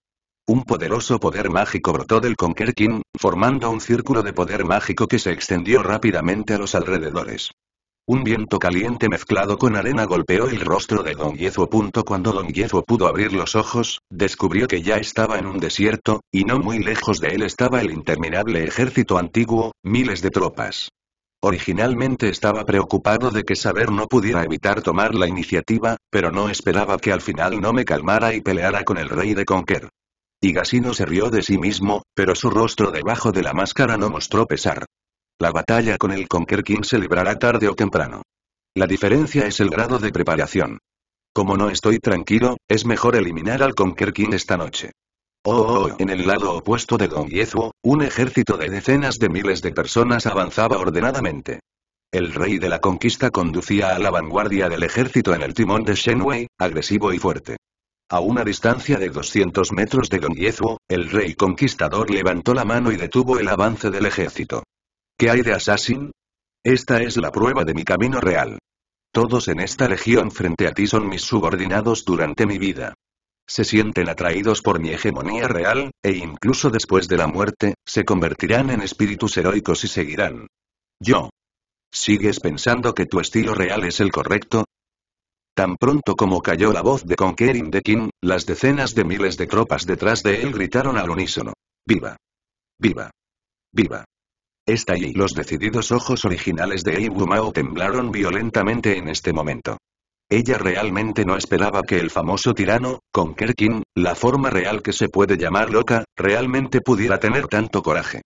Un poderoso poder mágico brotó del Conquer King, formando un círculo de poder mágico que se extendió rápidamente a los alrededores. Un viento caliente mezclado con arena golpeó el rostro de Don Yezuo. Cuando Don Yezuo pudo abrir los ojos, descubrió que ya estaba en un desierto, y no muy lejos de él estaba el interminable ejército antiguo, miles de tropas. Originalmente estaba preocupado de que Saber no pudiera evitar tomar la iniciativa, pero no esperaba que al final no me calmara y peleara con el rey de Conquer. Higasino se rió de sí mismo, pero su rostro debajo de la máscara no mostró pesar. La batalla con el Conquer King se librará tarde o temprano. La diferencia es el grado de preparación. Como no estoy tranquilo, es mejor eliminar al Conquer King esta noche. Oh, oh, en el lado opuesto de Don Yezuo, un ejército de decenas de miles de personas avanzaba ordenadamente. El rey de la conquista conducía a la vanguardia del ejército en el timón de Shenwei, agresivo y fuerte. A una distancia de 200 metros de Don Yezuo, el rey conquistador levantó la mano y detuvo el avance del ejército. ¿Qué hay de Assassin? Esta es la prueba de mi camino real. Todos en esta legión frente a ti son mis subordinados durante mi vida. Se sienten atraídos por mi hegemonía real, e incluso después de la muerte, se convertirán en espíritus heroicos y seguirán. Yo. ¿Sigues pensando que tu estilo real es el correcto? Tan pronto como cayó la voz de Conquering the King, las decenas de miles de tropas detrás de él gritaron al unísono. ¡Viva! ¡Viva! ¡Viva! Esta y los decididos ojos originales de Eibu Mao temblaron violentamente en este momento. Ella realmente no esperaba que el famoso tirano, Conquer King, la forma real que se puede llamar loca, realmente pudiera tener tanto coraje.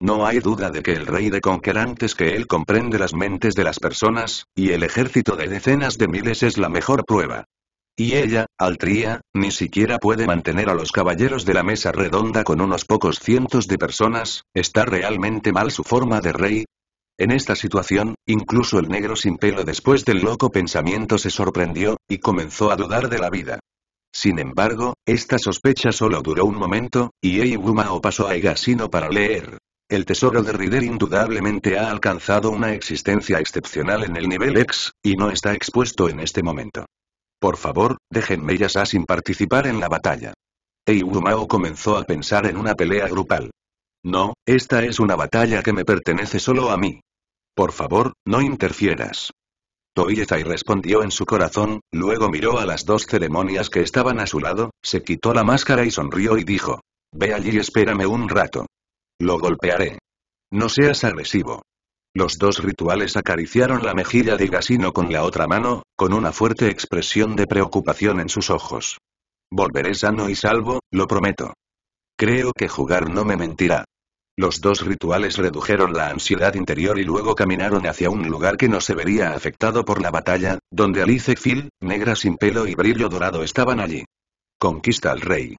No hay duda de que el rey de Conquer antes que él comprende las mentes de las personas, y el ejército de decenas de miles es la mejor prueba. Y ella, Altria, ni siquiera puede mantener a los caballeros de la mesa redonda con unos pocos cientos de personas, ¿está realmente mal su forma de rey? En esta situación, incluso el negro sin pelo después del loco pensamiento se sorprendió, y comenzó a dudar de la vida. Sin embargo, esta sospecha solo duró un momento, y Eibumao pasó a Egasino para leer. El tesoro de Rider indudablemente ha alcanzado una existencia excepcional en el nivel X, y no está expuesto en este momento. Por favor, déjenme ya sin participar en la batalla. Eiwumao comenzó a pensar en una pelea grupal. No, esta es una batalla que me pertenece solo a mí. Por favor, no interfieras. Toiyezai respondió en su corazón, luego miró a las dos ceremonias que estaban a su lado, se quitó la máscara y sonrió y dijo. Ve allí y espérame un rato. Lo golpearé. No seas agresivo. Los dos rituales acariciaron la mejilla de Gasino con la otra mano, con una fuerte expresión de preocupación en sus ojos. Volveré sano y salvo, lo prometo. Creo que jugar no me mentirá. Los dos rituales redujeron la ansiedad interior y luego caminaron hacia un lugar que no se vería afectado por la batalla, donde Alice Phil, negra sin pelo y brillo dorado estaban allí. Conquista al rey.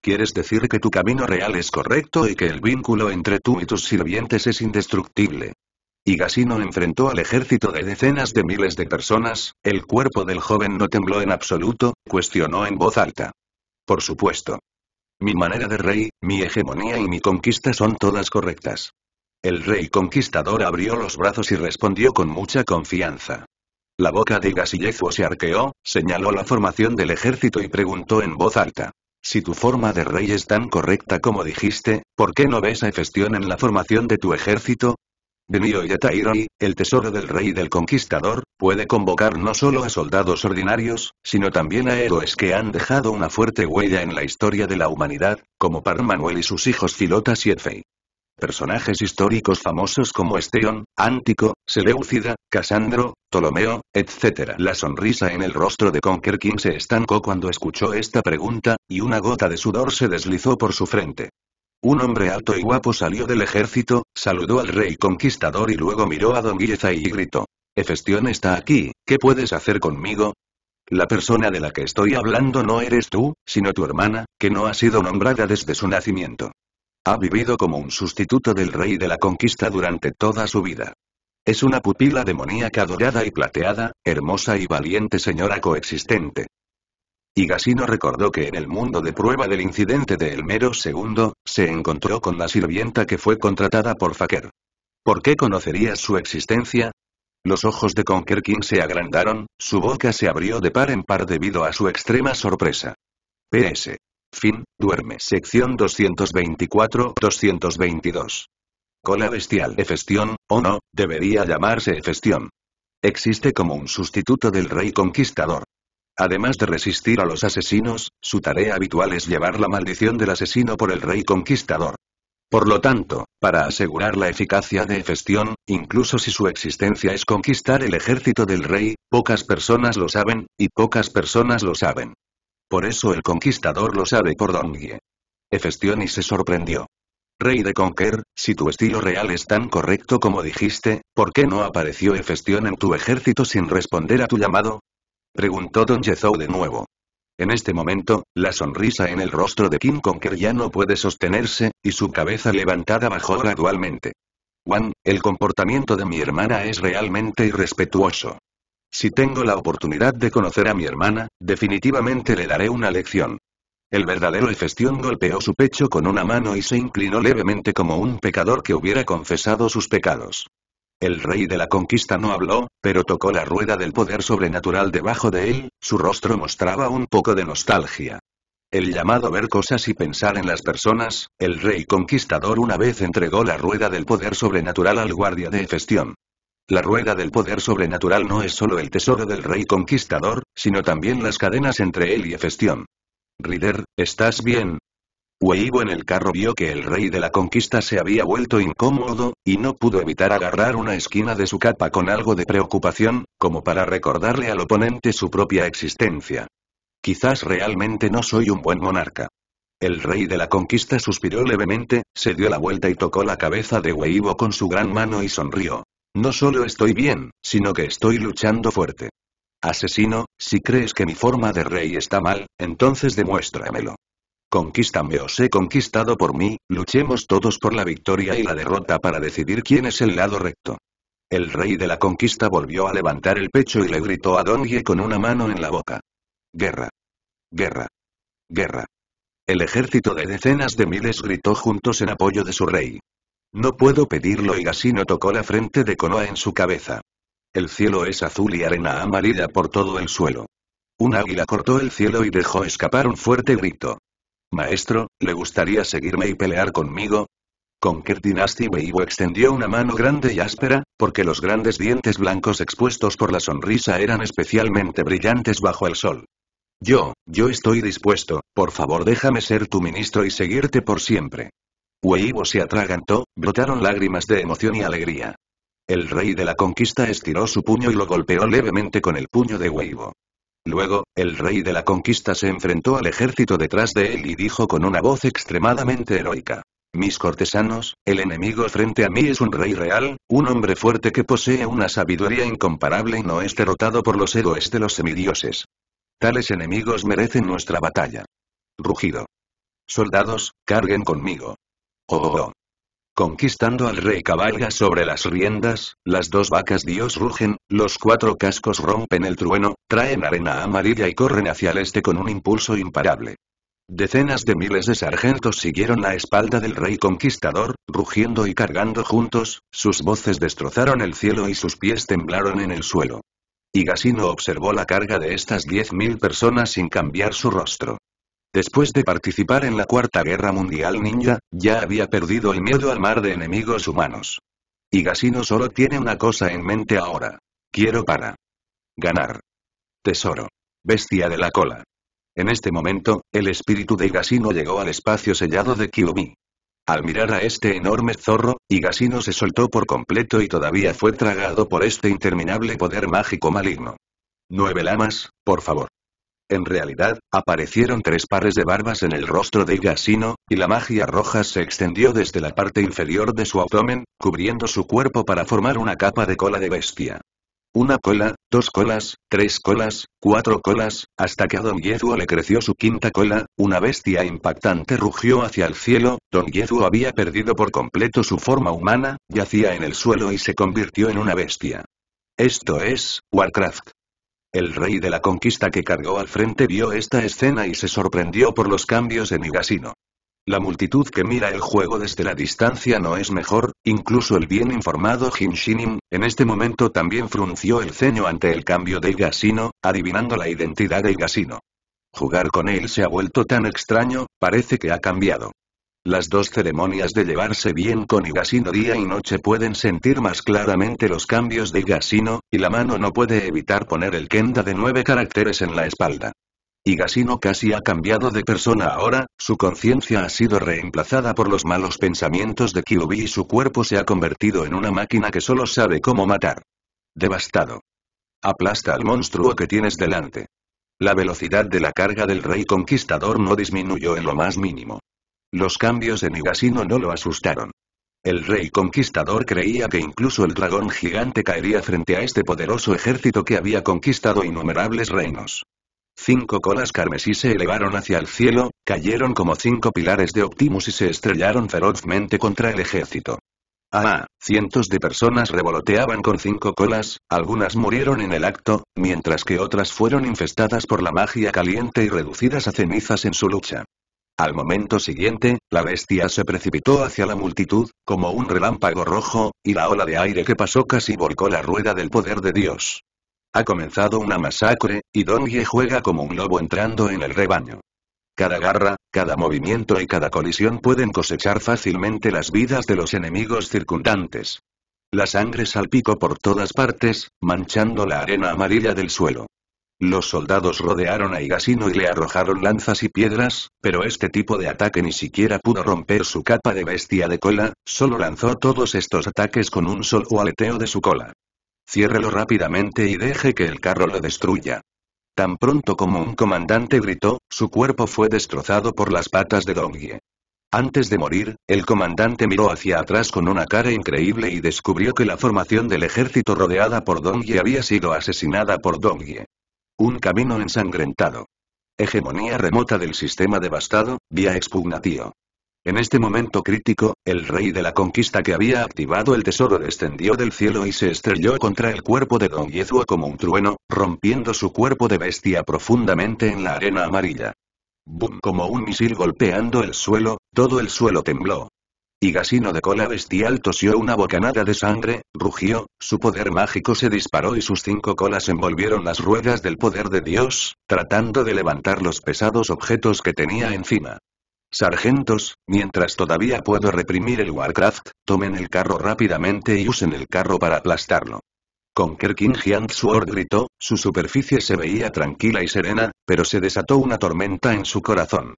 ¿Quieres decir que tu camino real es correcto y que el vínculo entre tú y tus sirvientes es indestructible? Gasino enfrentó al ejército de decenas de miles de personas, el cuerpo del joven no tembló en absoluto, cuestionó en voz alta. Por supuesto. Mi manera de rey, mi hegemonía y mi conquista son todas correctas. El rey conquistador abrió los brazos y respondió con mucha confianza. La boca de Gasillezo se arqueó, señaló la formación del ejército y preguntó en voz alta. Si tu forma de rey es tan correcta como dijiste, ¿por qué no ves a Efestión en la formación de tu ejército? Benio Yatairoi, el tesoro del rey del conquistador, puede convocar no solo a soldados ordinarios, sino también a héroes que han dejado una fuerte huella en la historia de la humanidad, como Manuel y sus hijos Filotas y Edfei. Personajes históricos famosos como Esteón, Antico, Seleucida, Casandro, Ptolomeo, etc. La sonrisa en el rostro de Conquer King se estancó cuando escuchó esta pregunta, y una gota de sudor se deslizó por su frente. Un hombre alto y guapo salió del ejército, saludó al rey conquistador y luego miró a Don Guillezai y gritó. Efestión está aquí, ¿qué puedes hacer conmigo? La persona de la que estoy hablando no eres tú, sino tu hermana, que no ha sido nombrada desde su nacimiento. Ha vivido como un sustituto del rey de la conquista durante toda su vida. Es una pupila demoníaca dorada y plateada, hermosa y valiente señora coexistente. Gasino recordó que en el mundo de prueba del incidente de Elmero II, se encontró con la sirvienta que fue contratada por Faker. ¿Por qué conocerías su existencia? Los ojos de Conker King se agrandaron, su boca se abrió de par en par debido a su extrema sorpresa. PS. Fin, duerme. Sección 224-222. Cola bestial. Efestión, o no, debería llamarse Efestión. Existe como un sustituto del rey conquistador. Además de resistir a los asesinos, su tarea habitual es llevar la maldición del asesino por el rey conquistador. Por lo tanto, para asegurar la eficacia de Efestión, incluso si su existencia es conquistar el ejército del rey, pocas personas lo saben, y pocas personas lo saben. Por eso el conquistador lo sabe por Dongie. Efestioni se sorprendió. Rey de Conquer, si tu estilo real es tan correcto como dijiste, ¿por qué no apareció Efestión en tu ejército sin responder a tu llamado? Preguntó Don Yezou de nuevo. En este momento, la sonrisa en el rostro de King Conquer ya no puede sostenerse, y su cabeza levantada bajó gradualmente. Juan, el comportamiento de mi hermana es realmente irrespetuoso. Si tengo la oportunidad de conocer a mi hermana, definitivamente le daré una lección. El verdadero Hefestión golpeó su pecho con una mano y se inclinó levemente como un pecador que hubiera confesado sus pecados. El rey de la conquista no habló, pero tocó la rueda del poder sobrenatural debajo de él, su rostro mostraba un poco de nostalgia. El llamado ver cosas y pensar en las personas, el rey conquistador una vez entregó la rueda del poder sobrenatural al guardia de Hefestión. La rueda del poder sobrenatural no es solo el tesoro del rey conquistador, sino también las cadenas entre él y Hefestión. Rider, ¿estás bien? Weibo en el carro vio que el rey de la conquista se había vuelto incómodo, y no pudo evitar agarrar una esquina de su capa con algo de preocupación, como para recordarle al oponente su propia existencia. Quizás realmente no soy un buen monarca. El rey de la conquista suspiró levemente, se dio la vuelta y tocó la cabeza de Weibo con su gran mano y sonrió. No solo estoy bien, sino que estoy luchando fuerte. Asesino, si crees que mi forma de rey está mal, entonces demuéstramelo. Conquístame o sé conquistado por mí, luchemos todos por la victoria y la derrota para decidir quién es el lado recto. El rey de la conquista volvió a levantar el pecho y le gritó a Don Ye con una mano en la boca. Guerra. Guerra. Guerra. El ejército de decenas de miles gritó juntos en apoyo de su rey. No puedo pedirlo y Gasino tocó la frente de Konoha en su cabeza. El cielo es azul y arena amarilla por todo el suelo. Un águila cortó el cielo y dejó escapar un fuerte grito. Maestro, ¿le gustaría seguirme y pelear conmigo? Conquer Dynasty Weibo extendió una mano grande y áspera, porque los grandes dientes blancos expuestos por la sonrisa eran especialmente brillantes bajo el sol. Yo, yo estoy dispuesto, por favor déjame ser tu ministro y seguirte por siempre. Weibo se atragantó, brotaron lágrimas de emoción y alegría. El rey de la conquista estiró su puño y lo golpeó levemente con el puño de Weibo. Luego, el rey de la conquista se enfrentó al ejército detrás de él y dijo con una voz extremadamente heroica. Mis cortesanos, el enemigo frente a mí es un rey real, un hombre fuerte que posee una sabiduría incomparable y no es derrotado por los héroes de los semidioses. Tales enemigos merecen nuestra batalla. Rugido. Soldados, carguen conmigo. Oh, oh, oh. Conquistando al rey cabalga sobre las riendas, las dos vacas dios rugen, los cuatro cascos rompen el trueno, traen arena amarilla y corren hacia el este con un impulso imparable. Decenas de miles de sargentos siguieron la espalda del rey conquistador, rugiendo y cargando juntos, sus voces destrozaron el cielo y sus pies temblaron en el suelo. Y Gasino observó la carga de estas diez mil personas sin cambiar su rostro. Después de participar en la Cuarta Guerra Mundial Ninja, ya había perdido el miedo al mar de enemigos humanos. Y Gasino solo tiene una cosa en mente ahora. Quiero para ganar. Tesoro. Bestia de la cola. En este momento, el espíritu de Gasino llegó al espacio sellado de Kyubi. Al mirar a este enorme zorro, Igasino se soltó por completo y todavía fue tragado por este interminable poder mágico maligno. Nueve lamas, por favor. En realidad, aparecieron tres pares de barbas en el rostro de Gasino, y la magia roja se extendió desde la parte inferior de su abdomen, cubriendo su cuerpo para formar una capa de cola de bestia. Una cola, dos colas, tres colas, cuatro colas, hasta que a Don Yezuo le creció su quinta cola, una bestia impactante rugió hacia el cielo, Don Yezuo había perdido por completo su forma humana, yacía en el suelo y se convirtió en una bestia. Esto es, Warcraft. El rey de la conquista que cargó al frente vio esta escena y se sorprendió por los cambios en Igasino. La multitud que mira el juego desde la distancia no es mejor, incluso el bien informado Shinim, en este momento también frunció el ceño ante el cambio de Igasino, adivinando la identidad de Igasino. Jugar con él se ha vuelto tan extraño, parece que ha cambiado. Las dos ceremonias de llevarse bien con Igasino día y noche pueden sentir más claramente los cambios de Igasino, y la mano no puede evitar poner el kenda de nueve caracteres en la espalda. Igasino casi ha cambiado de persona ahora, su conciencia ha sido reemplazada por los malos pensamientos de Kyubi y su cuerpo se ha convertido en una máquina que solo sabe cómo matar. Devastado. Aplasta al monstruo que tienes delante. La velocidad de la carga del rey conquistador no disminuyó en lo más mínimo. Los cambios en Igasino no lo asustaron. El rey conquistador creía que incluso el dragón gigante caería frente a este poderoso ejército que había conquistado innumerables reinos. Cinco colas carmesí se elevaron hacia el cielo, cayeron como cinco pilares de Optimus y se estrellaron ferozmente contra el ejército. Ah, cientos de personas revoloteaban con cinco colas, algunas murieron en el acto, mientras que otras fueron infestadas por la magia caliente y reducidas a cenizas en su lucha. Al momento siguiente, la bestia se precipitó hacia la multitud, como un relámpago rojo, y la ola de aire que pasó casi volcó la rueda del poder de Dios. Ha comenzado una masacre, y Dongye juega como un lobo entrando en el rebaño. Cada garra, cada movimiento y cada colisión pueden cosechar fácilmente las vidas de los enemigos circundantes. La sangre salpicó por todas partes, manchando la arena amarilla del suelo. Los soldados rodearon a Igasino y le arrojaron lanzas y piedras, pero este tipo de ataque ni siquiera pudo romper su capa de bestia de cola, solo lanzó todos estos ataques con un solo aleteo de su cola. Ciérrelo rápidamente y deje que el carro lo destruya. Tan pronto como un comandante gritó, su cuerpo fue destrozado por las patas de Dongye. Antes de morir, el comandante miró hacia atrás con una cara increíble y descubrió que la formación del ejército rodeada por Dongye había sido asesinada por Dongye. Un camino ensangrentado. Hegemonía remota del sistema devastado, vía expugnatío. En este momento crítico, el rey de la conquista que había activado el tesoro descendió del cielo y se estrelló contra el cuerpo de Don Yezua como un trueno, rompiendo su cuerpo de bestia profundamente en la arena amarilla. Boom como un misil golpeando el suelo, todo el suelo tembló. Y Gasino de cola bestial tosió una bocanada de sangre, rugió, su poder mágico se disparó y sus cinco colas envolvieron las ruedas del poder de Dios, tratando de levantar los pesados objetos que tenía encima. Sargentos, mientras todavía puedo reprimir el Warcraft, tomen el carro rápidamente y usen el carro para aplastarlo. Conker King Giant Sword gritó, su superficie se veía tranquila y serena, pero se desató una tormenta en su corazón.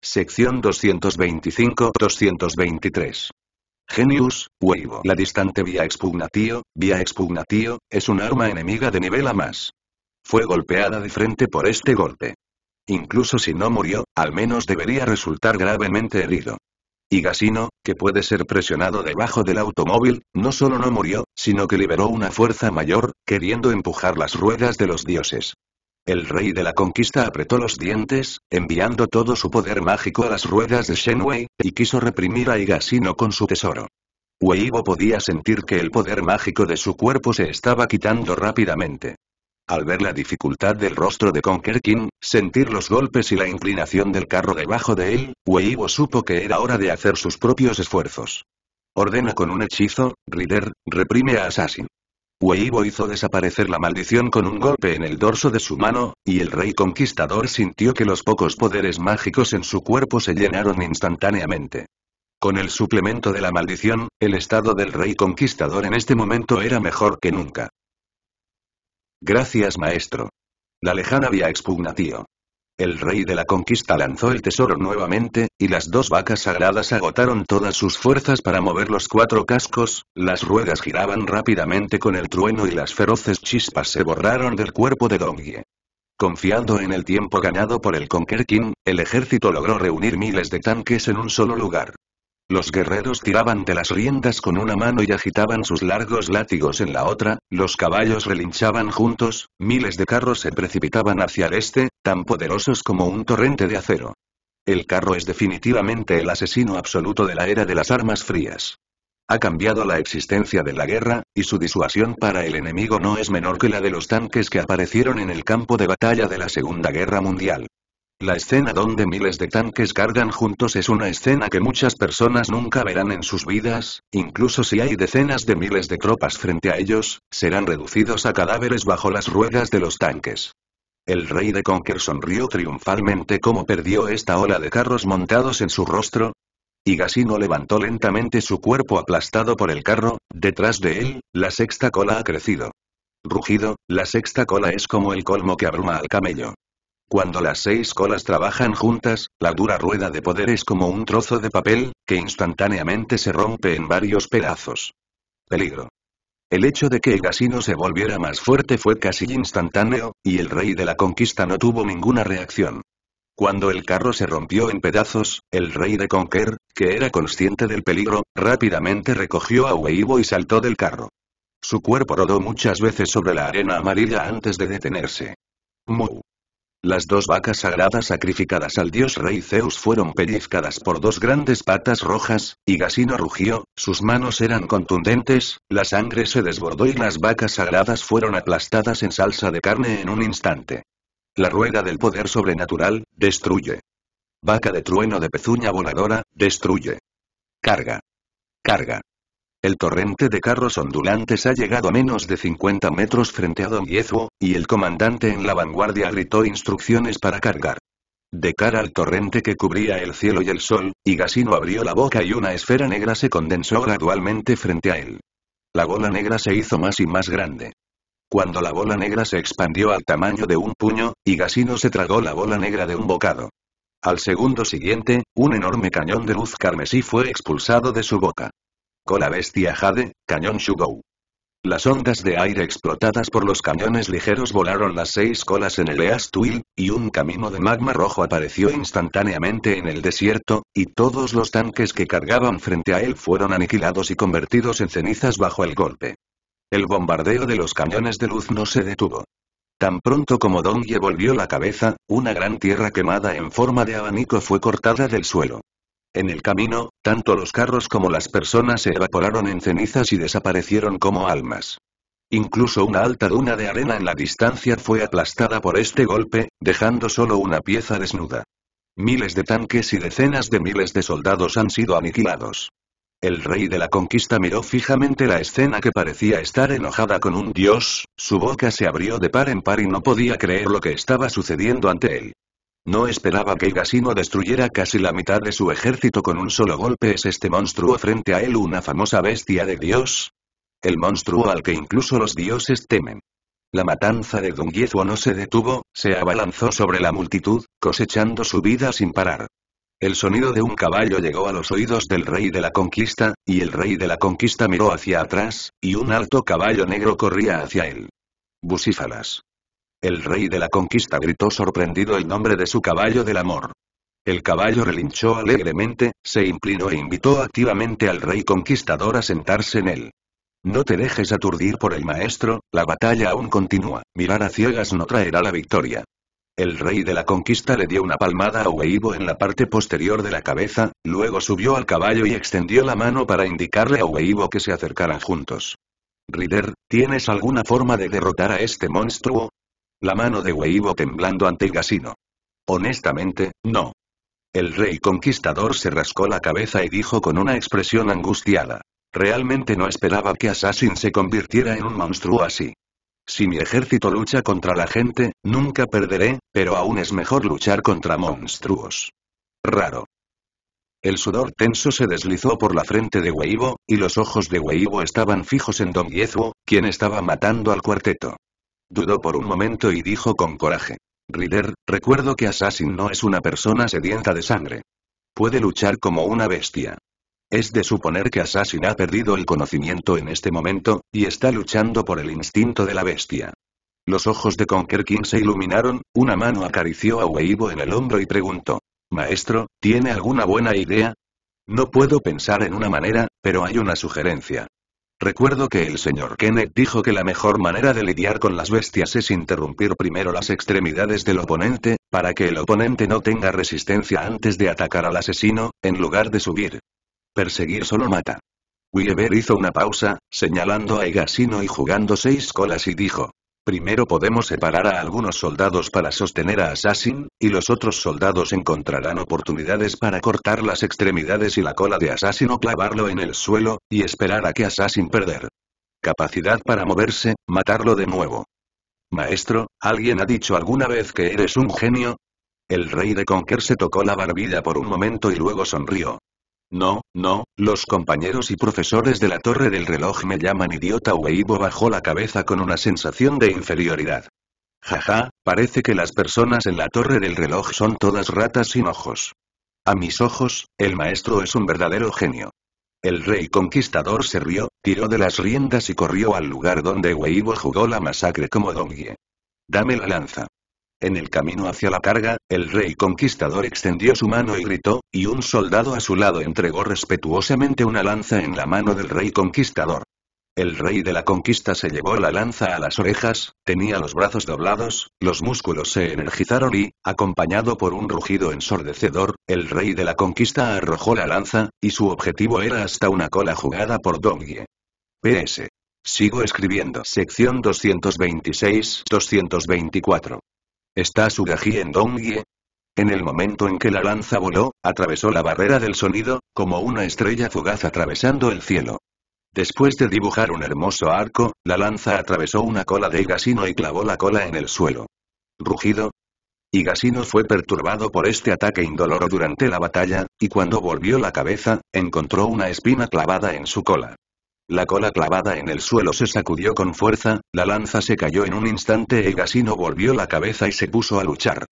Sección 225-223. Genius, Weibo. La distante vía expugnatío, vía expugnatío, es un arma enemiga de nivel A más. Fue golpeada de frente por este golpe. Incluso si no murió, al menos debería resultar gravemente herido. Y Gasino, que puede ser presionado debajo del automóvil, no solo no murió, sino que liberó una fuerza mayor, queriendo empujar las ruedas de los dioses. El rey de la conquista apretó los dientes, enviando todo su poder mágico a las ruedas de Shenwei, y quiso reprimir a Igasino con su tesoro. Weibo podía sentir que el poder mágico de su cuerpo se estaba quitando rápidamente. Al ver la dificultad del rostro de Conker King, sentir los golpes y la inclinación del carro debajo de él, Weibo supo que era hora de hacer sus propios esfuerzos. Ordena con un hechizo, Rider, reprime a Assassin. Weibo hizo desaparecer la maldición con un golpe en el dorso de su mano, y el rey conquistador sintió que los pocos poderes mágicos en su cuerpo se llenaron instantáneamente. Con el suplemento de la maldición, el estado del rey conquistador en este momento era mejor que nunca. Gracias maestro. La lejana vía expugnatío. El rey de la conquista lanzó el tesoro nuevamente, y las dos vacas sagradas agotaron todas sus fuerzas para mover los cuatro cascos, las ruedas giraban rápidamente con el trueno y las feroces chispas se borraron del cuerpo de Dongye. Confiando en el tiempo ganado por el Conquer King, el ejército logró reunir miles de tanques en un solo lugar. Los guerreros tiraban de las riendas con una mano y agitaban sus largos látigos en la otra, los caballos relinchaban juntos, miles de carros se precipitaban hacia el este, tan poderosos como un torrente de acero. El carro es definitivamente el asesino absoluto de la era de las armas frías. Ha cambiado la existencia de la guerra, y su disuasión para el enemigo no es menor que la de los tanques que aparecieron en el campo de batalla de la Segunda Guerra Mundial. La escena donde miles de tanques cargan juntos es una escena que muchas personas nunca verán en sus vidas, incluso si hay decenas de miles de tropas frente a ellos, serán reducidos a cadáveres bajo las ruedas de los tanques. El rey de Conker sonrió triunfalmente como perdió esta ola de carros montados en su rostro. Y Gasino levantó lentamente su cuerpo aplastado por el carro, detrás de él, la sexta cola ha crecido. Rugido, la sexta cola es como el colmo que abruma al camello. Cuando las seis colas trabajan juntas, la dura rueda de poder es como un trozo de papel, que instantáneamente se rompe en varios pedazos. Peligro. El hecho de que el gasino se volviera más fuerte fue casi instantáneo, y el rey de la conquista no tuvo ninguna reacción. Cuando el carro se rompió en pedazos, el rey de Conquer, que era consciente del peligro, rápidamente recogió a Weibo y saltó del carro. Su cuerpo rodó muchas veces sobre la arena amarilla antes de detenerse. Mu. Las dos vacas sagradas sacrificadas al dios rey Zeus fueron pellizcadas por dos grandes patas rojas, y Gasino rugió, sus manos eran contundentes, la sangre se desbordó y las vacas sagradas fueron aplastadas en salsa de carne en un instante. La rueda del poder sobrenatural, destruye. Vaca de trueno de pezuña voladora, destruye. Carga. Carga. El torrente de carros ondulantes ha llegado a menos de 50 metros frente a Don Yezhuo, y el comandante en la vanguardia gritó instrucciones para cargar. De cara al torrente que cubría el cielo y el sol, Gasino abrió la boca y una esfera negra se condensó gradualmente frente a él. La bola negra se hizo más y más grande. Cuando la bola negra se expandió al tamaño de un puño, Gasino se tragó la bola negra de un bocado. Al segundo siguiente, un enorme cañón de luz carmesí fue expulsado de su boca. Cola bestia Jade, cañón Shugou. Las ondas de aire explotadas por los cañones ligeros volaron las seis colas en el East y un camino de magma rojo apareció instantáneamente en el desierto, y todos los tanques que cargaban frente a él fueron aniquilados y convertidos en cenizas bajo el golpe. El bombardeo de los cañones de luz no se detuvo. Tan pronto como Dongye volvió la cabeza, una gran tierra quemada en forma de abanico fue cortada del suelo. En el camino, tanto los carros como las personas se evaporaron en cenizas y desaparecieron como almas. Incluso una alta duna de arena en la distancia fue aplastada por este golpe, dejando solo una pieza desnuda. Miles de tanques y decenas de miles de soldados han sido aniquilados. El rey de la conquista miró fijamente la escena que parecía estar enojada con un dios, su boca se abrió de par en par y no podía creer lo que estaba sucediendo ante él. No esperaba que Gasino destruyera casi la mitad de su ejército con un solo golpe. ¿Es este monstruo frente a él una famosa bestia de Dios? El monstruo al que incluso los dioses temen. La matanza de Dongyezuo no se detuvo, se abalanzó sobre la multitud, cosechando su vida sin parar. El sonido de un caballo llegó a los oídos del rey de la conquista, y el rey de la conquista miró hacia atrás, y un alto caballo negro corría hacia él. Busífalas. El rey de la conquista gritó sorprendido el nombre de su caballo del amor. El caballo relinchó alegremente, se inclinó e invitó activamente al rey conquistador a sentarse en él. No te dejes aturdir por el maestro, la batalla aún continúa, mirar a ciegas no traerá la victoria. El rey de la conquista le dio una palmada a Weibo en la parte posterior de la cabeza, luego subió al caballo y extendió la mano para indicarle a Weibo que se acercaran juntos. Rider, ¿tienes alguna forma de derrotar a este monstruo? La mano de Weibo temblando ante Gasino. Honestamente, no. El rey conquistador se rascó la cabeza y dijo con una expresión angustiada. Realmente no esperaba que Assassin se convirtiera en un monstruo así. Si mi ejército lucha contra la gente, nunca perderé, pero aún es mejor luchar contra monstruos. Raro. El sudor tenso se deslizó por la frente de Weibo, y los ojos de Weibo estaban fijos en Don Yezuo, quien estaba matando al cuarteto. Dudó por un momento y dijo con coraje. Rider, recuerdo que Assassin no es una persona sedienta de sangre. Puede luchar como una bestia. Es de suponer que Assassin ha perdido el conocimiento en este momento, y está luchando por el instinto de la bestia. Los ojos de Conker King se iluminaron, una mano acarició a Weibo en el hombro y preguntó. Maestro, ¿tiene alguna buena idea? No puedo pensar en una manera, pero hay una sugerencia. Recuerdo que el señor Kenneth dijo que la mejor manera de lidiar con las bestias es interrumpir primero las extremidades del oponente, para que el oponente no tenga resistencia antes de atacar al asesino, en lugar de subir. Perseguir solo mata. Weaver hizo una pausa, señalando a Egasino y jugando seis colas y dijo. Primero podemos separar a algunos soldados para sostener a Assassin, y los otros soldados encontrarán oportunidades para cortar las extremidades y la cola de Assassin o clavarlo en el suelo, y esperar a que Assassin perder. Capacidad para moverse, matarlo de nuevo. Maestro, ¿alguien ha dicho alguna vez que eres un genio? El rey de Conker se tocó la barbilla por un momento y luego sonrió. No, no, los compañeros y profesores de la torre del reloj me llaman idiota Weibo bajó la cabeza con una sensación de inferioridad. Jaja, parece que las personas en la torre del reloj son todas ratas sin ojos. A mis ojos, el maestro es un verdadero genio. El rey conquistador se rió, tiró de las riendas y corrió al lugar donde Weibo jugó la masacre como Dongye. Dame la lanza. En el camino hacia la carga, el rey conquistador extendió su mano y gritó, y un soldado a su lado entregó respetuosamente una lanza en la mano del rey conquistador. El rey de la conquista se llevó la lanza a las orejas, tenía los brazos doblados, los músculos se energizaron y, acompañado por un rugido ensordecedor, el rey de la conquista arrojó la lanza, y su objetivo era hasta una cola jugada por Dongye. PS. Sigo escribiendo. Sección 226-224. ¿Está Sugaji en Dongye? En el momento en que la lanza voló, atravesó la barrera del sonido, como una estrella fugaz atravesando el cielo. Después de dibujar un hermoso arco, la lanza atravesó una cola de Igasino y clavó la cola en el suelo. Rugido. Igasino fue perturbado por este ataque indoloro durante la batalla, y cuando volvió la cabeza, encontró una espina clavada en su cola. La cola clavada en el suelo se sacudió con fuerza, la lanza se cayó en un instante e Igasino volvió la cabeza y se puso a luchar.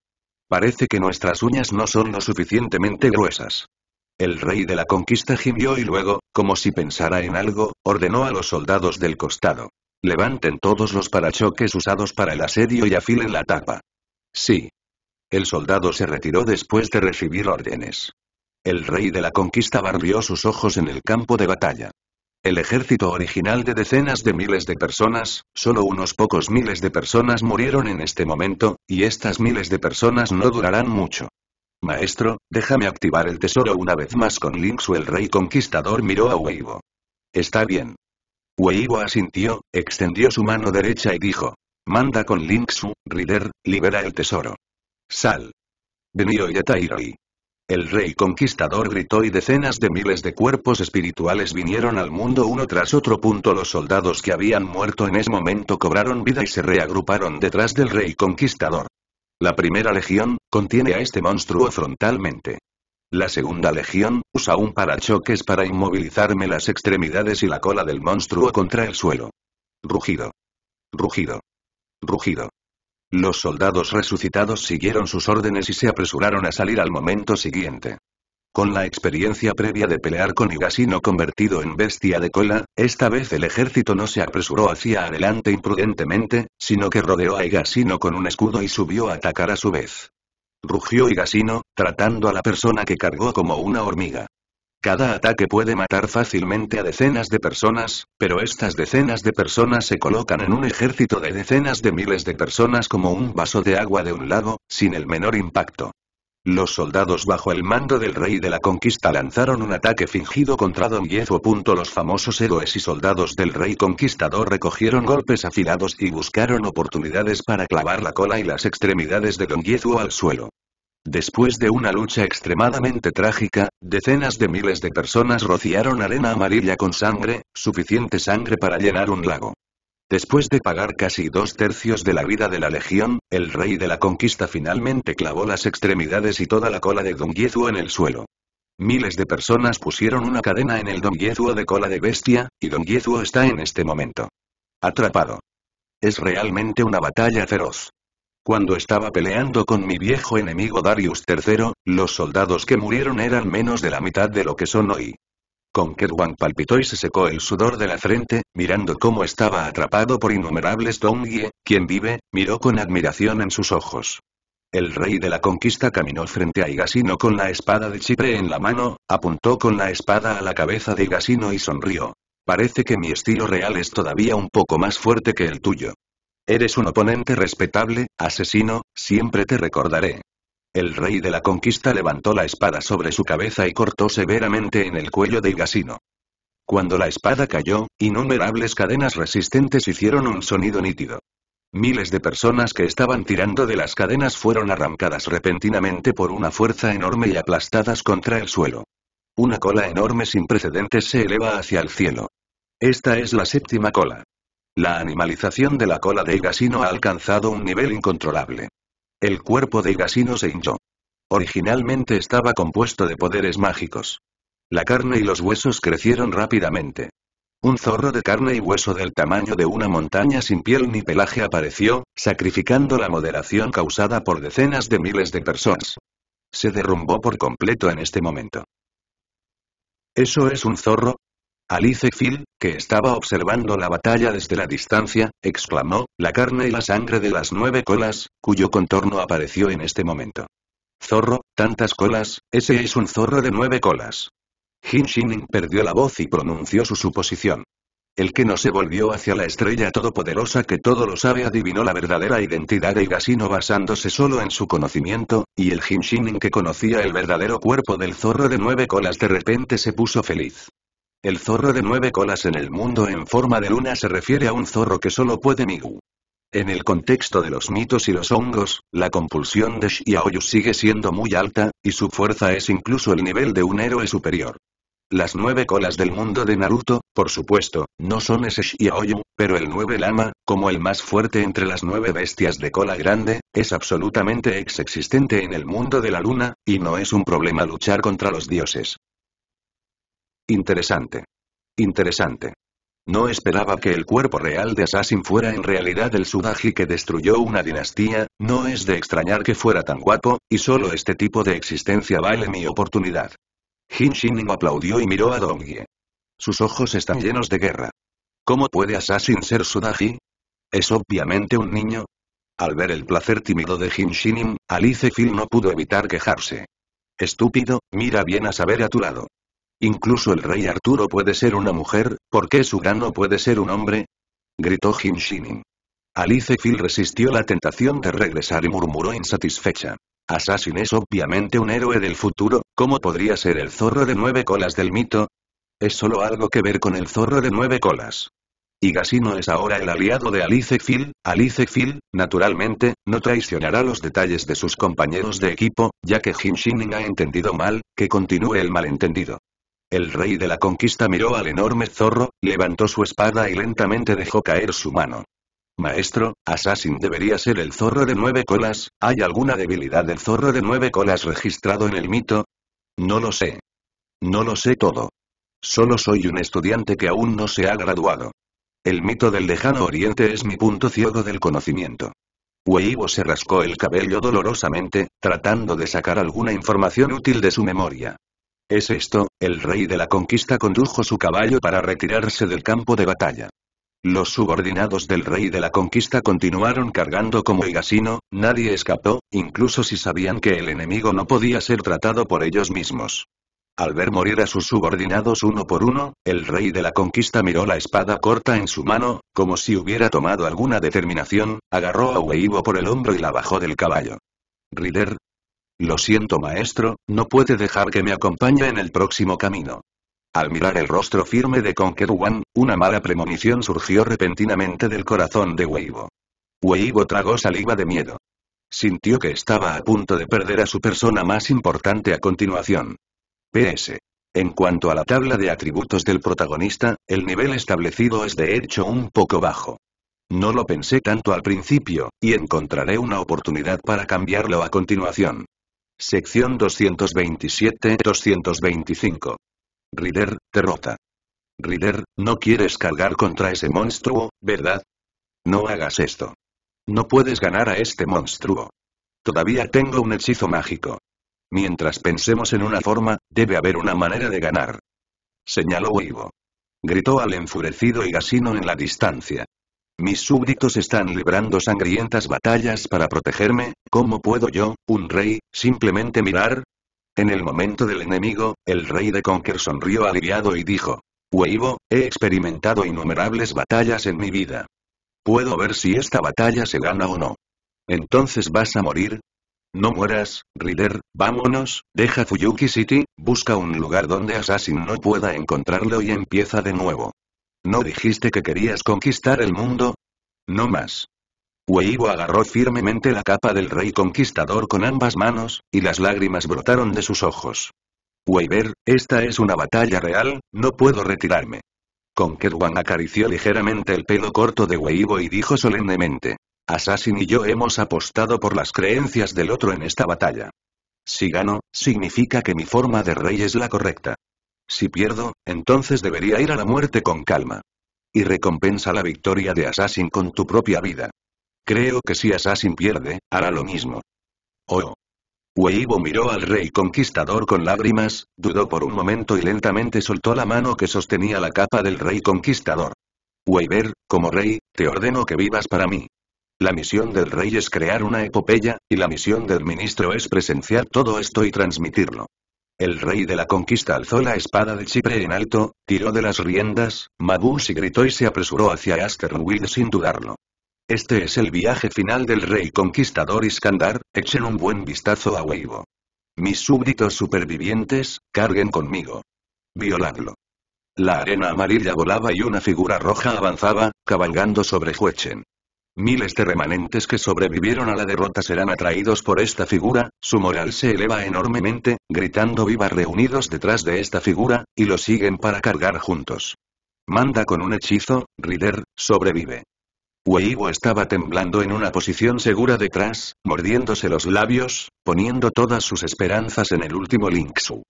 Parece que nuestras uñas no son lo suficientemente gruesas. El rey de la conquista gimió y luego, como si pensara en algo, ordenó a los soldados del costado. Levanten todos los parachoques usados para el asedio y afilen la tapa. Sí. El soldado se retiró después de recibir órdenes. El rey de la conquista barrió sus ojos en el campo de batalla. El ejército original de decenas de miles de personas, solo unos pocos miles de personas murieron en este momento, y estas miles de personas no durarán mucho. Maestro, déjame activar el tesoro una vez más con Linksu el rey conquistador miró a Weibo. Está bien. Weibo asintió, extendió su mano derecha y dijo. Manda con Linksu, Rider, libera el tesoro. Sal. Benio Yatairoi. El rey conquistador gritó y decenas de miles de cuerpos espirituales vinieron al mundo uno tras otro. Los soldados que habían muerto en ese momento cobraron vida y se reagruparon detrás del rey conquistador. La primera legión, contiene a este monstruo frontalmente. La segunda legión, usa un parachoques para inmovilizarme las extremidades y la cola del monstruo contra el suelo. Rugido. Rugido. Rugido. Los soldados resucitados siguieron sus órdenes y se apresuraron a salir al momento siguiente. Con la experiencia previa de pelear con Igasino convertido en bestia de cola, esta vez el ejército no se apresuró hacia adelante imprudentemente, sino que rodeó a Igasino con un escudo y subió a atacar a su vez. Rugió Igasino, tratando a la persona que cargó como una hormiga. Cada ataque puede matar fácilmente a decenas de personas, pero estas decenas de personas se colocan en un ejército de decenas de miles de personas como un vaso de agua de un lago, sin el menor impacto. Los soldados bajo el mando del rey de la conquista lanzaron un ataque fingido contra Don Yezo. Los famosos héroes y soldados del rey conquistador recogieron golpes afilados y buscaron oportunidades para clavar la cola y las extremidades de Don Yezo al suelo. Después de una lucha extremadamente trágica, decenas de miles de personas rociaron arena amarilla con sangre, suficiente sangre para llenar un lago. Después de pagar casi dos tercios de la vida de la legión, el rey de la conquista finalmente clavó las extremidades y toda la cola de Don Yezuo en el suelo. Miles de personas pusieron una cadena en el Don Yezuo de cola de bestia, y Don Yezuo está en este momento. Atrapado. Es realmente una batalla feroz. Cuando estaba peleando con mi viejo enemigo Darius III, los soldados que murieron eran menos de la mitad de lo que son hoy. Con Wang palpitó y se secó el sudor de la frente, mirando cómo estaba atrapado por innumerables Dongye, quien vive, miró con admiración en sus ojos. El rey de la conquista caminó frente a Igasino con la espada de Chipre en la mano, apuntó con la espada a la cabeza de Igasino y sonrió. Parece que mi estilo real es todavía un poco más fuerte que el tuyo. Eres un oponente respetable, asesino, siempre te recordaré. El rey de la conquista levantó la espada sobre su cabeza y cortó severamente en el cuello de Igasino. Cuando la espada cayó, innumerables cadenas resistentes hicieron un sonido nítido. Miles de personas que estaban tirando de las cadenas fueron arrancadas repentinamente por una fuerza enorme y aplastadas contra el suelo. Una cola enorme sin precedentes se eleva hacia el cielo. Esta es la séptima cola. La animalización de la cola de Igasino ha alcanzado un nivel incontrolable. El cuerpo de Igasino se hinchó. Originalmente estaba compuesto de poderes mágicos. La carne y los huesos crecieron rápidamente. Un zorro de carne y hueso del tamaño de una montaña sin piel ni pelaje apareció, sacrificando la moderación causada por decenas de miles de personas. Se derrumbó por completo en este momento. ¿Eso es un zorro? Alice Phil, que estaba observando la batalla desde la distancia, exclamó, la carne y la sangre de las nueve colas, cuyo contorno apareció en este momento. Zorro, tantas colas, ese es un zorro de nueve colas. Hin Shining perdió la voz y pronunció su suposición. El que no se volvió hacia la estrella todopoderosa que todo lo sabe adivinó la verdadera identidad de Igasino basándose solo en su conocimiento, y el Hinshinin que conocía el verdadero cuerpo del zorro de nueve colas de repente se puso feliz. El zorro de nueve colas en el mundo en forma de luna se refiere a un zorro que solo puede Migu. En el contexto de los mitos y los hongos, la compulsión de Xiaoyu sigue siendo muy alta, y su fuerza es incluso el nivel de un héroe superior. Las nueve colas del mundo de Naruto, por supuesto, no son ese Xiaoyu, pero el nueve lama, como el más fuerte entre las nueve bestias de cola grande, es absolutamente ex existente en el mundo de la luna, y no es un problema luchar contra los dioses. Interesante. Interesante. No esperaba que el cuerpo real de Assassin fuera en realidad el Sudaji que destruyó una dinastía, no es de extrañar que fuera tan guapo, y solo este tipo de existencia vale mi oportunidad. Jin Shining aplaudió y miró a Dongye. Sus ojos están llenos de guerra. ¿Cómo puede Assassin ser Sudaji? ¿Es obviamente un niño? Al ver el placer tímido de Jin Shining, Alice Phil no pudo evitar quejarse. Estúpido, mira bien a saber a tu lado. Incluso el rey Arturo puede ser una mujer, ¿por qué su no puede ser un hombre? Gritó Jin Shining. Alice Phil resistió la tentación de regresar y murmuró insatisfecha. Assassin es obviamente un héroe del futuro, ¿cómo podría ser el zorro de nueve colas del mito? Es solo algo que ver con el zorro de nueve colas. Y Gasino es ahora el aliado de Alice Phil, Alice Phil, naturalmente, no traicionará los detalles de sus compañeros de equipo, ya que Jin Shining ha entendido mal, que continúe el malentendido. El rey de la conquista miró al enorme zorro, levantó su espada y lentamente dejó caer su mano. Maestro, Assassin debería ser el zorro de nueve colas, ¿hay alguna debilidad del zorro de nueve colas registrado en el mito? No lo sé. No lo sé todo. Solo soy un estudiante que aún no se ha graduado. El mito del lejano oriente es mi punto ciego del conocimiento. Weibo se rascó el cabello dolorosamente, tratando de sacar alguna información útil de su memoria. ¿Es esto? El rey de la conquista condujo su caballo para retirarse del campo de batalla. Los subordinados del rey de la conquista continuaron cargando como higasino, nadie escapó, incluso si sabían que el enemigo no podía ser tratado por ellos mismos. Al ver morir a sus subordinados uno por uno, el rey de la conquista miró la espada corta en su mano, como si hubiera tomado alguna determinación, agarró a Weibo por el hombro y la bajó del caballo. Rider. Lo siento maestro, no puede dejar que me acompañe en el próximo camino. Al mirar el rostro firme de Conquer One, una mala premonición surgió repentinamente del corazón de Weibo. Weibo tragó saliva de miedo. Sintió que estaba a punto de perder a su persona más importante a continuación. PS. En cuanto a la tabla de atributos del protagonista, el nivel establecido es de hecho un poco bajo. No lo pensé tanto al principio, y encontraré una oportunidad para cambiarlo a continuación. Sección 227-225. Rider, derrota. Rider, no quieres cargar contra ese monstruo, ¿verdad? No hagas esto. No puedes ganar a este monstruo. Todavía tengo un hechizo mágico. Mientras pensemos en una forma, debe haber una manera de ganar. Señaló Weibo. Gritó al enfurecido y gasino en la distancia. Mis súbditos están librando sangrientas batallas para protegerme, ¿cómo puedo yo, un rey, simplemente mirar? En el momento del enemigo, el rey de Conker sonrió aliviado y dijo. Weibo, he experimentado innumerables batallas en mi vida. Puedo ver si esta batalla se gana o no. Entonces vas a morir. No mueras, Rider, vámonos, deja Fuyuki City, busca un lugar donde Assassin no pueda encontrarlo y empieza de nuevo. ¿No dijiste que querías conquistar el mundo? No más. Weibo agarró firmemente la capa del rey conquistador con ambas manos, y las lágrimas brotaron de sus ojos. Weiber, esta es una batalla real, no puedo retirarme. Conquerwan acarició ligeramente el pelo corto de Weibo y dijo solemnemente. Assassin y yo hemos apostado por las creencias del otro en esta batalla. Si gano, significa que mi forma de rey es la correcta. Si pierdo, entonces debería ir a la muerte con calma. Y recompensa la victoria de Assassin con tu propia vida. Creo que si Assassin pierde, hará lo mismo. Oh. Weibo miró al rey conquistador con lágrimas, dudó por un momento y lentamente soltó la mano que sostenía la capa del rey conquistador. Weiber, como rey, te ordeno que vivas para mí. La misión del rey es crear una epopeya, y la misión del ministro es presenciar todo esto y transmitirlo. El rey de la conquista alzó la espada de Chipre en alto, tiró de las riendas, Mabushi gritó y se apresuró hacia Asternwid sin dudarlo. Este es el viaje final del rey conquistador Iskandar, echen un buen vistazo a Weibo. Mis súbditos supervivientes, carguen conmigo. Violadlo. La arena amarilla volaba y una figura roja avanzaba, cabalgando sobre Huechen. Miles de remanentes que sobrevivieron a la derrota serán atraídos por esta figura, su moral se eleva enormemente, gritando viva reunidos detrás de esta figura, y lo siguen para cargar juntos. Manda con un hechizo, Rider, sobrevive. Weibo estaba temblando en una posición segura detrás, mordiéndose los labios, poniendo todas sus esperanzas en el último Linksu.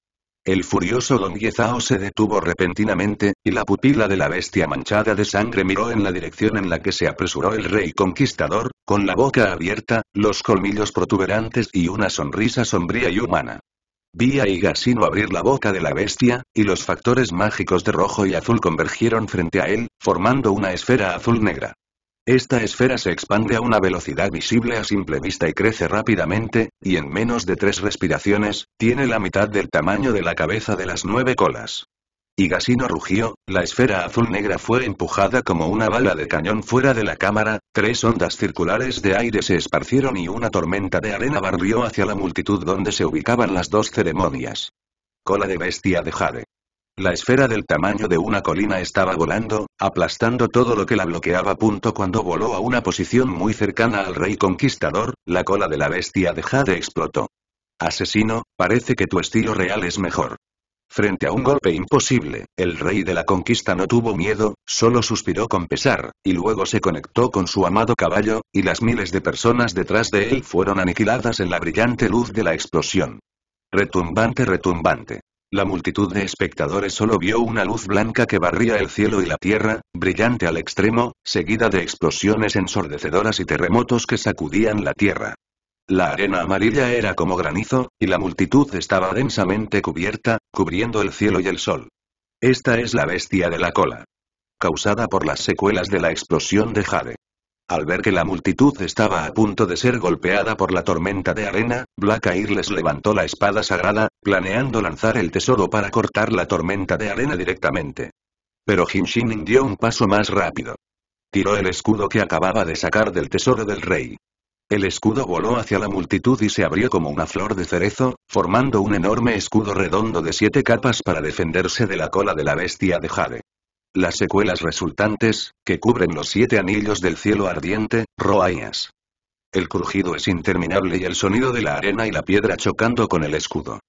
El furioso Don Yezao se detuvo repentinamente, y la pupila de la bestia manchada de sangre miró en la dirección en la que se apresuró el rey conquistador, con la boca abierta, los colmillos protuberantes y una sonrisa sombría y humana. Vi a Igasino abrir la boca de la bestia, y los factores mágicos de rojo y azul convergieron frente a él, formando una esfera azul-negra. Esta esfera se expande a una velocidad visible a simple vista y crece rápidamente, y en menos de tres respiraciones, tiene la mitad del tamaño de la cabeza de las nueve colas. Gasino rugió, la esfera azul negra fue empujada como una bala de cañón fuera de la cámara, tres ondas circulares de aire se esparcieron y una tormenta de arena barrió hacia la multitud donde se ubicaban las dos ceremonias. Cola de bestia de Jade. La esfera del tamaño de una colina estaba volando, aplastando todo lo que la bloqueaba. Punto cuando voló a una posición muy cercana al rey conquistador, la cola de la bestia de Jade explotó. Asesino, parece que tu estilo real es mejor. Frente a un golpe imposible, el rey de la conquista no tuvo miedo, solo suspiró con pesar, y luego se conectó con su amado caballo, y las miles de personas detrás de él fueron aniquiladas en la brillante luz de la explosión. Retumbante, retumbante. La multitud de espectadores solo vio una luz blanca que barría el cielo y la tierra, brillante al extremo, seguida de explosiones ensordecedoras y terremotos que sacudían la tierra. La arena amarilla era como granizo, y la multitud estaba densamente cubierta, cubriendo el cielo y el sol. Esta es la bestia de la cola. Causada por las secuelas de la explosión de Jade. Al ver que la multitud estaba a punto de ser golpeada por la tormenta de arena, Black les levantó la espada sagrada, planeando lanzar el tesoro para cortar la tormenta de arena directamente. Pero Hinshin dio un paso más rápido. Tiró el escudo que acababa de sacar del tesoro del rey. El escudo voló hacia la multitud y se abrió como una flor de cerezo, formando un enorme escudo redondo de siete capas para defenderse de la cola de la bestia de Jade. Las secuelas resultantes, que cubren los siete anillos del cielo ardiente, Roayas. El crujido es interminable y el sonido de la arena y la piedra chocando con el escudo.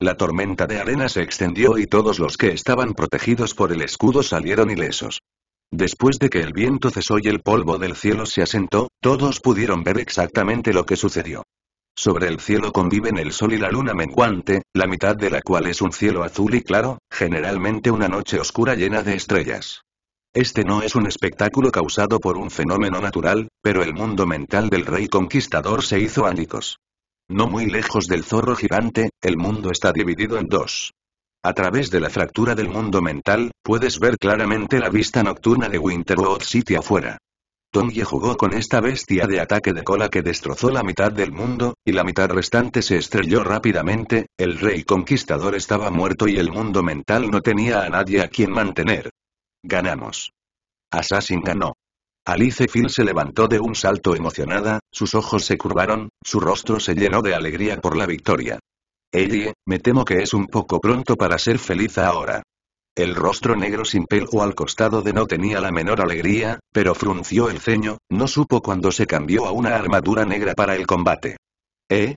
La tormenta de arena se extendió y todos los que estaban protegidos por el escudo salieron ilesos. Después de que el viento cesó y el polvo del cielo se asentó, todos pudieron ver exactamente lo que sucedió. Sobre el cielo conviven el sol y la luna menguante, la mitad de la cual es un cielo azul y claro, generalmente una noche oscura llena de estrellas. Este no es un espectáculo causado por un fenómeno natural, pero el mundo mental del rey conquistador se hizo ándicos. No muy lejos del zorro gigante, el mundo está dividido en dos. A través de la fractura del mundo mental, puedes ver claramente la vista nocturna de Winterwood City afuera. Tongye jugó con esta bestia de ataque de cola que destrozó la mitad del mundo, y la mitad restante se estrelló rápidamente, el rey conquistador estaba muerto y el mundo mental no tenía a nadie a quien mantener. Ganamos. Assassin ganó. Alice Phil se levantó de un salto emocionada, sus ojos se curvaron, su rostro se llenó de alegría por la victoria. Ellie, me temo que es un poco pronto para ser feliz ahora. El rostro negro sin pelo al costado de no tenía la menor alegría, pero frunció el ceño, no supo cuando se cambió a una armadura negra para el combate. ¿Eh?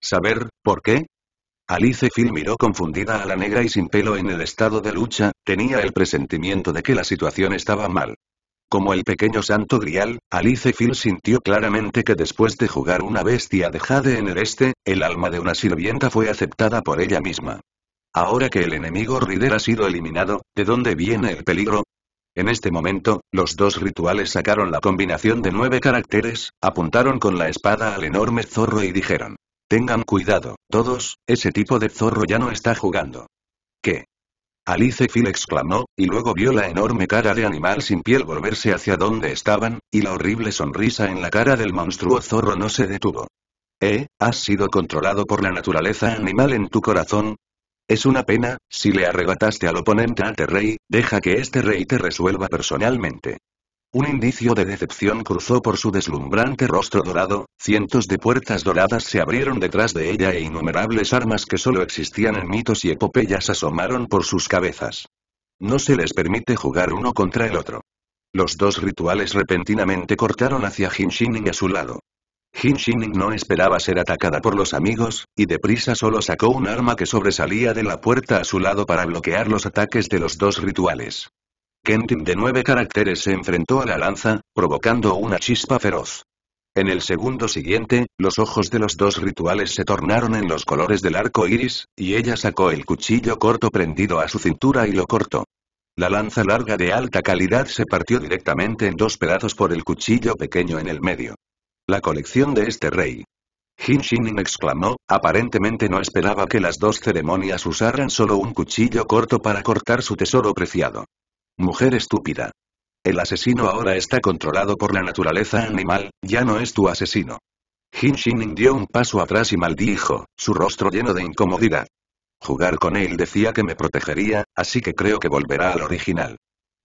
¿Saber, por qué? Alice Phil miró confundida a la negra y sin pelo en el estado de lucha, tenía el presentimiento de que la situación estaba mal. Como el pequeño santo grial, Alice Phil sintió claramente que después de jugar una bestia de Jade en el este, el alma de una sirvienta fue aceptada por ella misma. Ahora que el enemigo Rider ha sido eliminado, ¿de dónde viene el peligro? En este momento, los dos rituales sacaron la combinación de nueve caracteres, apuntaron con la espada al enorme zorro y dijeron. Tengan cuidado, todos, ese tipo de zorro ya no está jugando. ¿Qué? Alice Phil exclamó, y luego vio la enorme cara de animal sin piel volverse hacia donde estaban, y la horrible sonrisa en la cara del monstruo zorro no se detuvo. ¿Eh? ¿Has sido controlado por la naturaleza animal en tu corazón? Es una pena, si le arrebataste al oponente ante rey, deja que este rey te resuelva personalmente. Un indicio de decepción cruzó por su deslumbrante rostro dorado, cientos de puertas doradas se abrieron detrás de ella e innumerables armas que solo existían en mitos y epopeyas asomaron por sus cabezas. No se les permite jugar uno contra el otro. Los dos rituales repentinamente cortaron hacia Hinshin a su lado. Hinshin no esperaba ser atacada por los amigos, y deprisa solo sacó un arma que sobresalía de la puerta a su lado para bloquear los ataques de los dos rituales. Kentin de nueve caracteres se enfrentó a la lanza, provocando una chispa feroz. En el segundo siguiente, los ojos de los dos rituales se tornaron en los colores del arco iris, y ella sacó el cuchillo corto prendido a su cintura y lo cortó. La lanza larga de alta calidad se partió directamente en dos pedazos por el cuchillo pequeño en el medio. La colección de este rey. Jin Shinin exclamó, aparentemente no esperaba que las dos ceremonias usaran solo un cuchillo corto para cortar su tesoro preciado. Mujer estúpida. El asesino ahora está controlado por la naturaleza animal, ya no es tu asesino. Jin Shinin dio un paso atrás y maldijo, su rostro lleno de incomodidad. Jugar con él decía que me protegería, así que creo que volverá al original.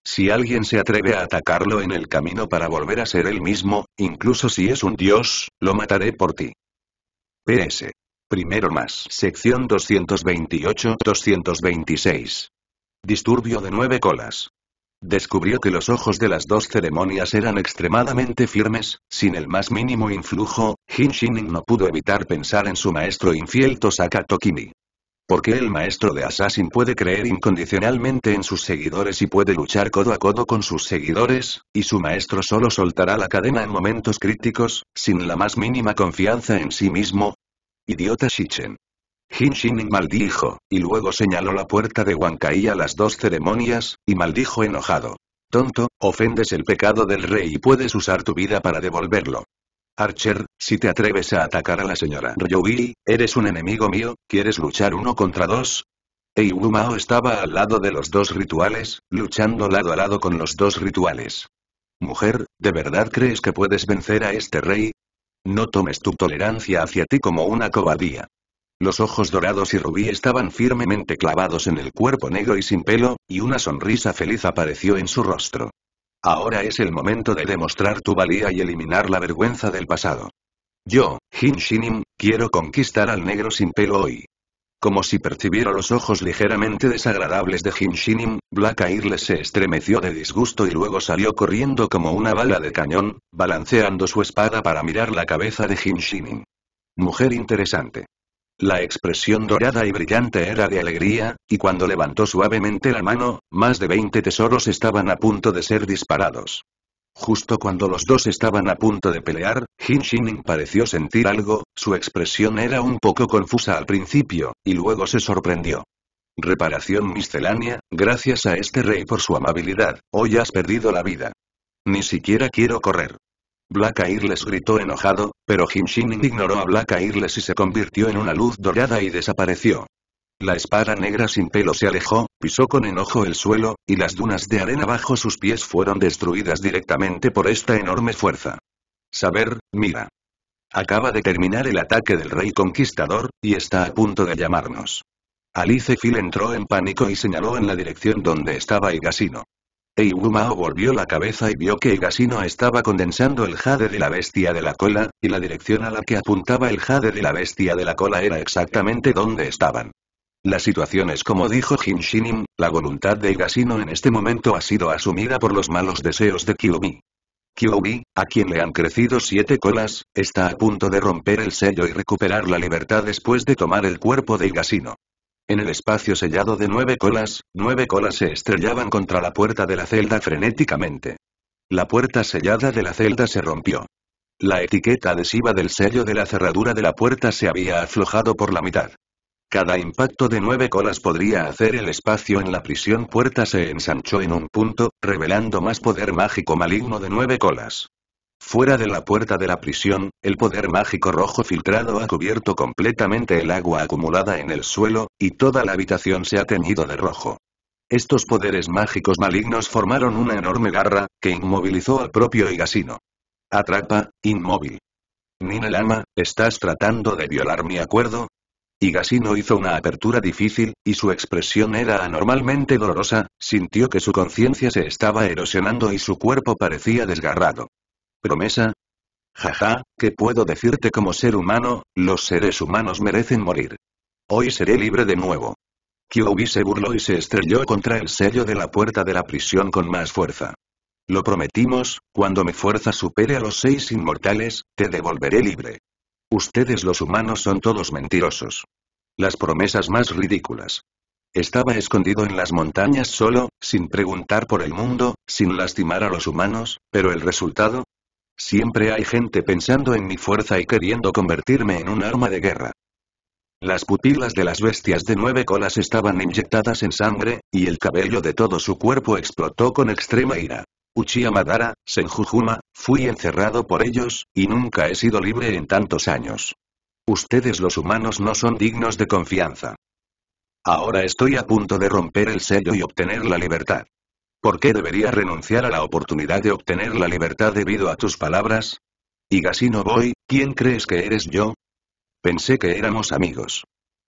Si alguien se atreve a atacarlo en el camino para volver a ser él mismo, incluso si es un dios, lo mataré por ti. PS. Primero más. Sección 228-226. Disturbio de nueve colas. Descubrió que los ojos de las dos ceremonias eran extremadamente firmes, sin el más mínimo influjo, Jin Shining no pudo evitar pensar en su maestro infiel Tosaka Tokimi. Porque el maestro de Assassin puede creer incondicionalmente en sus seguidores y puede luchar codo a codo con sus seguidores, y su maestro solo soltará la cadena en momentos críticos, sin la más mínima confianza en sí mismo. Idiota Shichen. Jin Shining maldijo, y luego señaló la puerta de Wankai a las dos ceremonias, y maldijo enojado. Tonto, ofendes el pecado del rey y puedes usar tu vida para devolverlo. Archer, si te atreves a atacar a la señora Ryui, eres un enemigo mío, ¿quieres luchar uno contra dos? Eiwu Mao estaba al lado de los dos rituales, luchando lado a lado con los dos rituales. Mujer, ¿de verdad crees que puedes vencer a este rey? No tomes tu tolerancia hacia ti como una cobardía. Los ojos dorados y rubí estaban firmemente clavados en el cuerpo negro y sin pelo, y una sonrisa feliz apareció en su rostro. Ahora es el momento de demostrar tu valía y eliminar la vergüenza del pasado. Yo, Jin Shinim, quiero conquistar al negro sin pelo hoy. Como si percibiera los ojos ligeramente desagradables de Jin Shinim, Black Airles se estremeció de disgusto y luego salió corriendo como una bala de cañón, balanceando su espada para mirar la cabeza de Jin Shinim. Mujer interesante. La expresión dorada y brillante era de alegría, y cuando levantó suavemente la mano, más de 20 tesoros estaban a punto de ser disparados. Justo cuando los dos estaban a punto de pelear, Jin Shining pareció sentir algo, su expresión era un poco confusa al principio, y luego se sorprendió. Reparación miscelánea, gracias a este rey por su amabilidad, hoy has perdido la vida. Ni siquiera quiero correr. Black Airles gritó enojado, pero Shining ignoró a Black Airles y se convirtió en una luz dorada y desapareció. La espada negra sin pelo se alejó, pisó con enojo el suelo, y las dunas de arena bajo sus pies fueron destruidas directamente por esta enorme fuerza. Saber, mira. Acaba de terminar el ataque del rey conquistador, y está a punto de llamarnos. Alice Phil entró en pánico y señaló en la dirección donde estaba Igasino. Eiwumao volvió la cabeza y vio que Gasino estaba condensando el jade de la bestia de la cola, y la dirección a la que apuntaba el jade de la bestia de la cola era exactamente donde estaban. La situación es como dijo Jin Shinim, la voluntad de Gasino en este momento ha sido asumida por los malos deseos de Kyubi. Kyubi, a quien le han crecido siete colas, está a punto de romper el sello y recuperar la libertad después de tomar el cuerpo de Gasino. En el espacio sellado de nueve colas, nueve colas se estrellaban contra la puerta de la celda frenéticamente. La puerta sellada de la celda se rompió. La etiqueta adhesiva del sello de la cerradura de la puerta se había aflojado por la mitad. Cada impacto de nueve colas podría hacer el espacio en la prisión puerta se ensanchó en un punto, revelando más poder mágico maligno de nueve colas. Fuera de la puerta de la prisión, el poder mágico rojo filtrado ha cubierto completamente el agua acumulada en el suelo, y toda la habitación se ha teñido de rojo. Estos poderes mágicos malignos formaron una enorme garra, que inmovilizó al propio Higasino. Atrapa, inmóvil. Ninelama, ¿estás tratando de violar mi acuerdo? Higasino hizo una apertura difícil, y su expresión era anormalmente dolorosa, sintió que su conciencia se estaba erosionando y su cuerpo parecía desgarrado. ¿Promesa? Jaja, ¿qué puedo decirte como ser humano? Los seres humanos merecen morir. Hoy seré libre de nuevo. Kyuubi se burló y se estrelló contra el sello de la puerta de la prisión con más fuerza. Lo prometimos, cuando mi fuerza supere a los seis inmortales, te devolveré libre. Ustedes los humanos son todos mentirosos. Las promesas más ridículas. Estaba escondido en las montañas solo, sin preguntar por el mundo, sin lastimar a los humanos, pero el resultado. Siempre hay gente pensando en mi fuerza y queriendo convertirme en un arma de guerra. Las pupilas de las bestias de nueve colas estaban inyectadas en sangre, y el cabello de todo su cuerpo explotó con extrema ira. Uchiha Madara, Senjujuma, fui encerrado por ellos, y nunca he sido libre en tantos años. Ustedes los humanos no son dignos de confianza. Ahora estoy a punto de romper el sello y obtener la libertad. ¿Por qué debería renunciar a la oportunidad de obtener la libertad debido a tus palabras? Higasino Boy, ¿quién crees que eres yo? Pensé que éramos amigos.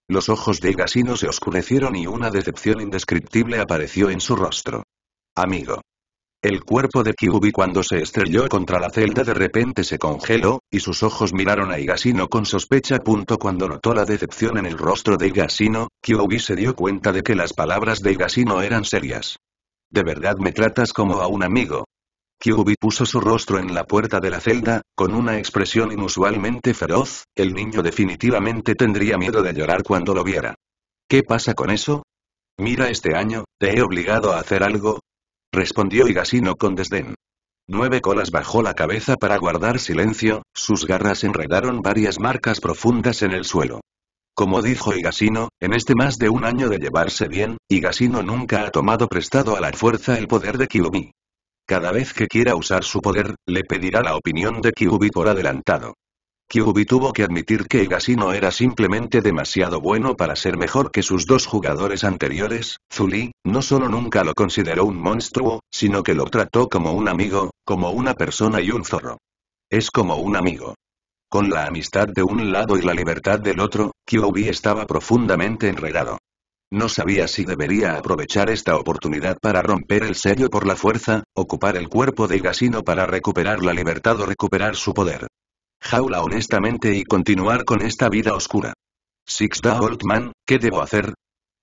Los ojos de Higasino se oscurecieron y una decepción indescriptible apareció en su rostro. Amigo. El cuerpo de Kyubi cuando se estrelló contra la celda de repente se congeló, y sus ojos miraron a Higasino con sospecha. Cuando notó la decepción en el rostro de Higasino, Kyubi se dio cuenta de que las palabras de Higasino eran serias. ¿De verdad me tratas como a un amigo? Kyubi puso su rostro en la puerta de la celda, con una expresión inusualmente feroz, el niño definitivamente tendría miedo de llorar cuando lo viera. ¿Qué pasa con eso? Mira este año, te he obligado a hacer algo, respondió Higasino con desdén. Nueve colas bajó la cabeza para guardar silencio, sus garras enredaron varias marcas profundas en el suelo. Como dijo Higasino, en este más de un año de llevarse bien, Higasino nunca ha tomado prestado a la fuerza el poder de Kyubi. Cada vez que quiera usar su poder, le pedirá la opinión de Kyubi por adelantado. Kyubi tuvo que admitir que Higasino era simplemente demasiado bueno para ser mejor que sus dos jugadores anteriores, Zuli, no solo nunca lo consideró un monstruo, sino que lo trató como un amigo, como una persona y un zorro. Es como un amigo. Con la amistad de un lado y la libertad del otro, Kyubi estaba profundamente enredado. No sabía si debería aprovechar esta oportunidad para romper el sello por la fuerza, ocupar el cuerpo de Higasino para recuperar la libertad o recuperar su poder jaula honestamente y continuar con esta vida oscura. Six Dao Old Man, ¿qué debo hacer?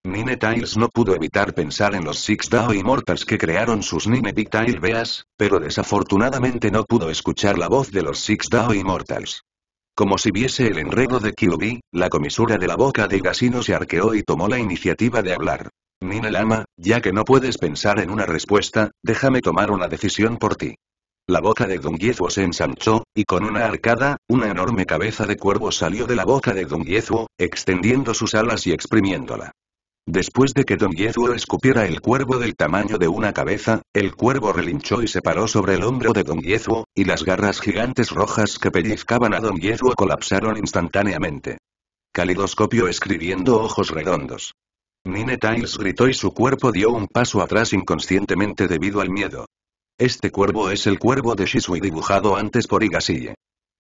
Nine Tails no pudo evitar pensar en los Six Dao Immortals que crearon sus Nine Big Tail Beas, pero desafortunadamente no pudo escuchar la voz de los Six Dao Immortals. Como si viese el enredo de Kyubi, la comisura de la boca de Gasino se arqueó y tomó la iniciativa de hablar. Nine Lama, ya que no puedes pensar en una respuesta, déjame tomar una decisión por ti. La boca de Don Yezuo se ensanchó, y con una arcada, una enorme cabeza de cuervo salió de la boca de Don Yezuo, extendiendo sus alas y exprimiéndola. Después de que Don Yezuo escupiera el cuervo del tamaño de una cabeza, el cuervo relinchó y se paró sobre el hombro de Don Yezuo, y las garras gigantes rojas que pellizcaban a Don Yezuo colapsaron instantáneamente. Calidoscopio escribiendo ojos redondos. Nine Tiles gritó y su cuerpo dio un paso atrás inconscientemente debido al miedo. Este cuervo es el cuervo de Shisui dibujado antes por Higasille.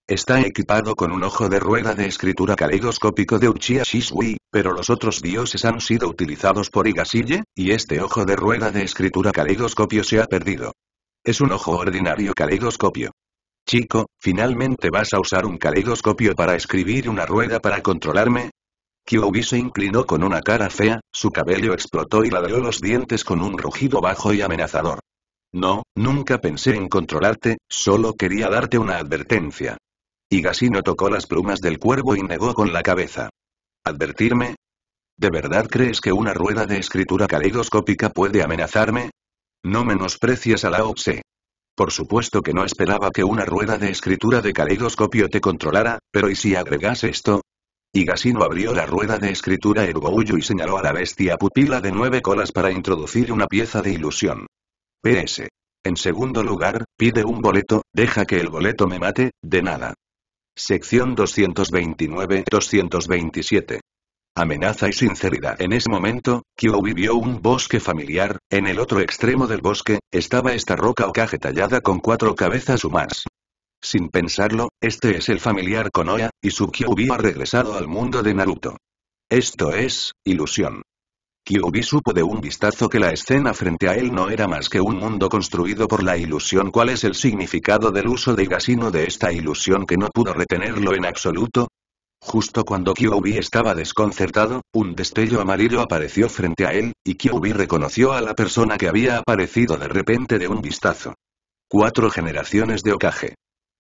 Está equipado con un ojo de rueda de escritura caleidoscópico de Uchiha Shisui, pero los otros dioses han sido utilizados por Higasille, y este ojo de rueda de escritura caleidoscopio se ha perdido. Es un ojo ordinario caleidoscopio. Chico, ¿finalmente vas a usar un caleidoscopio para escribir una rueda para controlarme? Kyuubi se inclinó con una cara fea, su cabello explotó y ladrió los dientes con un rugido bajo y amenazador. No, nunca pensé en controlarte, solo quería darte una advertencia. Higasino tocó las plumas del cuervo y negó con la cabeza. ¿Advertirme? ¿De verdad crees que una rueda de escritura caleidoscópica puede amenazarme? No menosprecias a la OPSE. Por supuesto que no esperaba que una rueda de escritura de caleidoscopio te controlara, pero ¿y si agregas esto? Higasino abrió la rueda de escritura Ergouyu y señaló a la bestia pupila de nueve colas para introducir una pieza de ilusión. PS. En segundo lugar, pide un boleto, deja que el boleto me mate, de nada. Sección 229-227. Amenaza y sinceridad. En ese momento, Kyuubi vio un bosque familiar, en el otro extremo del bosque, estaba esta roca o caja tallada con cuatro cabezas o más. Sin pensarlo, este es el familiar Konoha, y su Kyuubi ha regresado al mundo de Naruto. Esto es, ilusión. Kyubi supo de un vistazo que la escena frente a él no era más que un mundo construido por la ilusión. ¿Cuál es el significado del uso de Gasino de esta ilusión que no pudo retenerlo en absoluto? Justo cuando Kyubi estaba desconcertado, un destello amarillo apareció frente a él, y Kyubi reconoció a la persona que había aparecido de repente de un vistazo. Cuatro generaciones de Okage.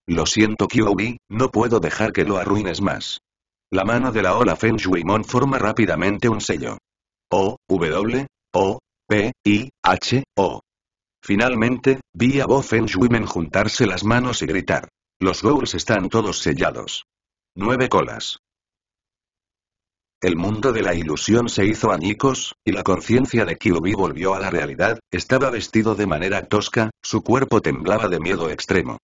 Lo siento Kyubi, no puedo dejar que lo arruines más. La mano de la ola Feng Shuimon forma rápidamente un sello. O, W, O, P, I, H, O. Finalmente, vi a Bo Feng juntarse las manos y gritar. Los goals están todos sellados. Nueve colas. El mundo de la ilusión se hizo añicos, y la conciencia de Kyubi volvió a la realidad, estaba vestido de manera tosca, su cuerpo temblaba de miedo extremo.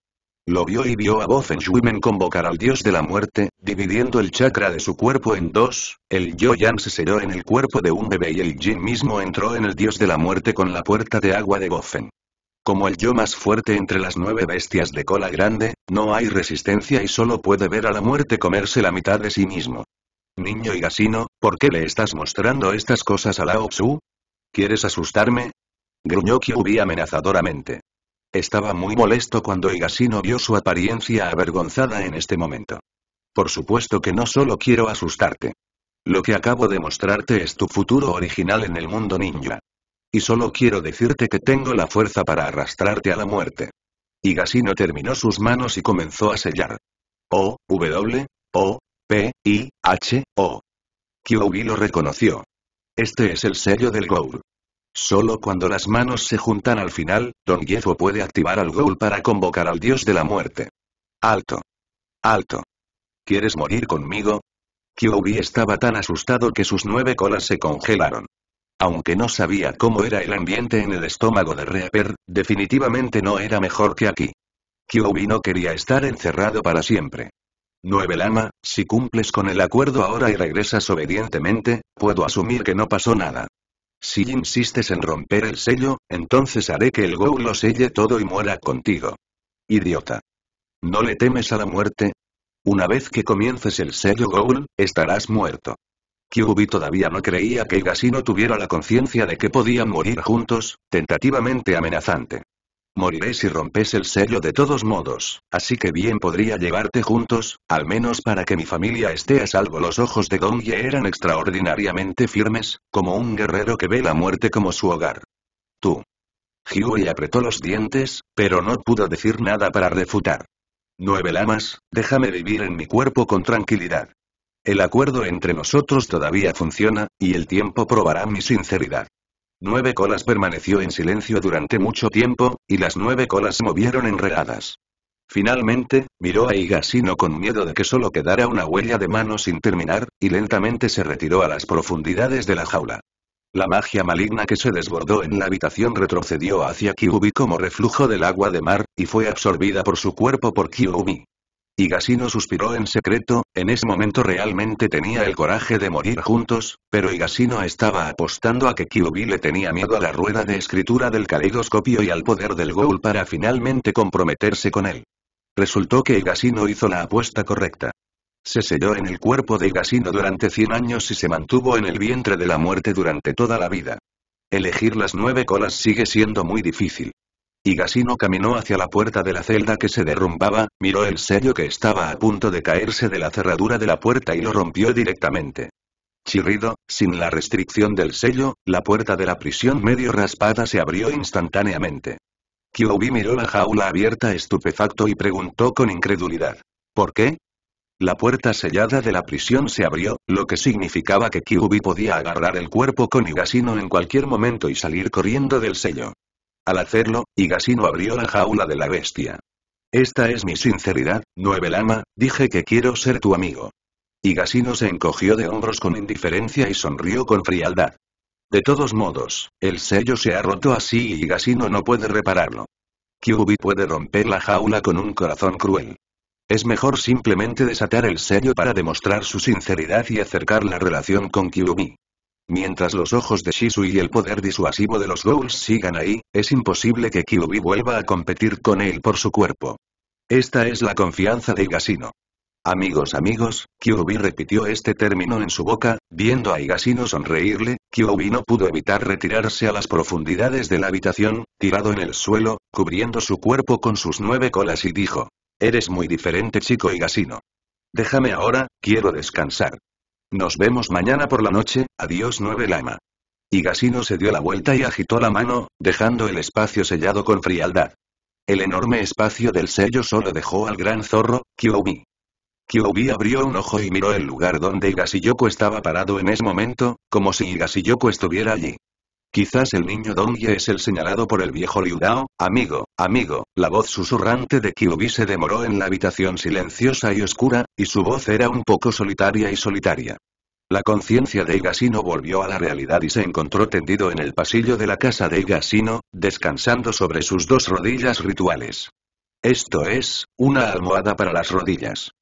Lo vio y vio a Bofenshuimen convocar al dios de la muerte, dividiendo el chakra de su cuerpo en dos, el Yo-Yan se selló en el cuerpo de un bebé y el Jin mismo entró en el dios de la muerte con la puerta de agua de Bofen. Como el yo más fuerte entre las nueve bestias de cola grande, no hay resistencia y solo puede ver a la muerte comerse la mitad de sí mismo. Niño y Gasino, ¿por qué le estás mostrando estas cosas a Lao Tzu? ¿Quieres asustarme? Gruñó Kyubi amenazadoramente. Estaba muy molesto cuando Igasino vio su apariencia avergonzada en este momento. Por supuesto que no solo quiero asustarte. Lo que acabo de mostrarte es tu futuro original en el mundo ninja. Y solo quiero decirte que tengo la fuerza para arrastrarte a la muerte. Igasino terminó sus manos y comenzó a sellar. O, W, O, P, I, H, O. Kyuubi lo reconoció. Este es el sello del Goul. Solo cuando las manos se juntan al final, Don Yezo puede activar al Ghoul para convocar al dios de la muerte. Alto. Alto. ¿Quieres morir conmigo? Kyuubi estaba tan asustado que sus nueve colas se congelaron. Aunque no sabía cómo era el ambiente en el estómago de Reaper, definitivamente no era mejor que aquí. Kyuubi no quería estar encerrado para siempre. Nueve Lama, si cumples con el acuerdo ahora y regresas obedientemente, puedo asumir que no pasó nada. Si insistes en romper el sello, entonces haré que el Ghoul lo selle todo y muera contigo. Idiota. ¿No le temes a la muerte? Una vez que comiences el sello Ghoul, estarás muerto. Kyubi todavía no creía que Gasino tuviera la conciencia de que podían morir juntos, tentativamente amenazante. Moriré si rompes el sello de todos modos, así que bien podría llevarte juntos, al menos para que mi familia esté a salvo. Los ojos de Dongye eran extraordinariamente firmes, como un guerrero que ve la muerte como su hogar. Tú. Hyui apretó los dientes, pero no pudo decir nada para refutar. Nueve lamas, déjame vivir en mi cuerpo con tranquilidad. El acuerdo entre nosotros todavía funciona, y el tiempo probará mi sinceridad. Nueve colas permaneció en silencio durante mucho tiempo, y las nueve colas se movieron enredadas. Finalmente, miró a Igasino con miedo de que solo quedara una huella de mano sin terminar, y lentamente se retiró a las profundidades de la jaula. La magia maligna que se desbordó en la habitación retrocedió hacia Kyubi como reflujo del agua de mar, y fue absorbida por su cuerpo por Kyubi. Igasino suspiró en secreto, en ese momento realmente tenía el coraje de morir juntos, pero Igasino estaba apostando a que Kyubi le tenía miedo a la rueda de escritura del caleidoscopio y al poder del Ghoul para finalmente comprometerse con él. Resultó que Igasino hizo la apuesta correcta. Se selló en el cuerpo de Igasino durante 100 años y se mantuvo en el vientre de la muerte durante toda la vida. Elegir las nueve colas sigue siendo muy difícil. Gasino caminó hacia la puerta de la celda que se derrumbaba, miró el sello que estaba a punto de caerse de la cerradura de la puerta y lo rompió directamente. Chirrido, sin la restricción del sello, la puerta de la prisión medio raspada se abrió instantáneamente. Kyuubi miró la jaula abierta estupefacto y preguntó con incredulidad. ¿Por qué? La puerta sellada de la prisión se abrió, lo que significaba que Kyuubi podía agarrar el cuerpo con Igasino en cualquier momento y salir corriendo del sello. Al hacerlo, Igasino abrió la jaula de la bestia. Esta es mi sinceridad, Nueve Lama, dije que quiero ser tu amigo. Igasino se encogió de hombros con indiferencia y sonrió con frialdad. De todos modos, el sello se ha roto así y Igasino no puede repararlo. Kyubi puede romper la jaula con un corazón cruel. Es mejor simplemente desatar el sello para demostrar su sinceridad y acercar la relación con Kyubi. Mientras los ojos de Shisui y el poder disuasivo de los Ghouls sigan ahí, es imposible que Kyubi vuelva a competir con él por su cuerpo. Esta es la confianza de Igasino. Amigos amigos, Kyuubi repitió este término en su boca, viendo a Higasino sonreírle, Kyuubi no pudo evitar retirarse a las profundidades de la habitación, tirado en el suelo, cubriendo su cuerpo con sus nueve colas y dijo. Eres muy diferente chico Higasino. Déjame ahora, quiero descansar. Nos vemos mañana por la noche, adiós nueve lama. Higasino se dio la vuelta y agitó la mano, dejando el espacio sellado con frialdad. El enorme espacio del sello solo dejó al gran zorro, Kyuubi. Kyuubi abrió un ojo y miró el lugar donde Igashiyoko estaba parado en ese momento, como si Igashiyoko estuviera allí. Quizás el niño Dongye es el señalado por el viejo Liudao, amigo, amigo, la voz susurrante de Kyuubi se demoró en la habitación silenciosa y oscura, y su voz era un poco solitaria y solitaria. La conciencia de Igashino volvió a la realidad y se encontró tendido en el pasillo de la casa de Igashino, descansando sobre sus dos rodillas rituales. Esto es, una almohada para las rodillas.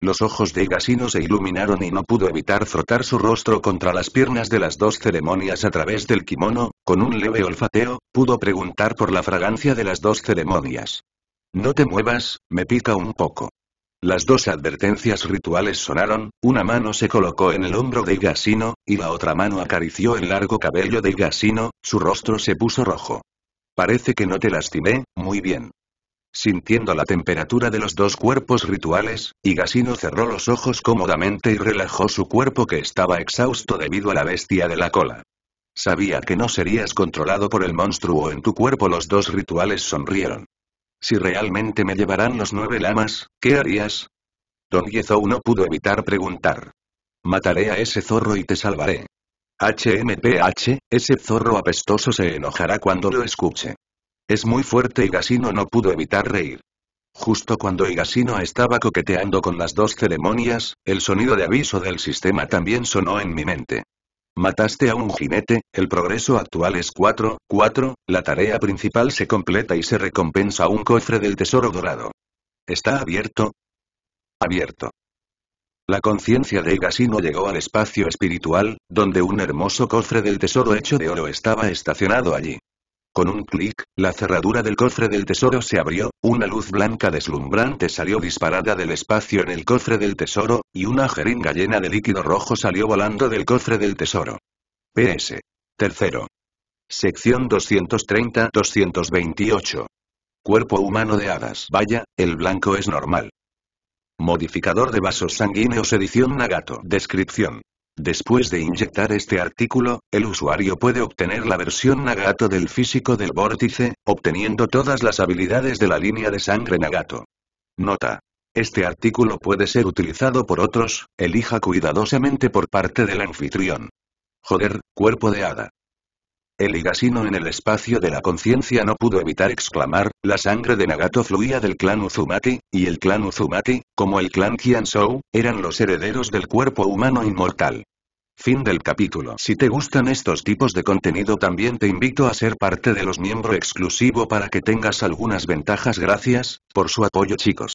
Los ojos de Igasino se iluminaron y no pudo evitar frotar su rostro contra las piernas de las dos ceremonias a través del kimono, con un leve olfateo, pudo preguntar por la fragancia de las dos ceremonias. No te muevas, me pica un poco. Las dos advertencias rituales sonaron, una mano se colocó en el hombro de Igasino, y la otra mano acarició el largo cabello de Igasino, su rostro se puso rojo. Parece que no te lastimé, muy bien. Sintiendo la temperatura de los dos cuerpos rituales, Higasino cerró los ojos cómodamente y relajó su cuerpo que estaba exhausto debido a la bestia de la cola. Sabía que no serías controlado por el monstruo en tu cuerpo. Los dos rituales sonrieron. Si realmente me llevarán los nueve lamas, ¿qué harías? Don Yezou no pudo evitar preguntar. Mataré a ese zorro y te salvaré. HMPH, ese zorro apestoso se enojará cuando lo escuche. Es muy fuerte y Gasino no pudo evitar reír. Justo cuando Igasino estaba coqueteando con las dos ceremonias, el sonido de aviso del sistema también sonó en mi mente. Mataste a un jinete, el progreso actual es 4, 4, la tarea principal se completa y se recompensa un cofre del tesoro dorado. ¿Está abierto? Abierto. La conciencia de Igasino llegó al espacio espiritual, donde un hermoso cofre del tesoro hecho de oro estaba estacionado allí. Con un clic, la cerradura del cofre del tesoro se abrió, una luz blanca deslumbrante salió disparada del espacio en el cofre del tesoro, y una jeringa llena de líquido rojo salió volando del cofre del tesoro. PS. Tercero. Sección 230-228. Cuerpo humano de hadas. Vaya, el blanco es normal. Modificador de vasos sanguíneos edición Nagato. Descripción. Después de inyectar este artículo, el usuario puede obtener la versión Nagato del físico del vórtice, obteniendo todas las habilidades de la línea de sangre Nagato. Nota. Este artículo puede ser utilizado por otros, elija cuidadosamente por parte del anfitrión. Joder, cuerpo de hada. El higasino en el espacio de la conciencia no pudo evitar exclamar, la sangre de Nagato fluía del clan Uzumati, y el clan Uzumati, como el clan Qianzhou, eran los herederos del cuerpo humano inmortal. Fin del capítulo. Si te gustan estos tipos de contenido también te invito a ser parte de los miembros exclusivo para que tengas algunas ventajas gracias, por su apoyo chicos.